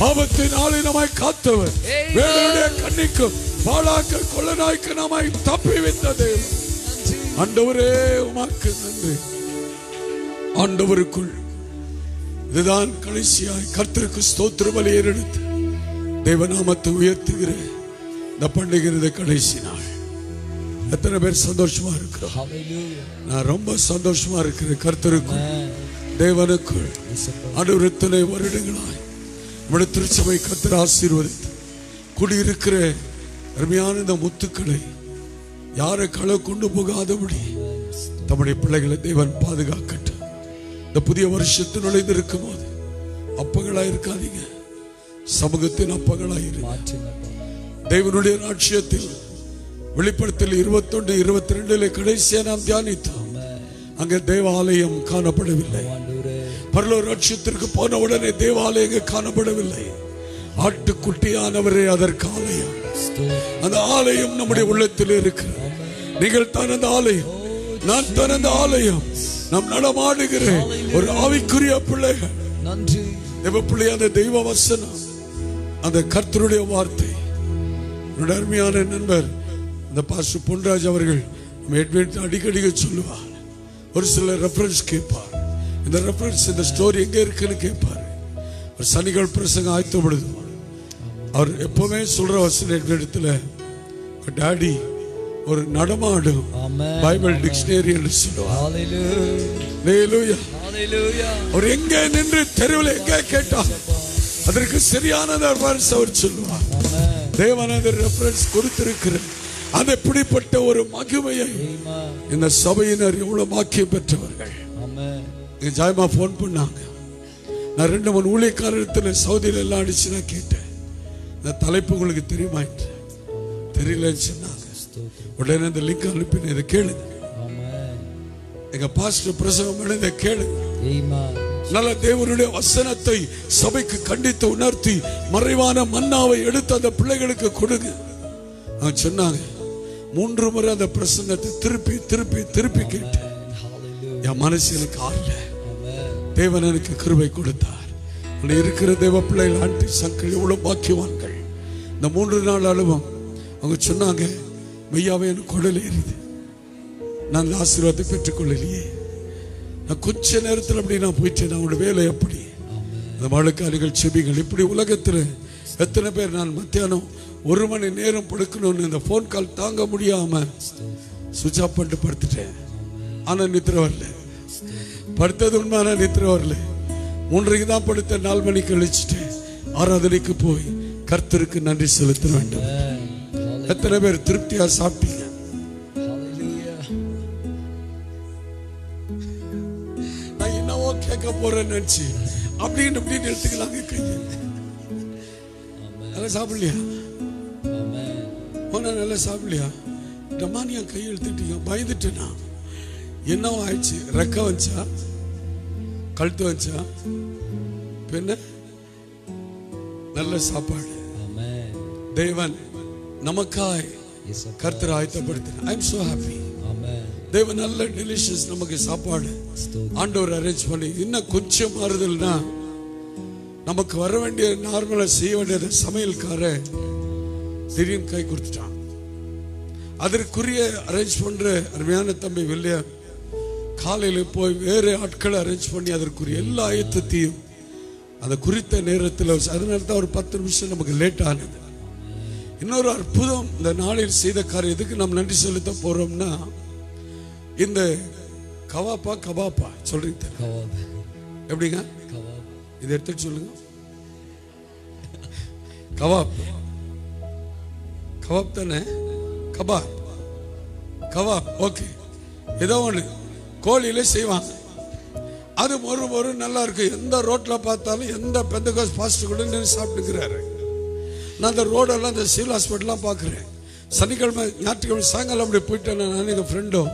ஆபத்து நாளை நம்மை காத்தவர். வேடனுடைய கண்ணிக்கும் பாழாக்க கொள்ளனாய்க்கு நம்மை தப்பி வைத்த தேவன். ஆண்டவரே உமக்கு நன்றி. ஆண்டவருக்குள் இதுதான் கடைசியாய் கர்த்தருக்கு ஸ்தோத்திர பலி எடுத்து தேவநாமத்தை உயர்த்துகிற இந்த பண்டிகை கடைசி நாள். எத்தனை பேர் சந்தோஷமா இருக்கிறோம். நான் ரொம்ப சந்தோஷமா இருக்கிறேன் கர்த்தருக்குள் தேவனுக்குள். எத்தனை வருடங்களாய் நம்முடைய திருச்சபை கர்த்தர் ஆசீர்வதித்து குடியிருக்கிற அருமையான இந்த முத்துக்களை யாரை களை கொண்டு போகாதபடி தம்முடைய பிள்ளைகளை தேவன் பாதுகாக்கட்டும் இந்த புதிய வருஷத்து நுழைந்திருக்கும் போது அப்பங்களா இருக்காதீங்க சமூகத்தின் அப்பங்களா இரு தேவனுடைய ராட்சியத்தில் வெளிப்படுத்தல் இருபத்தொன்று இருபத்தி ரெண்டுல கடைசியா நாம் தியானித்தோம். அங்க தேவாலயம் காணப்படவில்லை. பரலோர் ராட்சியத்திற்கு போன உடனே தேவாலயம் காணப்படவில்லை. ஆட்டுக்குட்டியானவரே அதற்கு ஆலயம். அந்த ஆலயம் நம்முடைய உள்ளத்தில் இருக்கிறது. நீங்கள் தான் அந்த ஆலயம். நான் தான் அந்த ஆலயம். நாம் நடமாடுகிற ஒரு ஆவிக்குரிய பிள்ளைகள் நன்றி. தேவ பிள்ளை அந்த தெய்வ வசனம் அந்த கர்த்தருடைய வார்த்தை. அருமையான நண்பர் அந்த பாசு பொன்ராஜ் அவர்கள் நம்ம அடிக்கடி சொல்லுவார். ஒரு சில ரெஃபரன்ஸ் கேட்பார். இந்த ரெஃபரன்ஸ் இந்த ஸ்டோரி எங்க இருக்குன்னு கேட்பார். ஒரு சனிகள் பிரசங்க ஆயத்தப்படுது அவர் எப்பவுமே சொல்ற வசனம் எட்வென்ட்ல டாடி ஒரு நடமாடும். பைபிள் டிக்ஷனரி என்று சொல்லுவார். அவர் எங்க நின்று தெருவில் எங்க கேட்டார்? அதற்கு சரியான ரெஃபரன்ஸ் அவர் சொல்லுவார். Amen. தேவன் அந்த ரெஃபரன்ஸ் கொடுத்திருக்கிறார். அது எப்படிப்பட்ட ஒரு மகிமையை. இந்த சபையினர் எவ்வளவு மாக்கியம் பெற்றவர்கள் ஜாயமா போன் பண்ணாங்க. நான் ரெண்டு மூணு ஊழியக்காரத்துல சவுதியில எல்லாம் அடிச்சு நான் கேட்டேன். இந்த தலைப்பு உங்களுக்கு தெரியுமா தெரியலன்னு சொன்னாங்க உடனே இந்த லிங்க் அனுப்பின இதை கேளுங்க. எங்க பாஸ்டர் பிரசவம் இதை கேளுங்க. நல்ல தேவனுடைய வசனத்தை சபைக்கு கண்டித்து உணர்த்தி மறைவான மன்னாவை எடுத்து அந்த பிள்ளைகளுக்கு கொடுங்க. சொன்னாங்க. மூன்று முறை அந்த பிரசங்கத்தை திருப்பி திருப்பி திருப்பி கேட்டேன். என் மனசு எனக்கு ஆறல. தேவன் எனக்கு கிருபை கொடுத்தார். இருக்கிற தேவ பிள்ளைகள் ஆண்டி சங்கல் எவ்வளவு பாக்கியவான்கள் இந்த மூன்று நாள் அனுபவம். அவங்க சொன்னாங்க மெய்யாவே எனக்கு குடல் ஏறிது. நான் இந்த ஆசீர்வாதத்தை பெற்றுக்கொள்ளலையே. நான் கொஞ்ச நேரத்தில் அப்படி நான் போயிட்டேன். அவனோட வேலை அப்படி அந்த மழைக்காலிகள் செபிகள் இப்படி உலகத்தில் எத்தனை பேர் நான் மத்தியானம் ஒரு மணி நேரம் படுக்கணும்னு இந்த ஃபோன் கால் தாங்க முடியாம சுவிட்ச் ஆஃப் பண்ணிட்டு படுத்துட்டேன். ஆனால் நித்திர வரல. படுத்தது உண்மை நித்திர வரல. மூன்றைக்கு தான் படுத்த நாலு மணிக்கு அழிச்சிட்டு ஆராதனைக்கு போய் கர்த்தருக்கு நன்றி செலுத்த வேண்டும். எத்தனை பேர் திருப்தியா சாப்பிட்டீங்க. நான் என்னவோ கேட்க போறேன்னு நினைச்சு அப்படின்னு இப்படின்னு எடுத்துக்கலாங்க கையை. நல்லா சாப்பிடலையா. போனா நல்லா சாப்பிடலையா? டம்மா நீ என் கையை எடுத்துட்டீங்க பயந்துட்டேனா என்னவோ ஆயிடுச்சு ரெக்க வச்சா கழுத்து வச்சா பின்ன நல்ல சாப்பாடு. Amen. நமக்காய். கர்த்தர் ஆயத்தப்படுத்தின ஐ எம் சோ ஹாப்பி. தேவன் நல்ல டெலிஷியஸ் நமக்கு சாப்பாடு. ஆண்டவர் அரேஞ்ச் பண்ணி இன்னும் கொஞ்சம் மாறுதல்னா நமக்கு வர வேண்டிய நார்மலா செய்ய வேண்டியது சமையல்கார திடீர்னு கை கொடுத்துட்டான் அதற்குரிய அரேஞ்ச் பண்ற அருமையான தம்பி வில்லியம் காலையில போய் வேறு ஆட்களை அரேஞ்ச் பண்ணி அதற்குரிய எல்லா ஆயத்தத்தையும் அந்த குறித்த நேரத்தில் அதனால தான் ஒரு பத்து நிமிஷம் நமக்கு லேட் ஆனது இன்னொரு அற்புதம் இந்த நாளில் செய்த காரியத்துக்கு நாம் நன்றி செலுத்த போறோம்னா இந்த கவாப்பா கபாப்பா சொல்றீங்க. எப்படிங்க. இதை எடுத்து சொல்லுங்க. கவாப். கவாப் தானே? கபாப். கவாப் ஓகே. ஏதோ ஒன்று கோழியில செய்வாங்க. அது ஒரு ஒரு நல்லா இருக்கு. எந்த ரோட்ல பார்த்தாலும் எந்த பெந்தகோஸ் பாஸ்ட் கூட சாப்பிட்டுக்கிறாரு. நான் அந்த ரோடெல்லாம் இந்த சிவில் ஹாஸ்பிட்டல்லாம் பார்க்குறேன். சனிக்கிழமை ஞாயிற்றுக்கிழமை சாயங்காலம் அப்படி போயிட்டேன் நான் எங்கள் ஃப்ரெண்டும்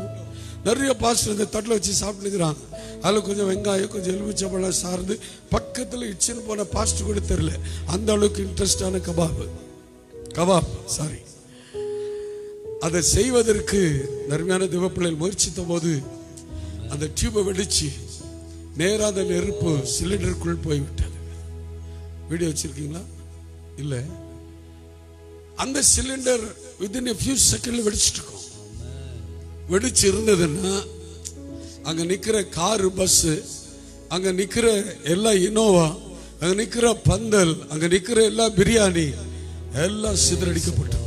நிறைய பாஸ்டர் இந்த தட்டில் வச்சு சாப்பிட்டுக்கிறாங்க அதில் கொஞ்சம் வெங்காயம் கொஞ்சம் எலுமிச்சம்பழம் சார்ந்து பக்கத்தில் இச்சின்னு போன பாஸ்டர் கூட தெரில அந்த அளவுக்கு இன்ட்ரெஸ்டான கபாப். கபாப் சாரி அதை செய்வதற்கு நர்மையான திவப்பிள்ளைகள் முயற்சித்த போது அந்த டியூபை வெடிச்சு நேராக அந்த நெருப்பு சிலிண்டருக்குள் போய்விட்டது. வீடியோ வச்சுருக்கீங்களா? இல்லை. அந்த சிலிண்டர் வித்தின் few செகண்ட்ல வெடிச்சிட்டு இருக்கும் வெடிச்சு இருந்ததுன்னா அங்க நிக்கிற காரு பஸ் அங்க நிக்கிற எல்லா இனோவா அங்க நிக்கிற பந்தல் அங்க நிக்கிற எல்லா பிரியாணி எல்லாம் சிதறடிக்கப்பட்டிருக்கும்.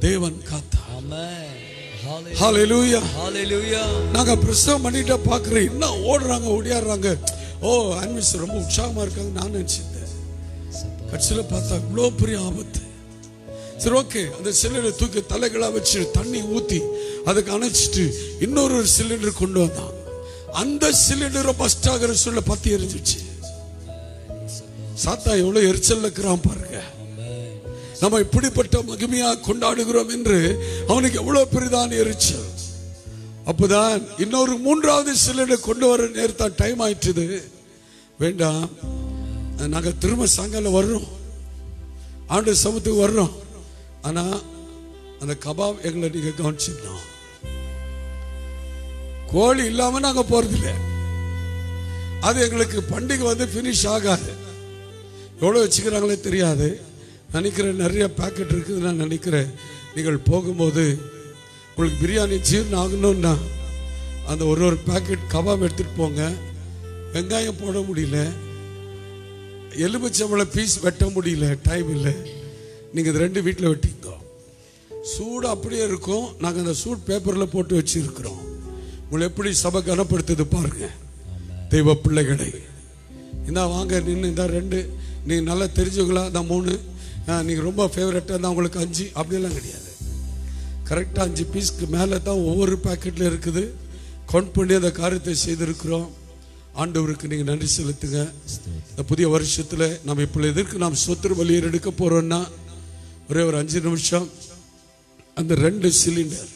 தேவன் காத்தா. நாங்க பிரசவம் பண்ணிட்டா பாக்குறேன் இன்னும் ஓடுறாங்க ஓடியாடுறாங்க ஓ அன்மிஸ் ரொம்ப உற்சாகமா இருக்காங்க நான் நினைச்சிருந்தேன். கட்சியில பார்த்தா இவ்வளோ பெரிய ஆபத்து. சரி ஓகே. அந்த சிலிண்டரை தூக்கி தலைகளாக வச்சு தண்ணி ஊத்தி அதுக்கு அணைச்சிட்டு இன்னொரு சிலிண்டர் கொண்டு வந்தான். அந்த சிலிண்டரை பஸ்ட் ஆகிற சொல்ல பத்தி எரிஞ்சிச்சு. சாத்தா எவ்வளவு எரிச்சல் இருக்கிறான் பாருங்க. நம்ம இப்படிப்பட்ட மகிமையா கொண்டாடுகிறோம் என்று அவனுக்கு எவ்வளவு பெரிதான எரிச்சல். அப்போதான் இன்னொரு மூன்றாவது சிலிண்டர் கொண்டு வர நேரத்தான் டைம் ஆயிட்டுது. வேண்டாம் நாங்கள் திரும்ப சங்கல வர்றோம். ஆண்டு சமத்துக்கு வர்றோம். ஆனா அந்த கபாப் எங்களை நீங்க கவனிச்சிடணும் கோழி இல்லாம நாங்க போறதில்லை. அது எங்களுக்கு பண்டிகை வந்து பினிஷ் ஆகாது. எவ்வளோ வச்சுக்கிறாங்களே தெரியாது. நினைக்கிறேன் நிறைய பேக்கெட் இருக்குது நான் நினைக்கிறேன். நீங்கள் போகும்போது உங்களுக்கு பிரியாணி ஜீர்ணம் ஆகணும்னா அந்த ஒரு ஒரு பேக்கெட் கபாப் எடுத்துட்டு போங்க. வெங்காயம் போட முடியல. எலுமிச்சம்பழம் பீஸ் வெட்ட முடியல டைம் இல்லை. நீங்கள் இது ரெண்டு வீட்டில் வெட்டிக்கோ. சூடு அப்படியே இருக்கும். நாங்கள் அந்த சூட் பேப்பரில் போட்டு வச்சுருக்கிறோம். உங்களை எப்படி சபை கனப்படுத்துது பாருங்க. தெய்வ பிள்ளைகளை. இந்தா வாங்க நின்று இந்த ரெண்டு. நீங்கள் நல்லா தெரிஞ்சவங்களா? இந்த மூணு. நீங்கள் ரொம்ப ஃபேவரட்டாக இருந்தால் உங்களுக்கு அஞ்சு. அப்படியெல்லாம் கிடையாது. கரெக்டாக அஞ்சு பீஸ்க்கு மேலே தான் ஒவ்வொரு பாக்கெட்டில் இருக்குது. கவுண்ட் பண்ணி அந்த காரியத்தை செய்திருக்கிறோம். ஆண்டவருக்கு நீங்கள் நன்றி செலுத்துங்க. இந்த புதிய வருஷத்தில் நம்ம இப்போ எதற்கு நாம் சொத்து வழியர் எடுக்க போகிறோம்னா ஒரே ஒரு அஞ்சு நிமிஷம். அந்த ரெண்டு சிலிண்டர்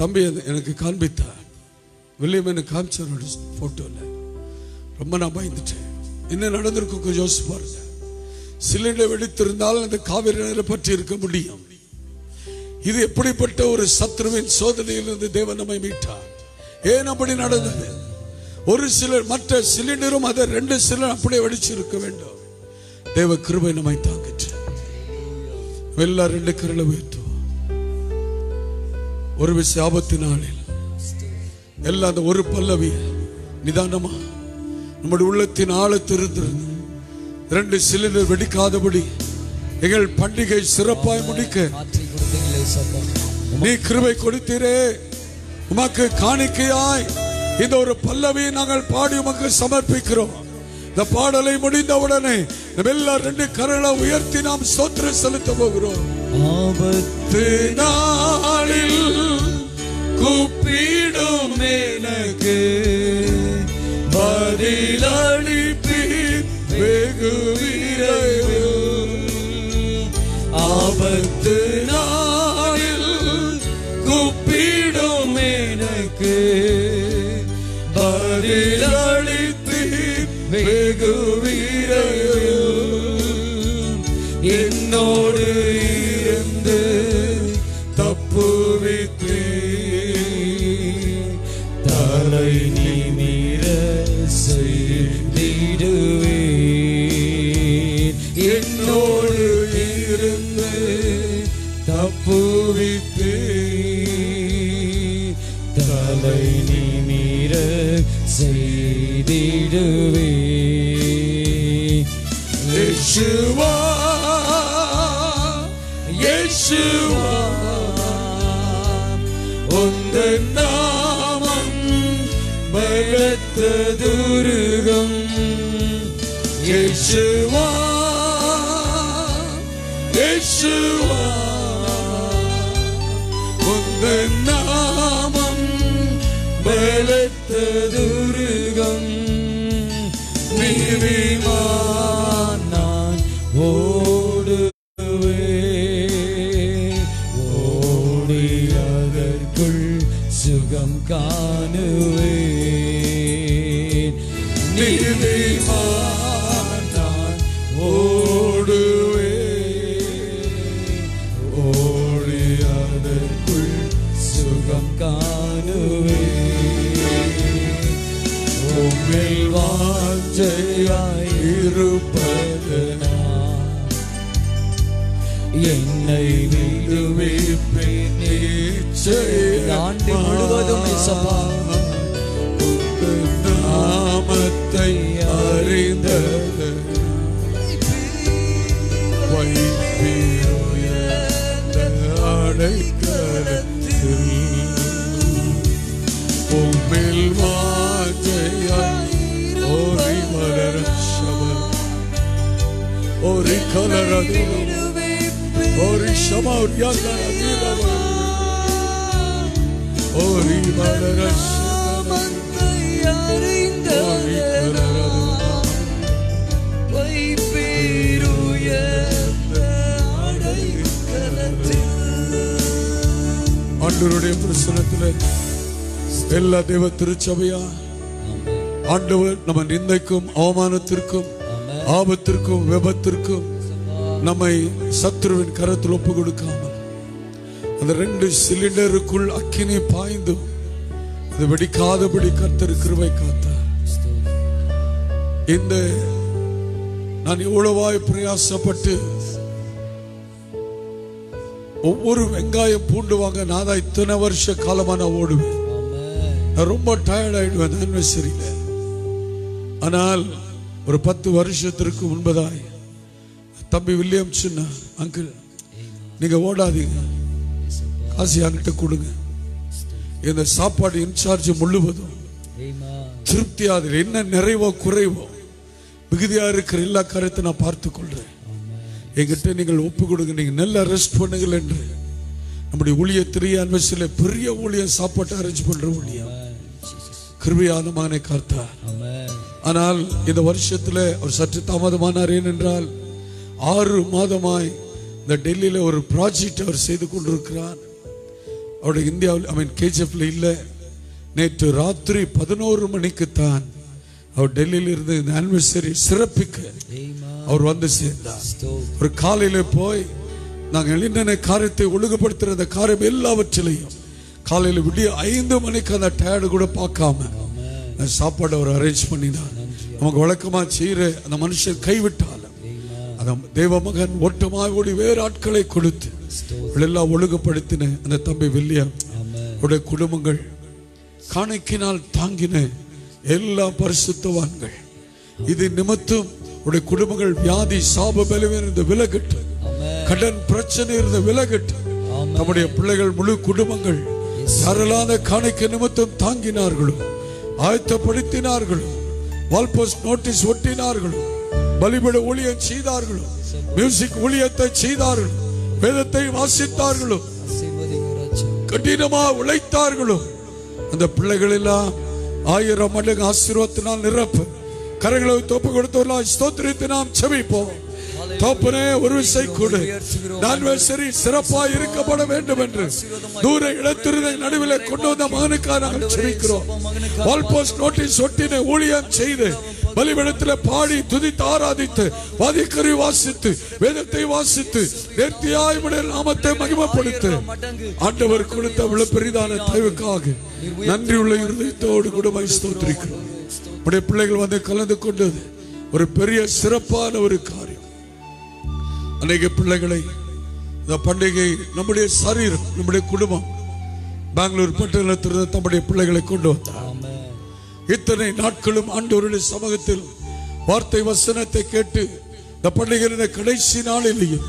தம்பி எனக்கு காண்பித்தார் வில்லியம் எனக்கு காமிச்சார் போட்டோல ரொம்ப நான் பயந்துட்டேன். என்ன நடந்திருக்கும் கொஞ்சம் யோசிச்சு பாருங்க. சிலிண்டர் வெடித்திருந்தால் அந்த காவிரி நீரை பற்றி இருக்க முடியும். இது எப்படிப்பட்ட ஒரு சத்ருவின் சோதனையிலிருந்து தேவன் நம்மை மீட்டார். ஏன் அப்படி நடந்தது? ஒரு சிலர் மற்ற சிலிண்டரும் அதை ரெண்டு சிலர் அப்படியே வெடிச்சு இருக்க வேண்டும். தேவ கிருபை நம்மை தாங்கிட்டு எல்லா ரெண்டு கரலை உயர்த்துவோம். ஒரு விஷ ஆபத்து நாளில் எல்லாம் அந்த ஒரு பல்லவி நிதானமா நம்முடைய உள்ளத்தின் ஆழத்திருந்திருந்து ரெண்டு சிலிண்டர் வெடிக்காதபடி எங்கள் பண்டிகை சிறப்பாய் முடிக்க நீ கிருபை கொடுத்தீரே. உமக்கு காணிக்கையாய் இந்த ஒரு பல்லவியை நாங்கள் பாடி உமக்கு சமர்ப்பிக்கிறோம். இந்த பாடலை முடிந்தவுடனே நம்ம எல்லாம் ரெண்டு கரலை உயர்த்தி நாம் சோத்திர செலுத்த போகிறோம். ஆபத்து நாளில் கூப்பிடும் எனக்கு பதிலளிப்பீர் வெகு விரைவில். ஆபத்து de la செய்திடுவேன் யேசுவா யேசுவா ஆண்டவருடைய பிரசனத்தில் எல்லா தேவ திருச்சபையா ஆண்டவர் நம்ம நிந்தைக்கும் அவமானத்திற்கும் ஆபத்திற்கும் விபத்திற்கும் நம்மை சத்ருவின் கரத்தில் ஒப்பு கொடுக்காமல் அந்த ரெண்டு சிலிண்டருக்குள் அக்கினி பாய்ந்து அது வெடிக்காதபடி கர்த்தர் கிருவை காத்தார். இந்த நான் எவ்வளவாய் பிரயாசப்பட்டு ஒவ்வொரு வெங்காயம் பூண்டு வாங்க நான் தான் இத்தனை வருஷ காலமா நான் ஓடுவேன். நான் ரொம்ப டயர்ட் ஆயிடுவேன் ஆனிவர்சரியில ஆனால் ஒரு பத்து வருஷத்திற்கு முன்பதாய் தம்பி வில்லியம் சொன்ன அங்கிள் நீங்க ஓடாதீங்க. காசு என்கிட்ட கொடுங்க. இந்த சாப்பாடு இன்சார்ஜ் முழுவதும். திருப்தியா அதில் என்ன நிறைவோ குறைவோ. மிகுதியா இருக்கிற எல்லா காரியத்தை நான் பார்த்து கொள்றேன் என்கிட்ட நீங்கள் ஒப்பு கொடுங்க. நீங்க நல்லா ரெஸ்ட் பண்ணுங்கள் என்று. நம்முடைய ஊழியத்திலேயே அன்வசில பெரிய ஊழியம் சாப்பாட்டை அரேஞ்ச் பண்ற ஊழியம். கிருபையான மகனை காத்தார் ஆனால் இந்த வருஷத்துல அவர் சற்று தாமதமானார். ஏனென்றால் ஆறு மாதமாய் இந்த டெல்லியில ஒரு ப்ராஜெக்ட் அவர் செய்து கொண்டிருக்கிறார். அவருடைய இந்தியாவில் ஐ மீன் கேஜிஎஃப்ல இல்லை. நேற்று ராத்திரி பதினோரு மணிக்கு தான் அவர் டெல்லியில் இருந்து இந்த ஆனிவர்சரி சிறப்பிக்க அவர் வந்து சேர்ந்தார். ஒரு காலையில போய் நாங்கள் எழுந்தின காரியத்தை ஒழுங்குபடுத்துற அந்த காரியம் எல்லாவற்றிலையும் காலையில விடிய ஐந்து மணிக்கு அந்த டயர்டு கூட பார்க்காம சாப்பாடு அவர் அரேஞ்ச் பண்ணினார். நமக்கு வழக்கமா செய்யற அந்த மனுஷன் கைவிட்டாலும் அந்த தேவ மகன் ஓட்டமாய் ஓடி வேறு ஆட்களை கொடுத்து எல்லாம் ஒழுங்குபடுத்தின அந்த தம்பி வில்லியம். உடைய குடும்பங்கள் காணிக்கினால் தாங்கின எல்லா பரிசுத்தவான்கள். இது நிமித்தம் உடைய குடும்பங்கள் வியாதி சாப பலவீனம் இருந்த விலகட்டு கடன் பிரச்சனை இருந்த விலகட்டு நம்முடைய பிள்ளைகள் முழு குடும்பங்கள் யாரெல்லாம் காணிக்க நிமித்தம் தாங்கினார்களோ ஆயத்தப்படுத்தினார்களோ வால்போஸ்ட் நோட்டீஸ் ஒட்டினார்களோ பலிபட ஊழியம் செய்தார்களோ? மியூசிக் ஊழியத்தை செய்தார்களோ? வேதத்தை வாசித்தார்களோ? கடினமா உழைத்தார்களோ? அந்த பிள்ளைகள் எல்லாம் ஆயிரம் மடங்கு ஆசீர்வாதத்தினால் நிரப்பு. கரங்களை தோப்பு கொடுத்தவர்களால் ஸ்தோத்திரத்தை நாம் செவிப்போம் தோப்பனே ஒரு விசை கொடு. நான் சரி சிறப்பாக இருக்கப்பட வேண்டும் என்று. தூர இடத்திருந்த நடுவில் கொண்டு வந்த மகனுக்காக நாங்கள் செவிக்கிறோம் வால் போஸ்ட் நோட்டீஸ் ஒட்டின ஊழியம் செய்து பலிபடத்தில் பாடி துதித்து ஆராதித்து வதிக்கறி வாசித்து வேதத்தை வாசித்து நேர்த்தியாய் நாமத்தை மகிமப்படுத்து. ஆண்டவர் கொடுத்த அவ்வளவு பெரிதான தயவுக்காக நன்றி உள்ள இருதயத்தோடு கூட ஸ்தோத்திரிக்கிறோம். உடைய பிள்ளைகள் வந்து கலந்து கொண்டது ஒரு பெரிய சிறப்பான ஒரு காரியம். அநேக பிள்ளைகளை இந்த பண்டிகை நம்முடைய சரீரம் நம்முடைய குடும்பம் பெங்களூர் பட்டணத்திலிருந்து தம்முடைய பிள்ளைகளை கொண்டு வந்தார். இத்தனை நாட்களும் ஆண்டோருடைய சமூகத்தில் வார்த்தை வசனத்தை கேட்டு இந்த பள்ளிகளின் கடைசி நாளிலேயும்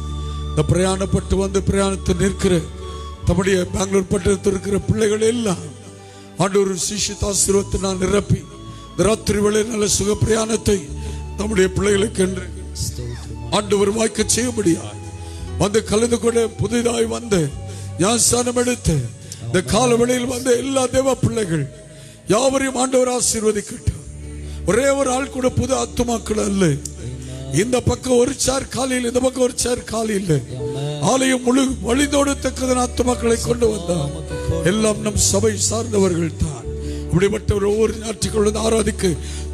இந்த பிரயாணப்பட்டு வந்து பிரயாணத்தில் நிற்கிற தம்முடைய பெங்களூர் பட்டணத்தில் இருக்கிற பிள்ளைகள் எல்லாம் ஆண்டவர் சிஷிதாசிரத்தை நான் நிரப்பி இந்த ராத்திரி வேலை நல்ல சுக பிரயாணத்தை நம்முடைய பிள்ளைகளுக்கு என்று ஒரு வாய்க்க செய்ய முடியாது வந்து கலந்து கொண்டு புதிதாய் வந்து ஞானஸ்தானம் எடுத்து இந்த கால வழியில் வந்த எல்லா தேவ பிள்ளைகள் யாவரையும் ஆண்டவர் ஆசீர்வதிக்கட்டும். ஒரே ஒரு ஆள் கூட புது ஆத்துமாக்கள் அல்ல. இந்த பக்கம் ஒரு சேர் இல்லை இந்த பக்கம் ஒரு சேர் இல்லை. ஆலயம் முழு வழிதோடத்தக்கதன் ஆத்துமாக்களை கொண்டு வந்தார் எல்லாம் நம் சபை சார்ந்தவர்கள் தான் அப்படிப்பட்ட ஒரு ஒவ்வொரு ஞாயிற்றுக்கிழமை ஆராதிக்க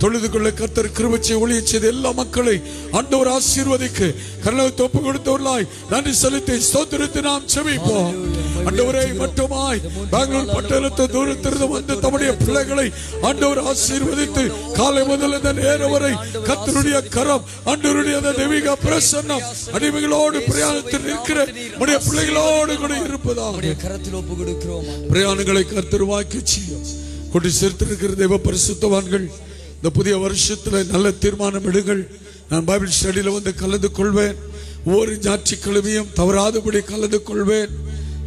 தொழுது கொள்ள கத்தர் கிருபச்சை ஒளிய செய்த எல்லா மக்களை ஆண்டவர் ஆசீர்வதிக்க. கர்ணவை தொப்பு கொடுத்தவர்களாய் நன்றி செலுத்தி ஸ்தோத்திரத்தை நாம் செவிப்போம் ஆண்டவரை மட்டுமாய் பெங்களூர் பட்டணத்தை தூரத்திலிருந்து வந்த தம்முடைய பிள்ளைகளை ஆண்டவர் ஆசீர்வதித்து காலை முதல் இந்த நேரம் வரை கத்தருடைய கரம் ஆண்டவருடைய அந்த தெய்வீக பிரசன்னம் அடிமைகளோடு பிரயாணத்தில் இருக்கிற உடைய பிள்ளைகளோடு கூட இருப்பதாக. கரத்தில் ஒப்பு கொடுக்கிறோம் பிரயாணங்களை கர்த்தர் வாக்கி செய்யும். கொண்டு சேர்த்திருக்கிற தெய்வ பரிசுத்தவான்கள் இந்த புதிய வருஷத்துல நல்ல தீர்மானம் எடுங்கள். நான் பைபிள் ஸ்டடியில வந்து கலந்து கொள்வேன். ஒவ்வொரு ஞாயிற்றுக்கிழமையும் தவறாதபடி கலந்து கொள்வேன்.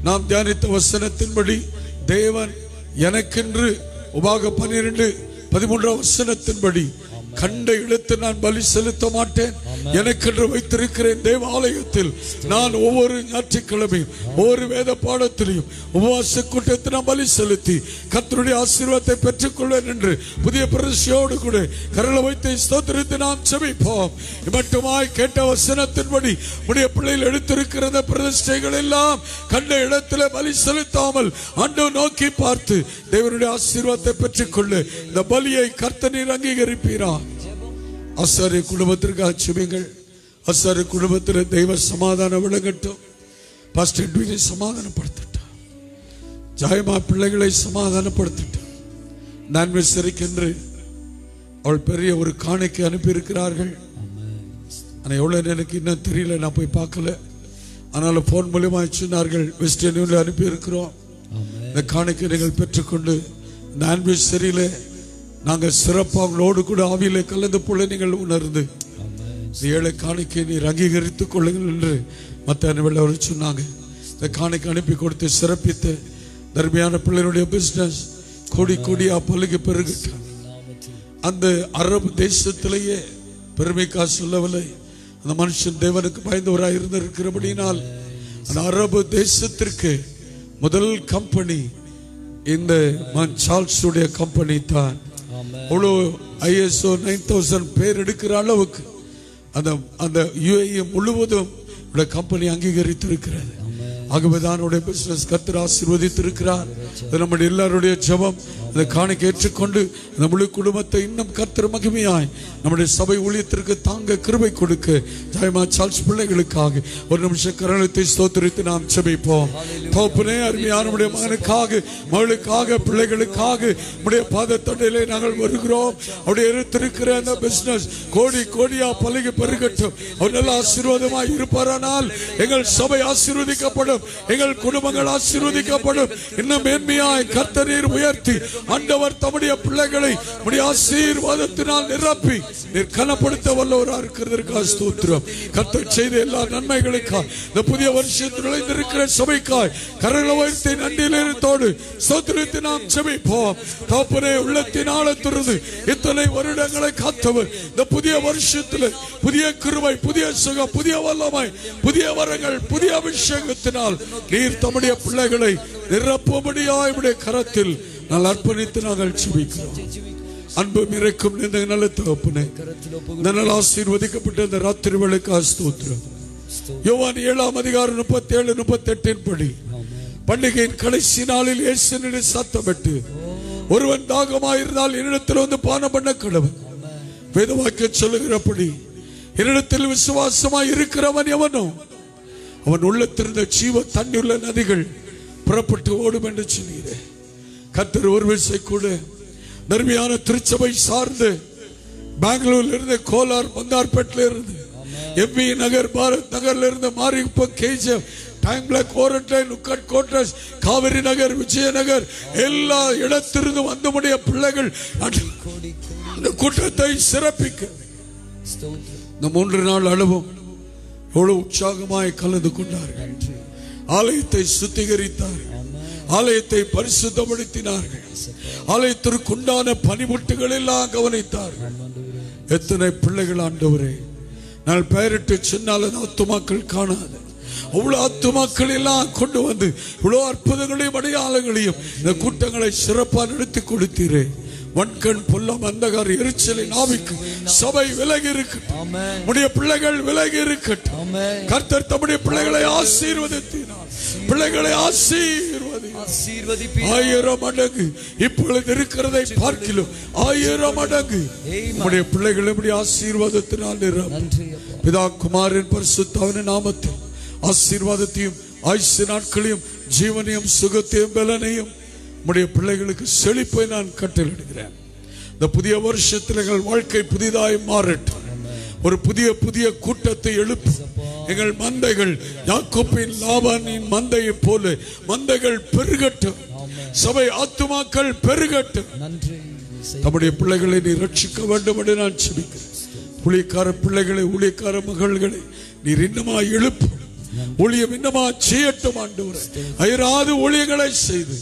நாம் தியானித்த வசனத்தின்படி தேவன் எனக்கென்று உபாக பன்னிரண்டு பதிமூன்றாம் வசனத்தின்படி கண்ட இடத்து நான் பலி செலுத்த மாட்டேன். எனக்கென்று வைத்திருக்கிறேன் தேவாலயத்தில். நான் ஒவ்வொரு ஞாயிற்றுக்கிழமையும் ஒவ்வொரு வேத பாடத்திலையும் உபவாச கூட்டத்தை நான் பலி செலுத்தி கத்தருடைய ஆசீர்வாதத்தை பெற்றுக்கொள்வேன் என்று புதிய பிரதிஷ்டையோடு கூட கரலை வைத்து ஸ்தோத்திரித்து நாம் செபிப்போம் மட்டுமாய் கேட்ட வசனத்தின்படி உடைய பிள்ளைகள் எடுத்திருக்கிற பிரதிஷ்டைகள் எல்லாம் கண்ட இடத்துல பலி செலுத்தாமல் ஆண்டு நோக்கி பார்த்து தேவனுடைய ஆசீர்வாதத்தை பெற்றுக்கொள்ள. இந்த பலியை கர்த்தனீர் அங்கீகரிப்பீரா? அசரு குடும்பத்திற்கு அச்சுமிங்கள் அசரு குடும்பத்தில் தெய்வ சமாதானம் விளங்கட்டும். பாஸ்டர் ட்வீனை சமாதானப்படுத்தட்டும். ஜாயமா பிள்ளைகளை சமாதானப்படுத்தட்டும். நன்மை சிறைக்கென்று அவள் பெரிய ஒரு காணிக்கை அனுப்பியிருக்கிறார்கள். ஆனால் எவ்வளோ எனக்கு இன்னும் தெரியல நான் போய் பார்க்கல. அதனால ஃபோன் மூலியமாக சொன்னார்கள் வெஸ்ட் அனுப்பியிருக்கிறோம். இந்த காணிக்கை நீங்கள் பெற்றுக்கொண்டு நான்வெஜ் சரியில்லை நாங்கள் சிறப்பாக அவங்களோடு கூட ஆவியில கலந்து போல நீங்கள் உணர்ந்து. ஏழை காணிக்கை நீர் அங்கீகரித்துக் கொள்ளுங்கள் என்று மற்ற அவர் சொன்னாங்க. இந்த காணிக்கை அனுப்பி கொடுத்து சிறப்பித்து தர்மையான பிள்ளைகளுடைய பிஸ்னஸ் கொடி கொடியா பழுகு பெருகிட்டாங்க அந்த அரபு தேசத்திலேயே பெருமைக்கா சொல்லவில்லை அந்த மனுஷன் தேவனுக்கு பயந்தவராக இருந்திருக்கிறபடியினால் அந்த அரபு தேசத்திற்கு முதல் கம்பெனி இந்த மன் சார்ல்ஸுடைய கம்பெனி தான். அவ்வளோ ஐஎஸ்ஓ நைன் தௌசண்ட் பேர் எடுக்கிற அளவுக்கு அந்த அந்த யுஏஇ முழுவதும் உடைய கம்பெனி அங்கீகரித்திருக்கிறது. ஆகவேதான் உடைய பிசினஸ் கர்த்தர் ஆசீர்வதித்து இருக்கிறார் நம்முடைய எல்லாருடைய ஜபம். அந்த காணிக்க ஏற்றுக்கொண்டு அந்த முழு குடும்பத்தை இன்னும் கர்த்தர் மகிமையாய். நம்முடைய சபை ஊழியத்திற்கு தாங்க கிருபை கொடுக்க. ஜாயமா சார்ஸ் பிள்ளைகளுக்காக. ஒரு நிமிஷம் கரணத்தை ஸ்தோத்திரித்து நாம் செபிப்போம் தோப்புனே அருமையான நம்முடைய மகனுக்காக மகளுக்காக பிள்ளைகளுக்காக நம்முடைய பாதத்தண்டையிலே நாங்கள் வருகிறோம். அவருடைய எடுத்திருக்கிற அந்த பிசினஸ் கோடி கோடியா பழகி பெருகட்டும். அவர் நல்ல ஆசீர்வாதமாய் இருப்பாரானால் எங்கள் சபை ஆசீர்வதிக்கப்படும். எங்கள் குடும்பங்கள் ஆசீர்வதிக்கப்படும். இன்னும் மேன்மையாய் கர்த்தரீர் உயர்த்தி ஆண்டவர் தம்முடைய பிள்ளைகளை ஆசீர்வாத வசனத்தினால் நிரப்பி நீர் கனப்படுத்த வல்லவராக இருக்கிறதற்காக ஸ்தோத்திரம் கர்த்தர் செய்த எல்லா நன்மைகளுக்காய் இந்த புதிய வருஷத்தில் நுழைந்திருக்கிற சபைக்காய் கரங்களை உயர்த்தி நன்றியிலிருந்தோடு ஸ்தோத்திரத்தை நாம் செபிப்போம் தாப்பனே உள்ளத்தினால ஆழத்திலிருந்து இத்தனை வருடங்களை காத்தவர் இந்த புதிய வருஷத்தில் புதிய கிருபை புதிய சுகம் புதிய வல்லமை புதிய வரங்கள் புதிய அபிஷேகத்தினால் நீர் தம்முடைய பிள்ளைகளை நிரப்பும்படியாய் உடைய கரத்தில் நான் அர்ப்பணித்து நாங்கள் செபிக்கிறோம் அன்பு இறக்கும் இந்த நல்ல தகப்பனே. நல்ல ஆசீர்வதிக்கப்பட்ட இந்த ராத்திரி வேலைக்கு ஸ்தோத்திரம். யோவான் ஏழாம் அதிகாரம் முப்பத்தி ஏழு முப்பத்தி எட்டின் படி. பண்டிகையின் கடைசி நாளில் இயேசுனுடைய சத்தமிட்டு ஒருவன் தாகமாயிருந்தால் என்னிடத்தில் வந்து பானம் பண்ண கடவுள். வேதவாக்க சொல்லுகிறபடி என்னிடத்தில் விசுவாசமாய் இருக்கிறவன் எவனோ அவன் உள்ளத்திருந்த ஜீவ தண்ணியுள்ள நதிகள் புறப்பட்டு ஓடும் என்று சொன்னீரே. கத்தர் ஒரு விசை கூட நர்மையான திருச்சபை சார்ந்து பெங்களூர்ல இருந்து கோலார் பந்தார்பேட்டில இருந்து எம்பி நகர் பாரத் நகர்ல இருந்து மாரிப்ப கேஜம் டைம் பிளாக் உக்கட் கோட்டஸ் காவிரி நகர் விஜயநகர் எல்லா இடத்திலிருந்து வந்தமுடைய பிள்ளைகள் அந்த- கூட்டத்தை சிறப்பிக்க இந்த மூன்று நாள் அளவும் எவ்வளவு உற்சாகமாய் கலந்து கொண்டார்கள். ஆலயத்தை சுத்திகரித்தார்கள். ஆலயத்தை பரிசுத்தப்படுத்தினார்கள். ஆலயத்திற்குண்டான பனிமுட்டுகள் எல்லாம் கவனித்தார்கள். எத்தனை பிள்ளைகள் ஆண்டவரே. நான் பெயரிட்டு சொன்னால் ஆத்துமாக்கள் காணாது. அவ்வளவு ஆத்துமாக்கள் எல்லாம் கொண்டு வந்து இவ்வளவு அற்புதங்களையும் அடையாளங்களையும் இந்த கூட்டங்களை சிறப்பாக நடத்தி கொடுத்தீரே. வன்கண் பொல்லம் அந்தகார் எரிச்சலின் ஆவிக்கு சபை விலகி இருக்கட்டும். உடைய பிள்ளைகள் விலகி இருக்கட்டும். கர்த்தர் தம்முடைய பிள்ளைகளை ஆசீர்வதித்தினார் பிள்ளைகளை ஆசீர்வதி. ஆயிரம் மடங்கு இப்பொழுது இருக்கிறதை பார்க்கிலும் ஆயிரம் மடங்கு. நம்முடைய பிள்ளைகள் எப்படி ஆசீர்வாதத்தினால். பிதா குமாரின் பரிசுத்தவன நாமத்தில் ஆசீர்வாதத்தையும் ஆயுசு நாட்களையும் ஜீவனையும் சுகத்தையும் பலனையும் உம்முடைய பிள்ளைகளுக்கு செழிப்பை நான் கட்டளிடுகிறேன் இந்த புதிய வருஷத்தில் எங்கள் வாழ்க்கை புதிதாய் மாறட்டும் ஒரு புதிய புதிய கூட்டத்தை எழுப்பு எங்கள் மந்தைகள் யாக்கோப்பின் லாபானின் மந்தையை போல மந்தைகள் பெருகட்டும். சபை ஆத்துமாக்கள் பெருகட்டும். நன்றி பிள்ளைகளை நீ ரட்சிக்க வேண்டும் என்று நான் செபிக்கிறேன். ஊழியக்கார பிள்ளைகளை ஊழியக்கார மகள்களை நீர் இன்னமா எழுப்பு. ஊழியம் இன்னமா செய்யட்டும் ஆண்டவரே. அயராது ஊழியங்களை செய்து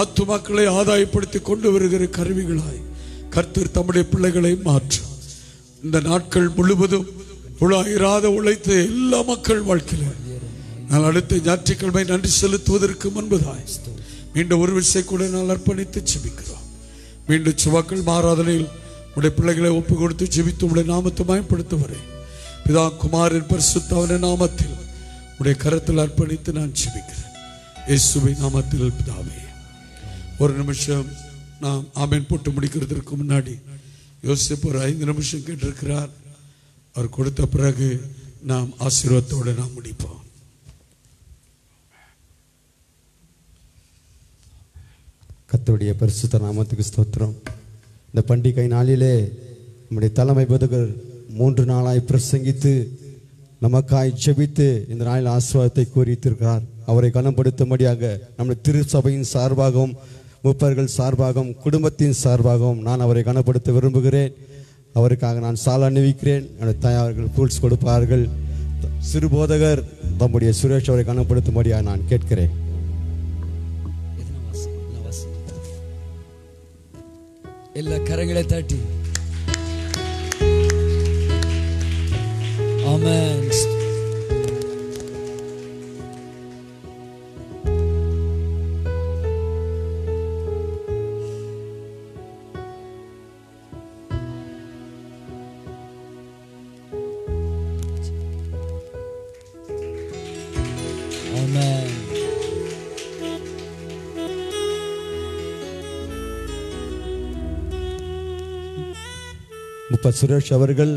ஆத்துமாக்களை ஆதாயப்படுத்தி கொண்டு வருகிற கருவிகளாய் கர்த்தர் தம்முடைய பிள்ளைகளை மாற்றும் இந்த நாட்கள் முழுவதும் புலாயிராத உழைத்த எல்லா மக்கள் வாழ்க்கையில் நான் அடுத்த ஞாயிற்றுக்கிழமை நன்றி செலுத்துவதற்கு முன்பதாய் மீண்டும் ஒரு விசை கூட நான் அர்ப்பணித்து ஜெபிக்கிறோம். மீண்டும் சுவாக்கள் மாறாதனையில் உடைய பிள்ளைகளை ஒப்பு கொடுத்து ஜெபித்து உடைய நாமத்தை மயப்படுத்துவரேன் பிதா குமாரின் பரிசுத்தவன நாமத்தில் உடைய கரத்தில் அர்ப்பணித்து நான் ஜெபிக்கிறேன். இயேசுவை நாமத்தில் பிதாவே ஒரு நிமிஷம் நாம் ஆமேன் போட்டு முடிக்கிறதுக்கு முன்னாடி யோசிப்பு ஒரு ஐந்து நிமிஷம் கேட்டிருக்கிறார். அவர் கொடுத்த பிறகு நாம் ஆசீர்வாதத்தோடு நாம் முடிப்போம். கத்தோடைய பரிசுத்த நாமத்துக்கு ஸ்தோத்திரம். இந்த பண்டிகை நாளிலே நம்முடைய தலைமை பதுகர் மூன்று நாளாய் பிரசங்கித்து நமக்காய் ஜெபித்து இந்த நாளில் ஆசீர்வாதத்தை கூறியிருக்கிறார். அவரை கனப்படுத்தும்படியாக நம்முடைய திருச்சபையின் சார்பாகவும் முப்பர்கள் சார்பாகவும் குடும்பத்தின் சார்பாகவும் நான் அவரை கனப்படுத்த விரும்புகிறேன். அவருக்காக நான் சால் அணிவிக்கிறேன். என்னுடைய தாயார்கள் பூல்ஸ் கொடுப்பார்கள். சிறுபோதகர் தம்முடைய சுரேஷ் அவரை கனப்படுத்தும்படியாக நான் கேட்கிறேன். எல்லா கரங்களை தாட்டி. ஆமென். முப்ப சுரேஷ் அவர்கள்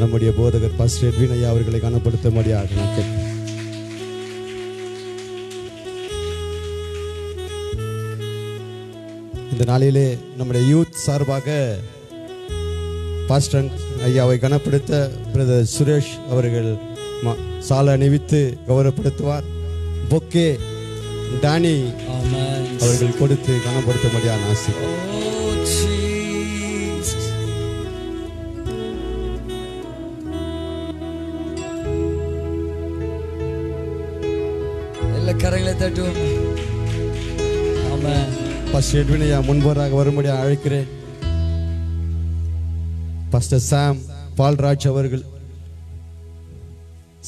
நம்முடைய போதகர் பாஸ்டர் எட்வின் ஐயா அவர்களை கனப்படுத்தும்படியாக நான் கேட்கிறேன். இந்த நாளிலே நம்முடைய யூத் சார்பாக பாஸ்டர் ஐயாவை கனப்படுத்த பிரதர் சுரேஷ் அவர்கள் சாலை அணிவித்து கௌரவப்படுத்துவார். பொக்கே டானி அவர்கள் கொடுத்து கனப்படுத்தும்படியான ஆசை எல்லா கரங்களை தட்டுவோம் ஆமென் பாஸ்டர் எட்வின் முன்பராக வரும்படி அழைக்கிறேன். பாஸ்டர் சாம் பால்ராஜ் அவர்கள்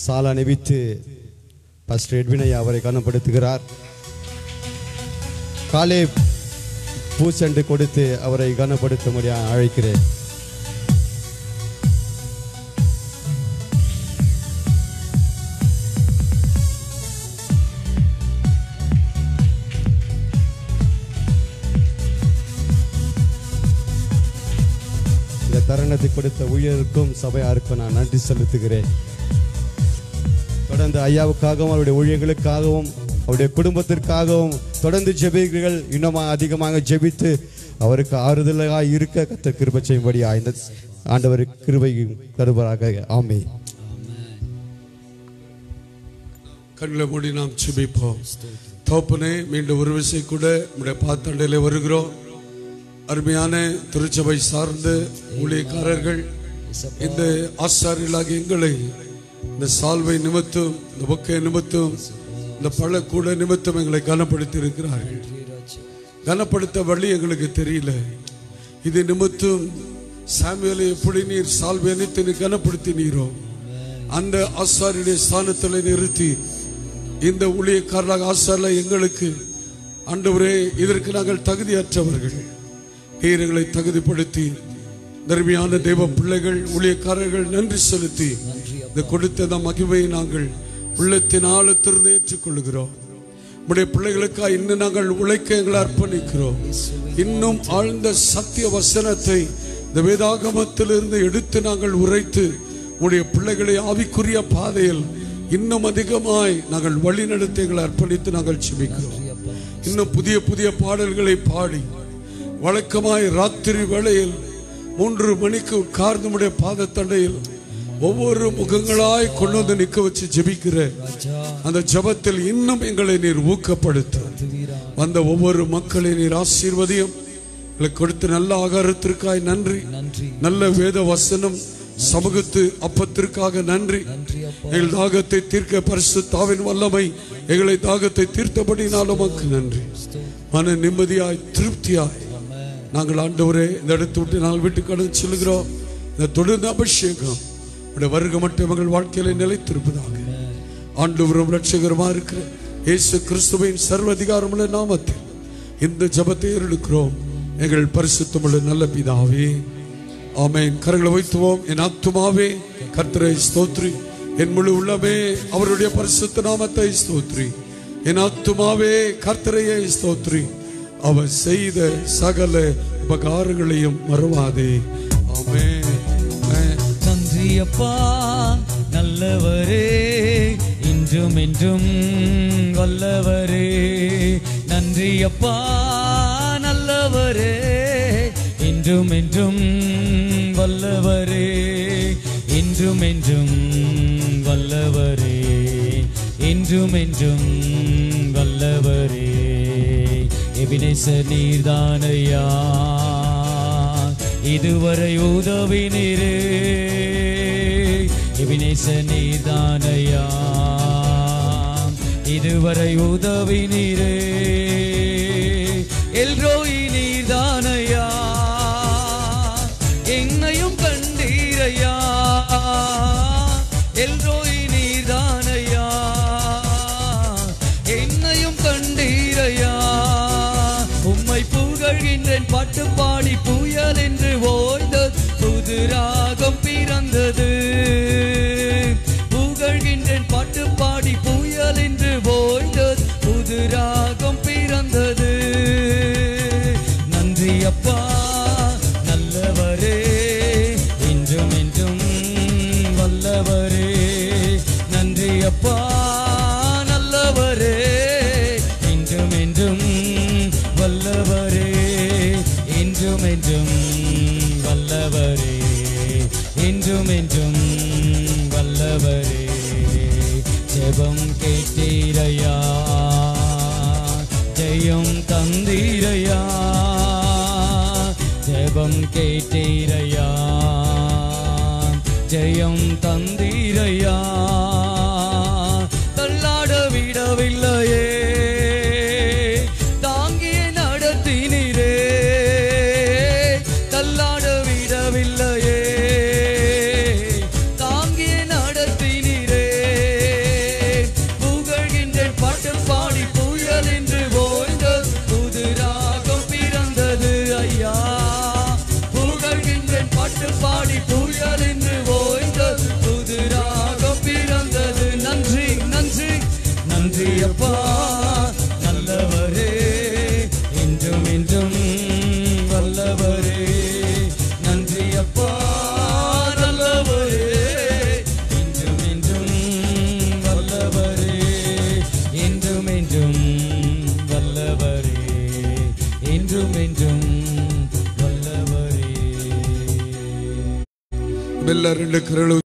சாலா அணிவித்து பாஸ்டர் எட்வின் அவரை கனப்படுத்துகிறார். காலே பூசென்று கொடுத்து அவரை கனப்படுத்தும்படி அழைக்கிறேன். கொடுத்த ஊழியருக்கும் சபையாருக்கும் நான் நன்றி செலுத்துகிறேன். தொடர்ந்து ஐயாவுக்காகவும் அவருடைய ஊழியர்களுக்காகவும் அவருடைய குடும்பத்திற்காகவும் தொடர்ந்து ஜெபிக்கிறீர்கள். இன்னும் அதிகமாக ஜெபித்து அவருக்கு ஆறுதலாக இருக்க கத்த கிருபை செய்யும்படியா இந்த ஆண்டவர் கிருபையும் தருவராக. ஆமே கண்களை மூடி நாம் செபிப்போம் தோப்பனே மீண்டும் ஒரு விசை கூட நம்முடைய பாத்தண்டையில் வருகிறோம். அருமையான திருச்சபை சார்ந்த ஊழியக்காரர்கள் இந்த ஆசாரியர்களாக எங்களை இந்த சால்வை நிமித்தம் இந்த பொக்கை நிமித்தம் இந்த பழக்கூட நிமித்தம் எங்களை கனப்படுத்தி இருக்கிறார்கள் கனப்படுத்த வழி எங்களுக்கு தெரியல. இது நிமித்தம் சாமியலை எப்படி நீர் சால்வை அணித்து நீர் கனப்படுத்தினீரோ அந்த ஆசாரியுடைய ஸ்தானத்தில் நிறுத்தி இந்த ஊழியக்காரராக ஆசாரில் எங்களுக்கு அன்று இதற்கு நாங்கள் தகுதியற்றவர்கள். நீர் தகுதிப்படுத்தி தர்மியான தெய்வ பிள்ளைகள் ஊழியக்காரர்கள் நன்றி செலுத்தி இந்த கொடுத்த மகிமையை நாங்கள் உள்ளத்தின் ஆழத்திலிருந்து ஏற்றுக்கொள்கிறோம் உடைய பிள்ளைகளுக்காக இன்னும் நாங்கள் உழைக்க எங்களை அர்ப்பணிக்கிறோம். இன்னும் ஆழ்ந்த சத்திய வசனத்தை இந்த வேதாகமத்திலிருந்து எடுத்து நாங்கள் உரைத்து உடைய பிள்ளைகளை ஆவிக்குரிய பாதையில் இன்னும் அதிகமாய் நாங்கள் வழிநடத்தி எங்களை அர்ப்பணித்து நாங்கள் செபிக்கிறோம் இன்னும் புதிய புதிய பாடல்களை பாடி வழக்கமாய் ராத்திரி வேளையில் மூன்று மணிக்கு உட்கார்ந்து உடைய பாதத்தண்டையில் ஒவ்வொரு முகங்களாய் கொண்டு வந்து நிற்க வச்சு ஜெபிக்கிற அந்த ஜெபத்தில் இன்னும் எங்களை நீர் ஊக்கப்படுத்த. வந்த ஒவ்வொரு மக்களை நீர் ஆசீர்வதியும் எங்களுக்கு கொடுத்த நல்ல ஆகாரத்திற்காய் நன்றி. நல்ல வேத வசனம் சமூகத்து அப்பத்திற்காக நன்றி. எங்கள் தாகத்தை தீர்க்க பரிசு தாவின் வல்லமை எங்களை தாகத்தை தீர்த்தபடினால் உமக்கு நன்றி. மன நிம்மதியாய் திருப்தியாய் நாங்கள் ஆண்டவரே இந்த இடத்து விட்டு நாங்கள் வீட்டுக்கு கடந்து செல்கிறோம் இந்த தொடர்ந்து அபிஷேகம் உடைய வருக மட்டும் எங்கள் வாழ்க்கையில நிலைத்திருப்பதாக. ஆண்டவரும் லட்சகரமா இருக்கிற இயேசு கிறிஸ்துவின் சர்வதிகாரமுள்ள நாமத்தில் இந்த ஜபத்தை எடுக்கிறோம் எங்கள் பரிசுத்தமுள்ள நல்ல பிதாவே ஆமென். கரங்களை வைத்துவோம் என் ஆத்துமாவே கர்த்தரை ஸ்தோத்ரி. என் முழு உள்ளமே அவருடைய பரிசுத்த நாமத்தை ஸ்தோத்ரி. என் ஆத்துமாவே கர்த்தரையை ஸ்தோத்ரி. அவர் செய்த சகல உபகாரங்களையும் மறவாதே. ஆமென். ஆமென். நன்றியப்பா நல்லவரே இன்றும் என்றும் வல்லவரே. நன்றி அப்பா நல்லவரே இன்றும் என்றும் வல்லவரே. இன்றும் என்றும் வல்லவரே இன்றும் என்றும் வல்லவரே. எபினேசர் நீர்தானையா? இதுவரை உதவினீரே. எபினேச நீர்தானையா? இதுவரை உதவினீரே. எல்ரோயி நீர்தானையா? என்னையும் கண்டீரையா? எல்ரோ பாடி புயல் என்று ஓய்ந்தது புது ராகம் பிறந்தது. புகழ்கின்றேன் பாட்டு பாடி புயல் என்று ஓய்ந்தது புது ராகம் தந்திரையா ஜெயம் தந்திரையா? ஜெபம் கேட்டீரையா? ஜெயம் தந்திரையா? வல்லவரே எல்லாரும் ரெண்டு கரಳು